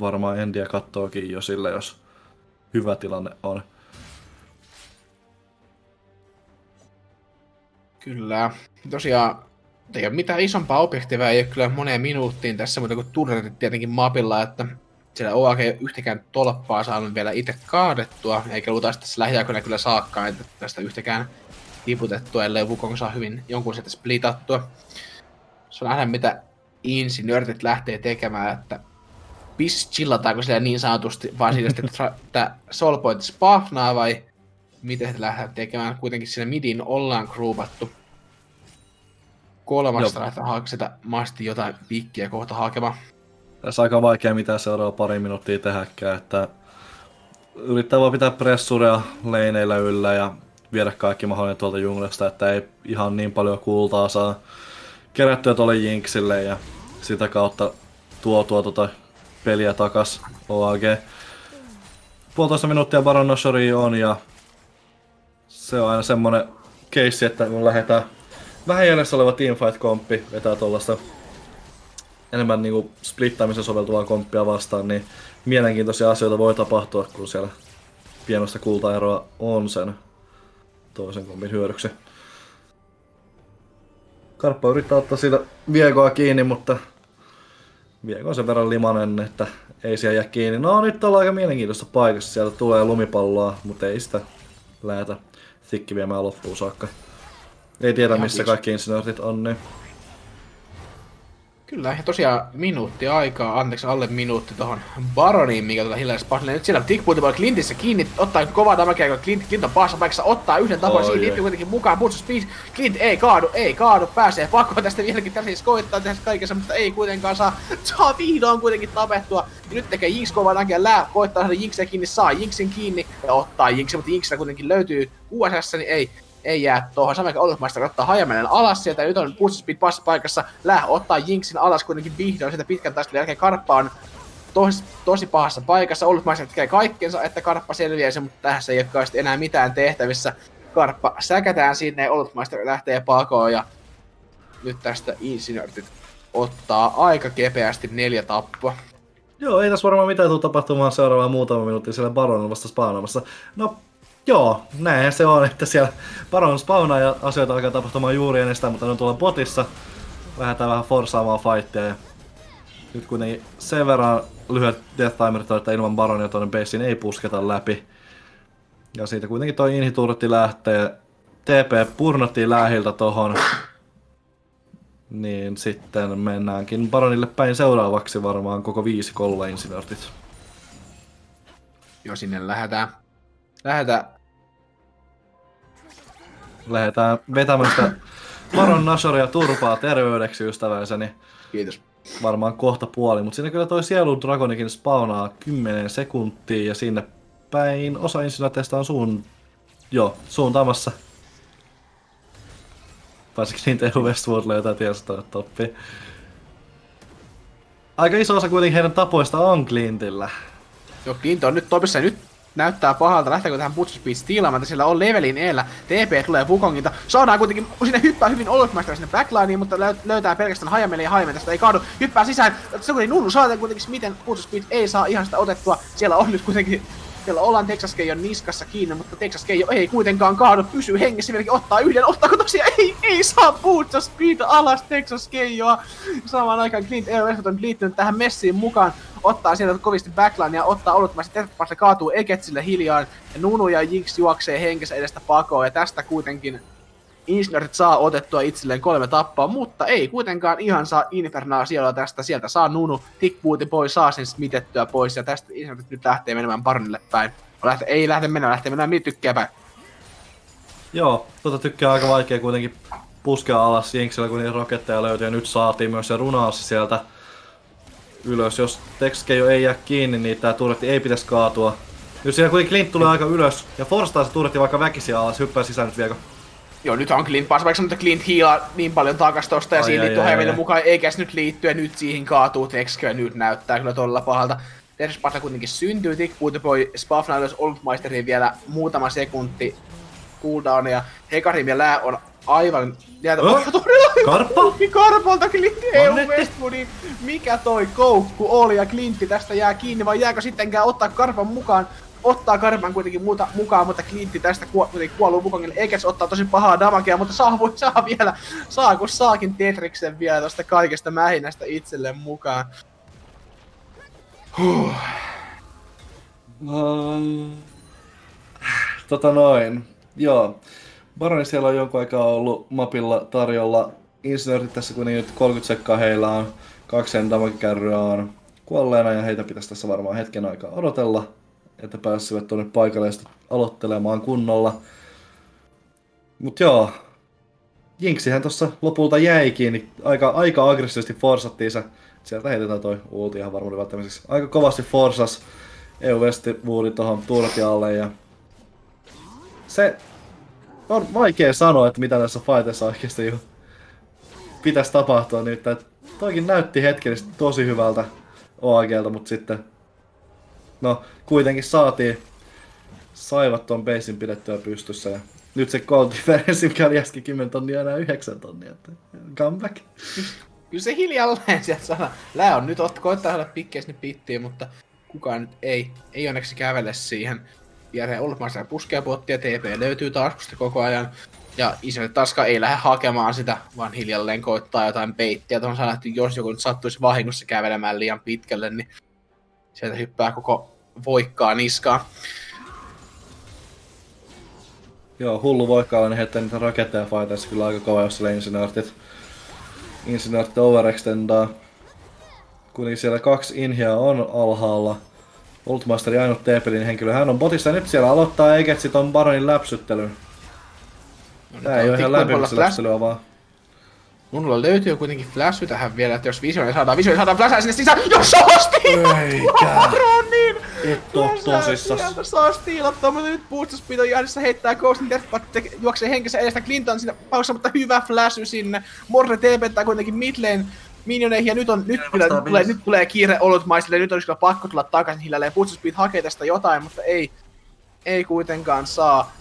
varmaan Endia kattookin jo sillä, jos hyvä tilanne on. Kyllä. Tosiaan ei ole mitään isompaa objektiivia, ei ole kyllä moneen minuuttiin tässä, mutta kun turretit tietenkin mapilla, että siellä OAG ei yhtäkään tolppaa saanut vielä itse kaadettua, eikä luultavasti tässä lähiaikoina kyllä saakkaan, että tästä yhtäkään tiputettua, ellei Wukong saa hyvin jonkun sieltä splitattua. Se on nähdä, mitä insinöörit lähtee tekemään, että pis chillataanko siellä niin sanotusti, vaan siitä, että, *laughs* että Soulpoint spawnaa vai miten he lähdetään tekemään. Kuitenkin siinä midin ollaan groupattu kolmasta lähtee sitä mahdollisesti jotain pikkiä kohta hakemaan. Tässä aika vaikea mitään seuraava pari minuuttia tehdäkään, että yrittää vaan pitää pressuria leineillä yllä ja viedä kaikki mahdollinen tuolta junglesta, että ei ihan niin paljon kultaa saa kerättyä tuolle Jinxille ja sitä kautta tuo tuo tuota peliä takas OAG. Puolitoista minuuttia Baron on ja se on aina semmonen keissi, että kun lähdetään vähän jäljessä oleva teamfight-komppi vetää tuollaista enemmän niinku splittaamisen soveltuvaa komppia vastaan, niin mielenkiintoisia asioita voi tapahtua, kun siellä pienosta kultaeroa on sen toisen kompin hyödyksi. Karppa yrittää ottaa siitä Viegoa kiinni, mutta Viego on sen verran limanen, että ei siellä jää kiinni. No nyt ollaan aika mielenkiintoista paikassa. Sieltä tulee lumipalloa, mutta ei sitä lähetä Thikki viemään loppuun saakka. Ei tiedä, missä kaikki insinöörit on, niin... Kyllä, ja tosiaan minuutti aikaa, anteeksi alle minuutti tuohon Baroniin, mikä tuolla hiljaisesti pasille. Nyt siellä Tickpointi voi Clintissä kiinni, ottaa kovaa damagea, kun Clint, Clint on pahassa paikassa, ottaa yhden tapon, oh, siinä liittyy kuitenkin mukaan, Boost Speed, Clint ei kaadu, ei kaadu, pääsee pakoon tästä vieläkin, tässä siis koittaa tehdä kaikessa, mutta ei kuitenkaan saa, saa vihdoin kuitenkin tapettua. Ja nyt tekee Jinx kovaa näkee lää, koittaa saada Jinxia kiinni, saa Jinxin kiinni ja ottaa Jinxin, mutta Jinxillä kuitenkin löytyy USS, niin ei, ei jää tuohon. Samoin Olympimaista ottaa hajamenen alas sieltä. Nyt on Boost Speed paikassa. Läh ottaa Jinxin alas kuitenkin vihdoin. Sitä pitkän taistelun jälkeen Karppa on tosi, tosi pahassa paikassa. Olympimaista tekee kaikkensa, että Karppa selviäisi, mutta tähän ei ole enää mitään tehtävissä. Karppa säkätään sinne ja Olympimaista lähtee pakoon ja nyt tästä Insinörtit ottaa aika kepeästi neljä tappoa. Joo, ei tässä varmaan mitään tule tapahtumaan seuraavaan muutama minuutti siellä Baron vasta spaanaamassa. No, Joo, näin se on, että siellä Baron spawnaa ja asioita alkaa tapahtumaan juuri ennen sitä, mutta ne on tuolla botissa. Lähdetään vähän forsaamaan fightia ja nyt kuitenkin sen verran lyhyet Death Timerit että ilman Baronia tuonne basein ei pusketa läpi. Ja siitä kuitenkin toi Inhiturtti lähtee. TP purnattiin lähiltä tohon. Niin sitten mennäänkin Baronille päin seuraavaksi varmaan koko viisi kolme insinertit. Joo, sinne lähdetään lähdetään lähdetään vetämään sitä Baron Nashoria turpaa terveydeksi ystävänsä, Kiitos. Varmaan kohta puoli, mutta siinä kyllä toi Sielun Dragonikin spawnaa 10 sekuntia ja sinne päin osa insinaateista on suun... Joo, suuntaamassa. Varsinkin niitä EU Westworldille jotain tiedostoa toppi. Aika iso osa kuitenkin heidän tapoista on Clintillä. Joo, Clint on nyt topissa nyt näyttää pahalta, lähteekö tähän Butcher Speed stiilaamaan, sillä on levelin eellä, TP tulee Wukongilta, saadaan kuitenkin, sinne hyppää hyvin Olofmaster sinne backlineen, mutta löytää pelkästään Hajameli ja Hajameli tästä. Ei kaadu, hyppää sisään, se kuitenkin Nunu. Saa kuitenkin, miten Butcher Speed ei saa ihan sitä otettua, siellä on nyt kuitenkin siellä ollaan Texas Keijon niskassa kiinni, mutta Texas Keijo ei kuitenkaan kaadu, pysyy hengessä, vieläkin ottaa yhden, ottaako tosiaan, ei, ei saa Butcher Speed alas Texas Keijoa. Samaan aikaan Clint Earl on liittynyt tähän messiin mukaan, ottaa sieltä kovasti backline ja ottaa oluttomasti Tetpassa kaatuu Eketsille hiljaan ja Nunu ja Jinx juoksee henkensä edestä pakoon ja tästä kuitenkin Insigniortit saa otettua itselleen kolme tappaa, mutta ei kuitenkaan ihan saa Infernaa siellä tästä. Sieltä saa Nunu tickbootin pois, saa sen smitettyä pois ja tästä Insigniortit nyt lähtee menemään Baronille päin. Lähte, ei lähde mennä, lähtee mennä niin tykkää päin. Joo, tota tykkää aika vaikea kuitenkin puskea alas Jinxillä, kun niitä roketteja löytyy ja nyt saatiin myös se runaus sieltä ylös. Jos Texkejo ei jää kiinni, niin tää turretti ei pitäisi kaatua. Jos siellä kuitenkin Clint tulee aika ylös ja forstaa se turretti vaikka väkisiä alas, hyppää sisään nyt vielä. Joo, nyt on Clint paas, vaikka mutta Clint hiilaa niin paljon takas tosta ja ai, siinä liittyy Heaville mukaan, eikä se nyt liittyä ja nyt siihen kaatuu ja nyt näyttää kyllä todella pahalta. Terspassa kuitenkin syntyy, Tick Boy Spafna ylös Olfmeisteriin vielä muutama sekunti cooldown ja Hekarim ja Lää on aivan jäätä oh? Karppa? Karpalta Clintti EU Westwoodin. Mikä toi koukku oli ja Clintti tästä jää kiinni vai jääkö sittenkään ottaa Karpan mukaan? Ottaa Karpan kuitenkin muuta, mukaan, mutta Clintti tästä ku, kuitenkin kuoluu Wukongille. Eikä se ottaa tosi pahaa damagea, mutta saa, voi, saa vielä, saa kun saakin Tetriksen vielä tosta kaikesta mähinästä itselleen mukaan. Huh. Um, tota noin. Joo. Baroni siellä on jonkun aikaa ollut mapilla tarjolla. Insinöörit tässä kun nyt 30 sekkaa heillä on. Kaksi damage on kuolleena ja heitä pitäisi tässä varmaan hetken aikaa odotella, että pääsivät tuonne paikalle aloittelemaan kunnolla. Mut joo, Jinxihän tuossa lopulta jäi kiinni. Aika, aika aggressiivisesti forsattiin se. Sieltä heitetään toi ulti ihan varmuuden välttämiseksi. Aika kovasti forsas EU Westwoodi tuohon turtialle ja se on vaikea sanoa, että mitä tässä fightissa oikeasti jo pitäisi tapahtua nyt. Toikin näytti hetkellisesti tosi hyvältä OAGlta, mutta sitten no kuitenkin saatiin saivat ton basin pidettyä pystyssä ja nyt se gold difference, mikä äsken 10 tonnia, enää 9 tonnia. Että comeback. Kyllä se hiljalleen sieltä sana. Lää on nyt ot, koittaa saada pikkeis pittiin, mutta kukaan nyt ei, ei onneksi kävele siihen viereen ulkomaista puskea pottia, TP löytyy taskusta koko ajan. Ja isolle taska ei lähde hakemaan sitä, vaan hiljalleen koittaa jotain peittiä tuohon että jos joku nyt sattuisi vahingossa kävelemään liian pitkälle, niin sieltä hyppää koko voikkaa niskaan. Joo, hullu voikkaalainen heittää niitä raketteja fightissa kyllä aika kova, jos sillä insinöörtit, insinöörtit overextendaa. kun siellä kaksi inhiä on alhaalla. Ultimasteri ainut Teepelin henkilö. Hän on botissa nyt siellä aloittaa Egetsi ton Baronin läpsyttelyn. No, Tää ei ole ihan läpsyttelyä vaan. Mulla löytyy kuitenkin flashy tähän vielä, että jos Visionia saadaan, Visionia saadaan flashaa sinne sisään, jos saa Eikä! Et oo tosissas. Sieltä saa stiilattua, mutta nyt Boostus on jäädessä heittää Ghostin Deathbat juoksee henkensä edestä Clinton sinne paussa, mutta hyvä flashy sinne. Morre TPttää kuitenkin midlane minioneihin ja nyt, on, nyt, kyllä, nyt, tulee, nyt tulee kiire Olutmaisille, nyt olisi kyllä pakko tulla takaisin hiljalleen. Boostus hakee tästä jotain, mutta ei, ei kuitenkaan saa.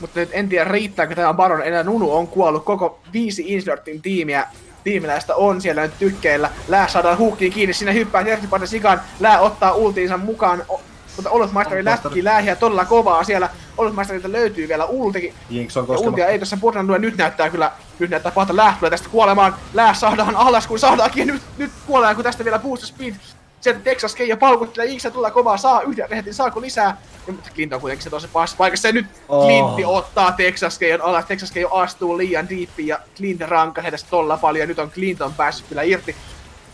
Mutta nyt en tiedä riittääkö tämä Baron enää. Nunu on kuollut koko viisi Insertin tiimiä tiimiläistä on siellä nyt tykkeillä. Lää saadaan huukkiin kiinni, sinne hyppää Tertipaten sikaan. Lää ottaa ultiinsa mukaan. O- mutta Olotmaisteri lätki läähiä todella kovaa siellä. Olotmaisterilta löytyy vielä ultikin. Jinx on ja ultia ei tässä purnan nyt näyttää kyllä, nyt näyttää Lää tulee tästä kuolemaan. Lää saadaan alas, kun saadaankin nyt, nyt kuolee, kun tästä vielä boost speed sieltä Texas Keija paukuttelee, Inksa tulee kovaa, saa yhden rehetin, saako lisää? Ja, mutta Clint on kuitenkin se tosi pahassa paikassa, ja nyt oh. Clint ottaa Texas Keijon alas, Texas Keijo astuu liian diippiin, ja Clint rankaa tästä tolla paljon, ja nyt on Clinton päässyt kyllä irti.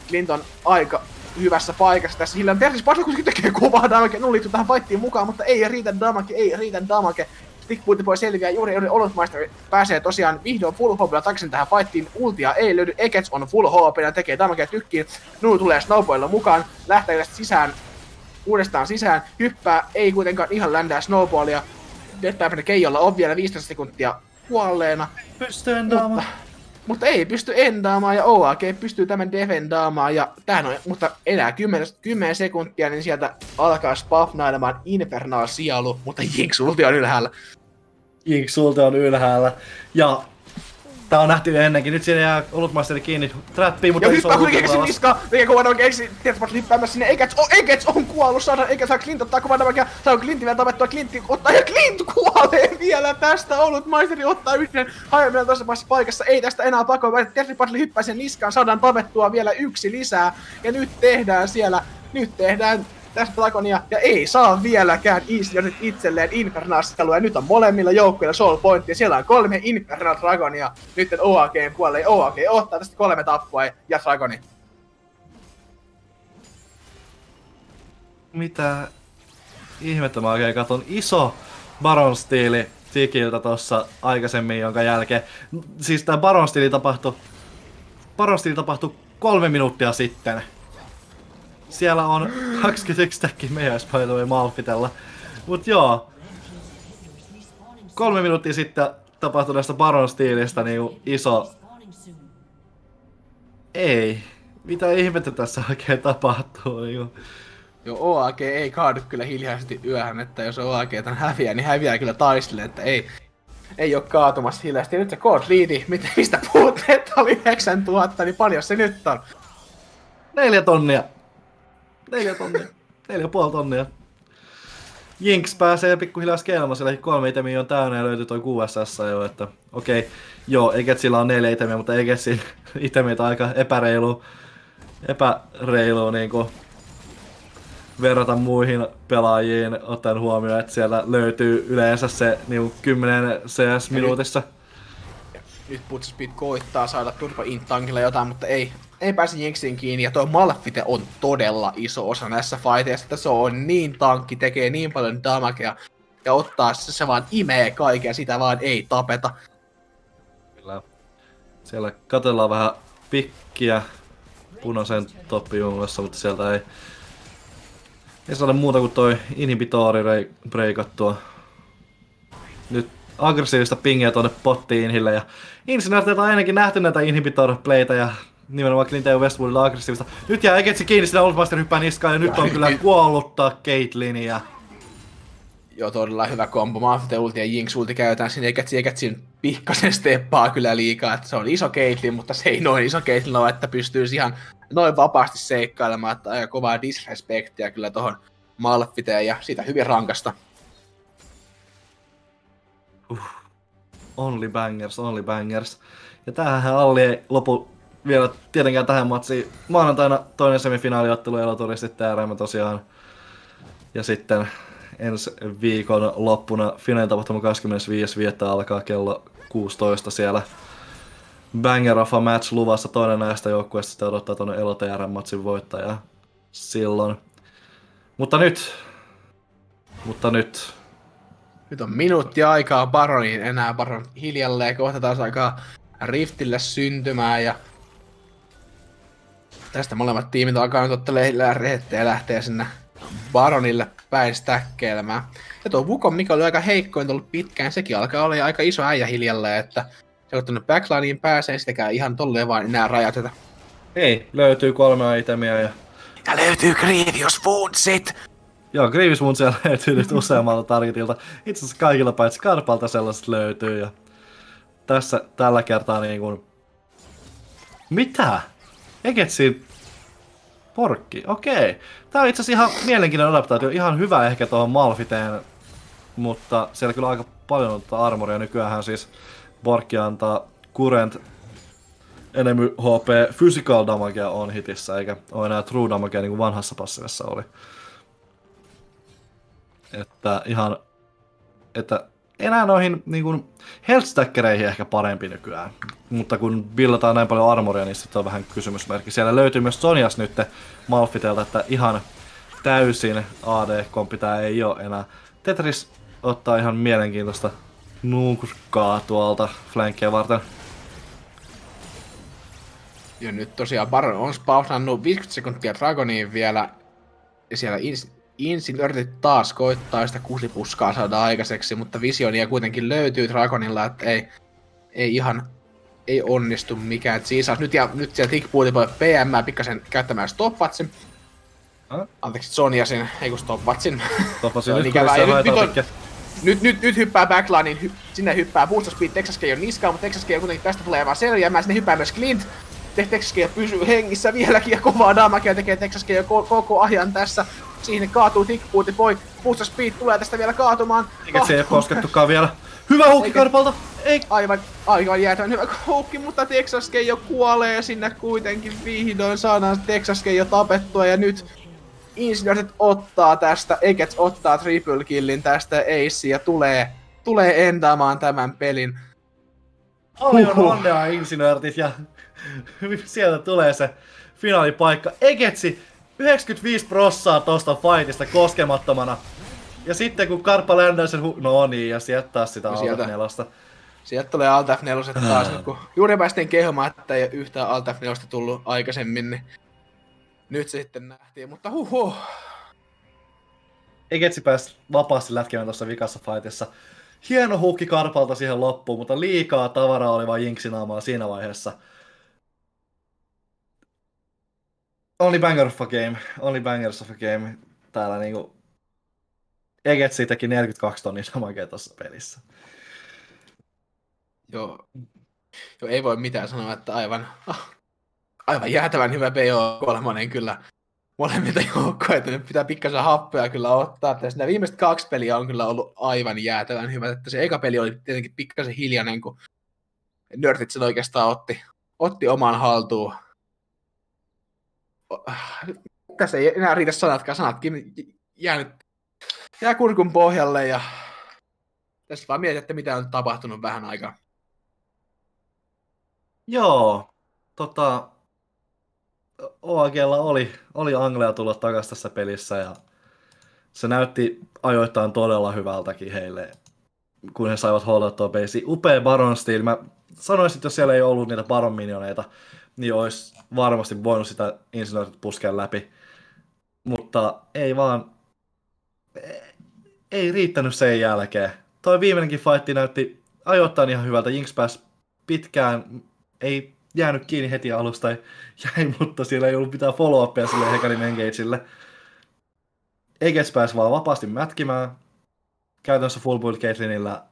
Clint on aika hyvässä paikassa tässä. Sillä on Tersis Battle kuitenkin tekee kovaa damage, nullitu tähän fightiin mukaan, mutta ei riitä damage, ei riitä damage. Stickpointti voi selviää juuri juuri Olotmeister pääsee tosiaan vihdoin full HPlla takaisin tähän fightiin. Ultia ei löydy, Ekets on full HP ja tekee damagea tykkiin. Nuu tulee Snowboilla mukaan, lähtee sisään, uudestaan sisään, hyppää, ei kuitenkaan ihan ländää Snowballia. Deathpiper Keijolla on vielä 15 sekuntia kuolleena. Pystyy endaamaan. Mutta ei pysty endaamaan ja OAG pystyy tämän defendaamaan ja tähän on, mutta enää 10, 10 sekuntia, niin sieltä alkaa spafnailemaan Infernal sielu, mutta Jinx ulti on ylhäällä. Jinx sulta on ylhäällä. Ja Tää on nähty ennenkin, nyt siinä jää Olutmaisteri kiinni. Trappiin, mutta ja hyppää kuitenkin keksi niskaa, mikä kovan on keksi, tiedätkö, hyppäämässä sinne, Egets, oh, Egets on kuollut, saadaan Egets, saa Clint ottaa kovan ja saa Clintin vielä tapettua, Clint ottaa, ja Clint kuolee vielä tästä, Olutmaisteri ottaa yhden hajaminen toisessa paikassa, ei tästä enää pakoa, Terry Patli hyppää sen niskaan, saadaan tapettua vielä yksi lisää, ja nyt tehdään siellä, nyt tehdään tästä Dragonia, ja ei saa vieläkään Easternit itselleen Infernal ja nyt on molemmilla joukkueilla Soul Point, ja siellä on kolme Infernal Dragonia, nyt OAG puolelle, OAG ottaa tästä kolme tappua ja Dragoni. Mitä ihmettä mä oikein katon? Iso Baron stiili Tikiltä tossa aikaisemmin, jonka jälkeen, siis tää Baron stiili tapahtui, Baron stiili tapahtui kolme minuuttia sitten. Siellä on 21 stackin mehäis by the way Malfitella. Mut joo. Kolme minuuttia sitten tapahtuneesta Baron stiilistä niin iso... Ei. Mitä ihmettä tässä oikein tapahtuu? Niin Joo, OAG ei kaadu kyllä hiljaisesti yöhön, että jos OAG tämän häviää, niin häviää kyllä taistele, että ei, ei ole kaatumassa hiljaisesti. Nyt se Code Leadi, mistä puhut, että oli 9000, niin paljon se nyt on? Neljä tonnia. Neljä tonnia. Neljä puoli tonnia. Jinx pääsee pikkuhiljaa skeelaamaan, sillä kolme itemiä on täynnä ja löytyy toi QSS jo, että okei, okay, joo, sillä on neljä itemiä, mutta Egetsin *laughs* itemit aika epäreilu, epäreilu niin kuin verrata muihin pelaajiin, ottaen huomioon, että siellä löytyy yleensä se niin 10 CS minuutissa. Nyt, nyt Putspeed koittaa saada turpa tankilla jotain, mutta ei, ei pääse Jinxiin kiinni, ja tuo Malfite on todella iso osa näissä fighteissa, että se on niin tankki, tekee niin paljon damagea, ja ottaa se, se vaan imee kaiken, sitä vaan ei tapeta. Kyllä. Siellä katellaan vähän pikkiä punaisen toppijunglassa, mutta sieltä ei, ei saada muuta kuin toi inhibitori breikattua. Nyt aggressiivista pingiä tuonne pottiin inhille ja Insinärteiltä on ainakin nähty näitä inhibitor-playtä ja nimenomaan Clint ja Westwoodilla aggressiivista. Nyt jää Eketsi kiinni sitä Oldmaster hyppää niskaan ja nyt on kyllä *laughs* kuolluttaa Caitlinia. Joo, todella hyvä kombo. Mafite ulti ja Jinx ulti käytetään sinne. Eketsi, Eketsi pikkasen steppaa kyllä liikaa. Että se on iso Caitlyn, mutta se ei noin iso Caitlyn ole, että pystyy ihan noin vapaasti seikkailemaan. Että aika kovaa disrespektiä kyllä tohon Malfiteen ja siitä hyvin rankasta. Uh. Only bangers, only bangers. Ja tämähän Alli ei lopu vielä tietenkään tähän matsiin. Maanantaina toinen semifinaaliottelu Eloturistit TRM tosiaan. Ja sitten ensi viikon loppuna finaalitapahtuma 25.5. alkaa kello 16 siellä banger of a match luvassa. Toinen näistä joukkueista sitten odottaa tuonne LTR-matsin voittajaa silloin. Mutta nyt, mutta nyt. Nyt on minuutti aikaa Baronin enää Baron hiljalleen. Kohta taas aikaa Riftille syntymään ja tästä molemmat tiimit alkaa nyt ottelee rehetteä ja lähtee sinne Baronille päin stäkkeilemään. Ja tuo Wukon, mikä oli aika heikkoin tullut pitkään, sekin alkaa olla aika iso äijä hiljalleen, että se on tuonne backlineen pääsee, sitäkään ihan tolleen vaan enää rajateta. Ei, löytyy kolme itemia ja... Ja löytyy Grievous Woundsit! Joo, Grievous Woundsia *laughs* löytyy nyt useammalta targetilta. Itse asiassa kaikilla paitsi Karpalta sellaiset löytyy ja... Tässä tällä kertaa niin kuin... Mitä? Egetsi Porkki, okei. Tää on itse asiassa ihan mielenkiintoinen adaptaatio, ihan hyvä ehkä tuohon Malfiteen, mutta siellä kyllä aika paljon on armoria. Nykyään siis Porkki antaa Current enemmän HP Physical Damagea on hitissä, eikä ole enää True Damagea niin kuin vanhassa passivessa oli. Että ihan, että enää noihin niin kuin, health ehkä parempi nykyään. Mutta kun billataan näin paljon armoria, niin sitten on vähän kysymysmerkki. Siellä löytyy myös Sonias nyt Malfitelta, että ihan täysin AD-kompi tää ei ole enää. Tetris ottaa ihan mielenkiintoista nuuskaa tuolta flankkeen varten. Ja nyt tosiaan Baron on spawnannut 50 sekuntia Dragoniin vielä. Siellä yritit taas koittaa sitä kusipuskaa saada aikaiseksi, mutta visionia kuitenkin löytyy Dragonilla, että ei, ei ihan ei onnistu mikään. Et siis nyt, ja, nyt siellä Tickpooli voi PM pikkasen käyttämään Stopwatsin. Huh? Anteeksi, Sonjasin, ei kun Stopwatsin. Stopwatsin, *laughs* nyt, nyt, nyt, on, nyt, nyt, nyt hyppää backlinein, hy, sinne hyppää Booster Speed, Texas on niskaan, mutta Texas on kuitenkin tästä tulee vaan selviämään, sinne hyppää myös Clint. Texas pysyy hengissä vieläkin ja kovaa damakia tekee Texas koko, koko ajan tässä. Siihen kaatuu tickpuuti voi. Booster Speed tulee tästä vielä kaatumaan. Eikä se ei koskettukaan vielä. Hyvä hukki Karpalta! Ei. Aivan, aivan jäätävän hyvä hukki, mutta Texas jo kuolee sinne kuitenkin vihdoin. Saadaan Texas jo tapettua ja nyt Insigniortet ottaa tästä, Egets ottaa triple killin tästä Ace ja tulee, tulee endaamaan tämän pelin. Paljon onnea Insigniortit ja *laughs* sieltä tulee se finaalipaikka. Egetsi 95 prossaa tosta fightista koskemattomana. Ja sitten kun Karppa ländää sen hu- No niin, ja sieltä taas sitä no sieltä, nelosta. Sieltä tulee Alt F4 taas, kun juuri päästiin kehomaan, että ei ole yhtään Alt F4 tullut aikaisemmin, niin nyt se sitten nähtiin, mutta huhu. Egetsi pääsi vapaasti lätkemään tuossa vikassa fightissa. Hieno hukki Karpalta siihen loppuun, mutta liikaa tavaraa oli vain Jinksinaamaa siinä vaiheessa. Only banger of a game, only bangers of a game. Täällä niinku Egetsi teki 42 tonnia samakeen tuossa pelissä. Joo. Joo, ei voi mitään sanoa, että aivan, aivan jäätävän hyvä BO3 kyllä molemmilta joukkoilta. Nyt pitää pikkasen happea kyllä ottaa. Tässä nämä viimeiset kaksi peliä on kyllä ollut aivan jäätävän hyvä. Että se eka peli oli tietenkin pikkasen hiljainen, kun Nörtit sen oikeastaan otti, otti oman haltuun tässä ei enää riitä sanatkaan, sanatkin jäänyt, jää kurkun pohjalle ja tässä vaan mietit, että mitä on tapahtunut vähän aikaa. Joo, tota, OAGlla oli, oli Anglia tulla takaisin tässä pelissä ja se näytti ajoittain todella hyvältäkin heille, kun he saivat holdattua peisi. Upea Baron Steel. Mä sanoisin, että jos siellä ei ollut niitä Baron minioneita, niin olisi varmasti voinut sitä insinöörit puskea läpi. Mutta ei vaan, ei riittänyt sen jälkeen. Toi viimeinenkin fightti näytti ajoittain ihan hyvältä. Jinx pääsi pitkään, ei jäänyt kiinni heti alusta, *laughs* jäi, mutta siellä ei ollut mitään follow-upia sille Hekarin engageille. Eges pääsi vaan vapaasti mätkimään. Käytännössä full build Caitlinillä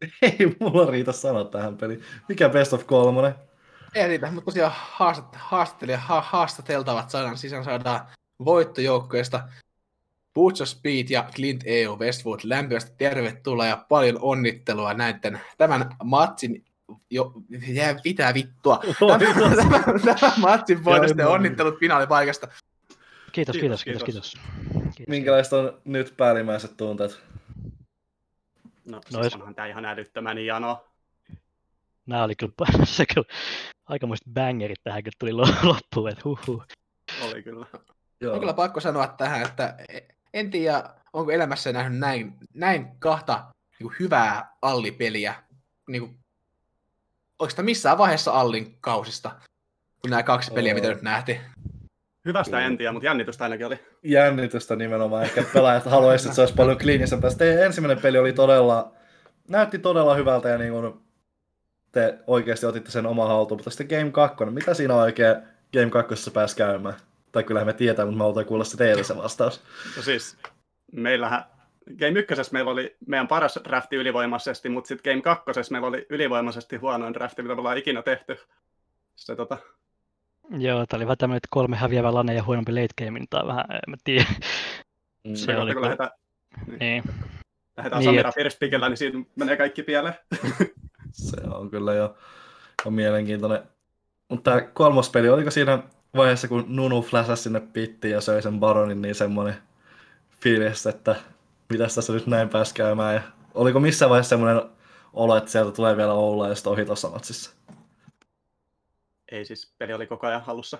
*laughs* Ei mulla riitä sanoa tähän peliin. Mikä best of kolmonen? Ei riitä, mutta tosiaan haastat, haastattelija, ha, haastateltavat saadaan sisään saadaan voittojoukkoista. Butcher Speed ja Clint EU Westwood lämpimästi tervetuloa ja paljon onnittelua näiden tämän matsin jo, jää pitää vittua. *laughs* Tämän, tämän, tämän matsin voitosta ja onnittelut finaalipaikasta. Kiitos, kiitos, kiitos, kiitos. kiitos. Minkälaiset on nyt päällimmäiset tunteet? No, No siis onhan tää ihan älyttömän jano. Nämä oli kyllä, *laughs* se kyllä aikamoiset bangerit tähän, kun tuli lo- *laughs* loppuun, että huhhuh. Oli kyllä. Joo. On kyllä pakko sanoa tähän, että en tiedä, onko elämässä nähnyt näin, näin kahta niin kuin hyvää allipeliä. Niin kuin, oikeastaan missään vaiheessa Allin kausista, kun nämä kaksi peliä, mitä Oo. nyt nähtiin. Hyvästä Kyllä. en tiedä, mutta jännitystä ainakin oli. jännitystä nimenomaan. Ehkä pelaajat haluaisivat, että se olisi paljon kliinisempää. Sitten ensimmäinen peli oli todella, näytti todella hyvältä ja niin kuin te oikeasti otitte sen oma haltuun. Mutta sitten Game 2, mitä siinä oikein Game 2 pääsi käymään? Tai kyllähän me tietää, mutta mä haluan kuulla se teille se vastaus. No siis, meillähän Game 1 meillä oli meidän paras drafti ylivoimaisesti, mutta sitten Game 2 meillä oli ylivoimaisesti huonoin drafti, mitä me ollaan ikinä tehty. Se, tota, Joo, tämä oli vähän tämmöinen, että kolme häviävä lane ja huonompi late game, niin on vähän, en mä tiedä. Mm. Se oli kun lähdetään, Niin. lähdetään Niin, Samira et- first pickillä, niin siinä menee kaikki pieleen. *laughs* Se on kyllä jo, jo mielenkiintoinen. Mutta tämä kolmas peli, oliko siinä vaiheessa, kun Nunu flasasi sinne pittiin ja söi sen baronin, niin semmoinen fiilis, että mitäs tässä nyt näin pääsi käymään. Ja oliko missään vaiheessa semmoinen olo, että sieltä tulee vielä Oula ja sitten ohi tuossa matsissa? Ei siis, peli oli koko ajan hallussa.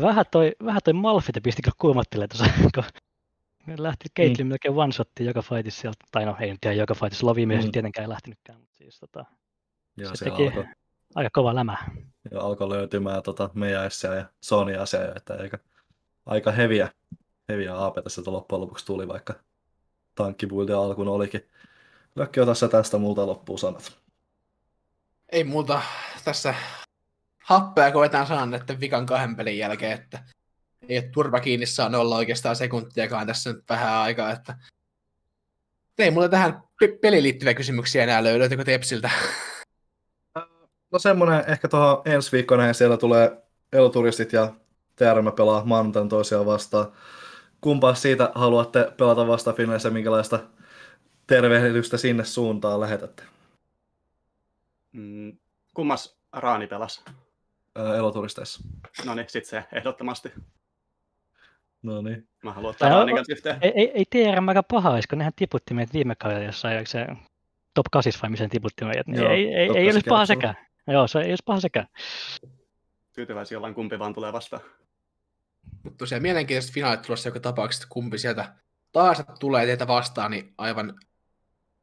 Vähän toi, vähän toi Malfite pisti kyllä kuumottelemaan tuossa, *laughs* kun lähti Caitlyn mm. melkein one shottiin joka fightissa sieltä, tai no ei nyt ihan joka fightissa, Lovi mm. Tietenkään ei lähtenytkään, mutta siis tota, Ja Se teki- alkoi, aika kova lämä. ja alkoi löytymään tota, meidän Essia ja Sony asia, että aika, aika heviä, heviä aapeita sieltä loppujen lopuksi tuli, vaikka tankkibuildi alkuun olikin. Lökki, ota sä tästä multa loppuun sanat. Ei multa tässä happea koetaan saada näiden vikan kahden pelin jälkeen, että ei ole turva kiinni saanut olla oikeastaan sekuntiakaan tässä nyt vähän aikaa, että ei mulla tähän pe- peliin liittyviä kysymyksiä enää löydy, löytyykö Tepsiltä? No semmonen ehkä tuohon ensi viikkona ja siellä tulee Eloturistit ja TRM pelaa maanantaina toisiaan vastaan. Kumpaa siitä haluatte pelata vasta Finlandissa ja minkälaista tervehdystä sinne suuntaan lähetätte? Mm, kummas Raani pelas? Ää, Eloturisteissa. No niin, sit se ehdottomasti. No niin. Mä haluan ottaa Raanin kanssa yhteen. Ei, ei, ei TRM aika paha olisi, kun nehän tiputti meidät viime kaudella jossain, se top 8 vai miten tiputti meidät, niin Joo, ei, ei, ei olisi 8 paha sekään. Joo, se ei olisi paha sekään. Tyytyväisiä ollaan kumpi vaan tulee vastaan. Mutta tosiaan mielenkiintoiset finaalit tulossa joka tapauksessa, kumpi sieltä taas tulee teitä vastaan, niin aivan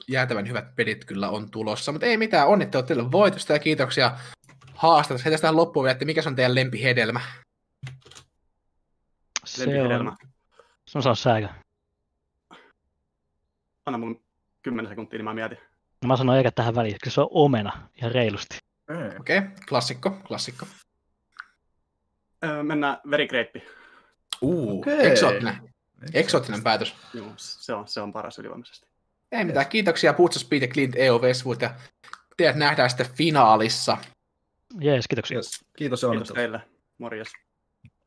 jäätävän hyvät pelit kyllä on tulossa. Mutta ei mitään, onnittelut teille voitosta ja kiitoksia haastattelusta. Heti tähän loppuun vielä, että mikä se on teidän lempihedelmä? Se Lempihedelmä. se on, se on sääkö. Anna mun 10 sekuntia, niin mä mietin. No mä sanon eikä tähän väliin, kyllä se on omena ihan reilusti. Okei, okay, klassikko, klassikko. Öö, mennään verigreippi. Uu, Okei. okay. eksoottinen, eksoottinen päätös. Joo, se on, se on paras ylivoimaisesti. Ei mitään, kiitoksia Putsa Speed ja Clint EO Westwood ja teidät nähdään sitten finaalissa. Jees, kiitoksia. Yes. Kiitos Kiitos ja onnittelut. teille. Morjes.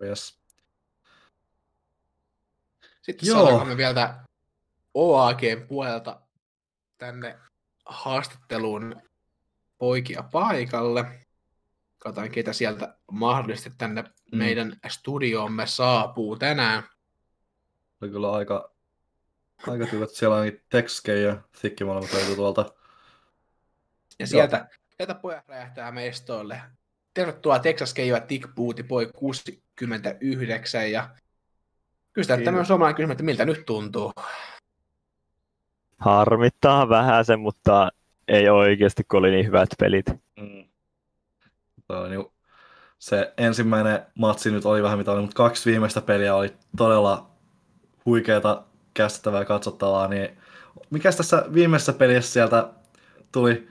Yes. Sitten Joo. saadaanko me vielä OAGn puolelta tänne haastatteluun poikia paikalle. Katsotaan, ketä sieltä mahdollisesti tänne Mm. meidän studioomme saapuu tänään. Oli kyllä aika, aika hyvä, että siellä on Texke ja Thikki molemmat löytyy tuolta. Ja sieltä, sieltä pojat räjähtää mestoille. Tervetuloa Texas Keijo ja Tick Booty Boy 69. Ja kyllä tämmöinen suomalainen kysymys, että miltä nyt tuntuu. Harmittaa vähän sen, mutta ei oikeasti, kun oli niin hyvät pelit. Mm. Niinku- Se ensimmäinen matsi nyt oli vähän mitä oli, mutta kaksi viimeistä peliä oli todella huikeeta käsittävää katsottavaa, niin mikäs tässä viimeisessä pelissä sieltä tuli,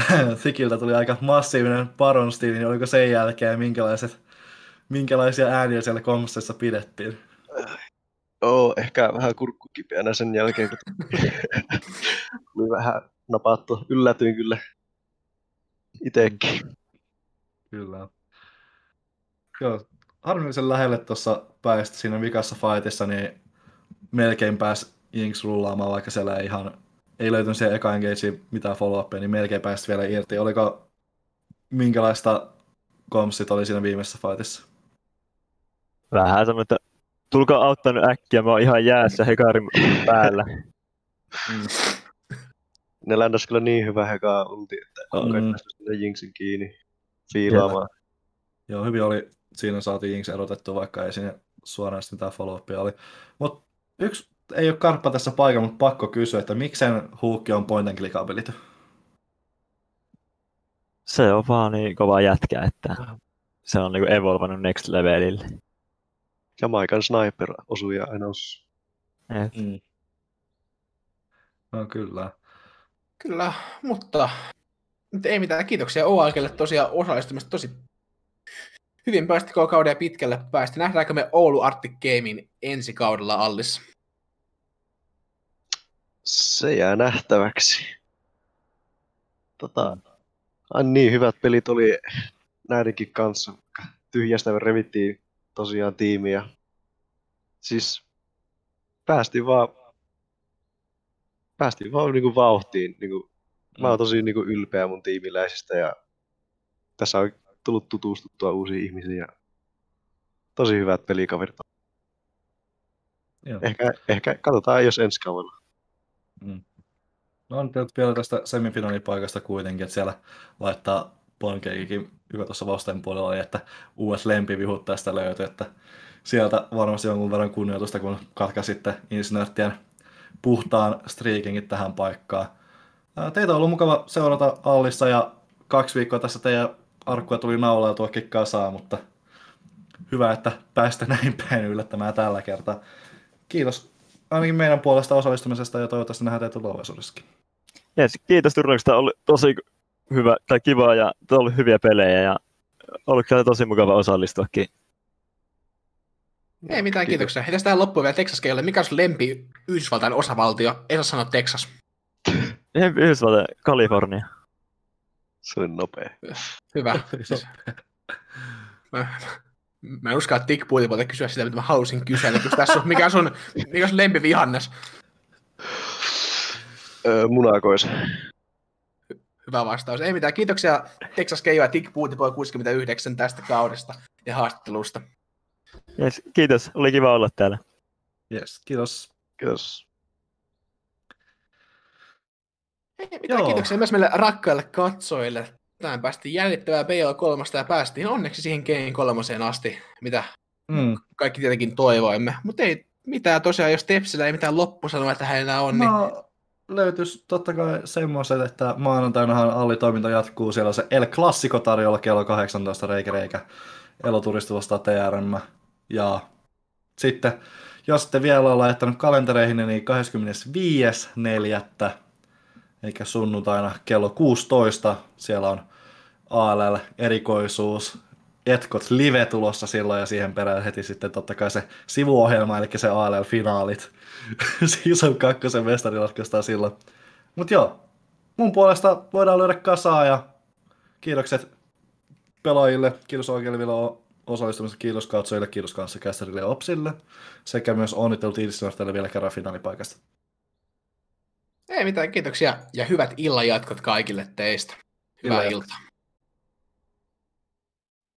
*laughs* Thikiltä tuli aika massiivinen Baron Steel, niin oliko sen jälkeen minkälaiset, minkälaisia ääniä siellä kommentissa pidettiin? Oo, ehkä vähän kurkku kipeänä sen jälkeen, kun *laughs* tuli vähän napattu. Yllätyin kyllä itekin. Kyllä. Joo, harmillisen lähelle tuossa päästä siinä vikassa fightissa, niin melkein pääsi Jinx rullaamaan, vaikka siellä ei ihan ei löytynyt siihen eka engageen mitään follow niin melkein pääsi vielä irti. Oliko minkälaista komsit oli siinä viimeisessä fightissa? Vähän semmoinen, että tulkaa auttaa nyt äkkiä, mä oon ihan jäässä hekarin päällä. Mm. Ne lännäs kyllä niin hyvä heka ulti, että on Mm. sinne Jinksin kiinni fiilaamaan. Joo, hyvin oli, siinä saatiin Jinx erotettua, vaikka ei siinä suoraan mitään follow oli. Mutta yksi ei ole karppa tässä paikalla, mutta pakko kysyä, että miksen huukki on point and click ability? Se on vaan niin kova jätkä, että se on niinku evolvannut next levelille. Jamaikan sniper osuja aina os. Et Mm. No kyllä. Kyllä, mutta nyt ei mitään. Kiitoksia OAKelle tosiaan osallistumista. Tosi hyvin päästi koko kauden ja pitkälle päästi. Nähdäänkö me Oulu Arctic Gamein ensi kaudella Allis? Se jää nähtäväksi. Tota, ai niin, hyvät pelit oli näidenkin kanssa. Tyhjästä revittiin tosiaan tiimiä. Siis päästiin vaan, päästiin vaan niinku vauhtiin. Niinku, mä oon tosi niinku ylpeä mun tiimiläisistä ja tässä on tullut tutustuttua uusiin ihmisiin ja tosi hyvät pelikaverit. Joo. Ehkä, ehkä katsotaan jos ensi kaudella. No on nyt vielä tästä semifinaalipaikasta kuitenkin, että siellä laittaa Pankeikin, joka tuossa vasten puolella oli, että uudet lempivihut tästä löytyi, että sieltä varmasti jonkun verran kunnioitusta, kun katkaisitte Insinörttien puhtaan streakingin tähän paikkaan. Teitä on ollut mukava seurata Allissa ja kaksi viikkoa tässä teidän arkkuja tuli naulautuakin kasaan, mutta hyvä, että pääsitte *laughs* näin päin yllättämään tällä kertaa. Kiitos ainakin meidän puolesta osallistumisesta ja toivottavasti nähdään teitä tulevaisuudessakin. Yes, kiitos turnauksesta, oli tosi hyvä tai kiva ja on ollut hyviä pelejä ja ollut kyllä tosi mukava osallistuakin. Ei mitään, kiitoksia. Hei tästä tähän loppuun vielä Texas Keille. Mikä on sun lempi Yhdysvaltain osavaltio? Ei saa sanoa Texas. *laughs* Yhdysvaltain, Kalifornia. Se oli nopea. Hyvä. *laughs* Siis, *laughs* mä, mä en uskalla Tick Puutipuolta kysyä sitä, mitä mä halusin kysyä. Eli jos tässä on, mikä on sun, mikä on sun lempivihannes? Öö, munakois. Hyvä vastaus. Ei mitään. Kiitoksia Texas Keijo ja Tick Puutipuoli 69 tästä kaudesta ja haastattelusta. Yes, kiitos, oli kiva olla täällä. Yes, kiitos. Kiitos. Ei mitään. Joo. Kiitoksia myös meille rakkaille katsojille. Tähän päästiin jännittävää BO3 ja päästiin onneksi siihen Game 3 asti, mitä Mm. kaikki tietenkin toivoimme. Mutta ei mitään tosiaan, jos Tepsillä ei mitään loppusanoa että hänellä on, niin No, löytyisi totta kai semmoiset, että maanantainahan Alli-toiminta jatkuu. Siellä on se El Classico tarjolla kello 18 reikä reikä eloturisti vastaa TRM. Ja sitten, jos te vielä on laittanut kalentereihin, niin 25.4. eikä sunnuntaina kello 16. Siellä on ALL-erikoisuus. Etkot live tulossa silloin ja siihen perään heti sitten totta kai se sivuohjelma, eli se ALL-finaalit. *laughs* Season 2 mestari ratkaistaan silloin. Mut joo, mun puolesta voidaan löydä kasaa ja kiitokset pelaajille, kiitos Oikeelville osallistumisesta, kiitos katsojille, kiitos kanssakästärille ja Opsille sekä myös onnittelut Ilsnortille vielä kerran finaalipaikasta. ei mitään. Kiitoksia ja hyvät illan jatkot kaikille teistä. Hyvää Hyvää iltaa.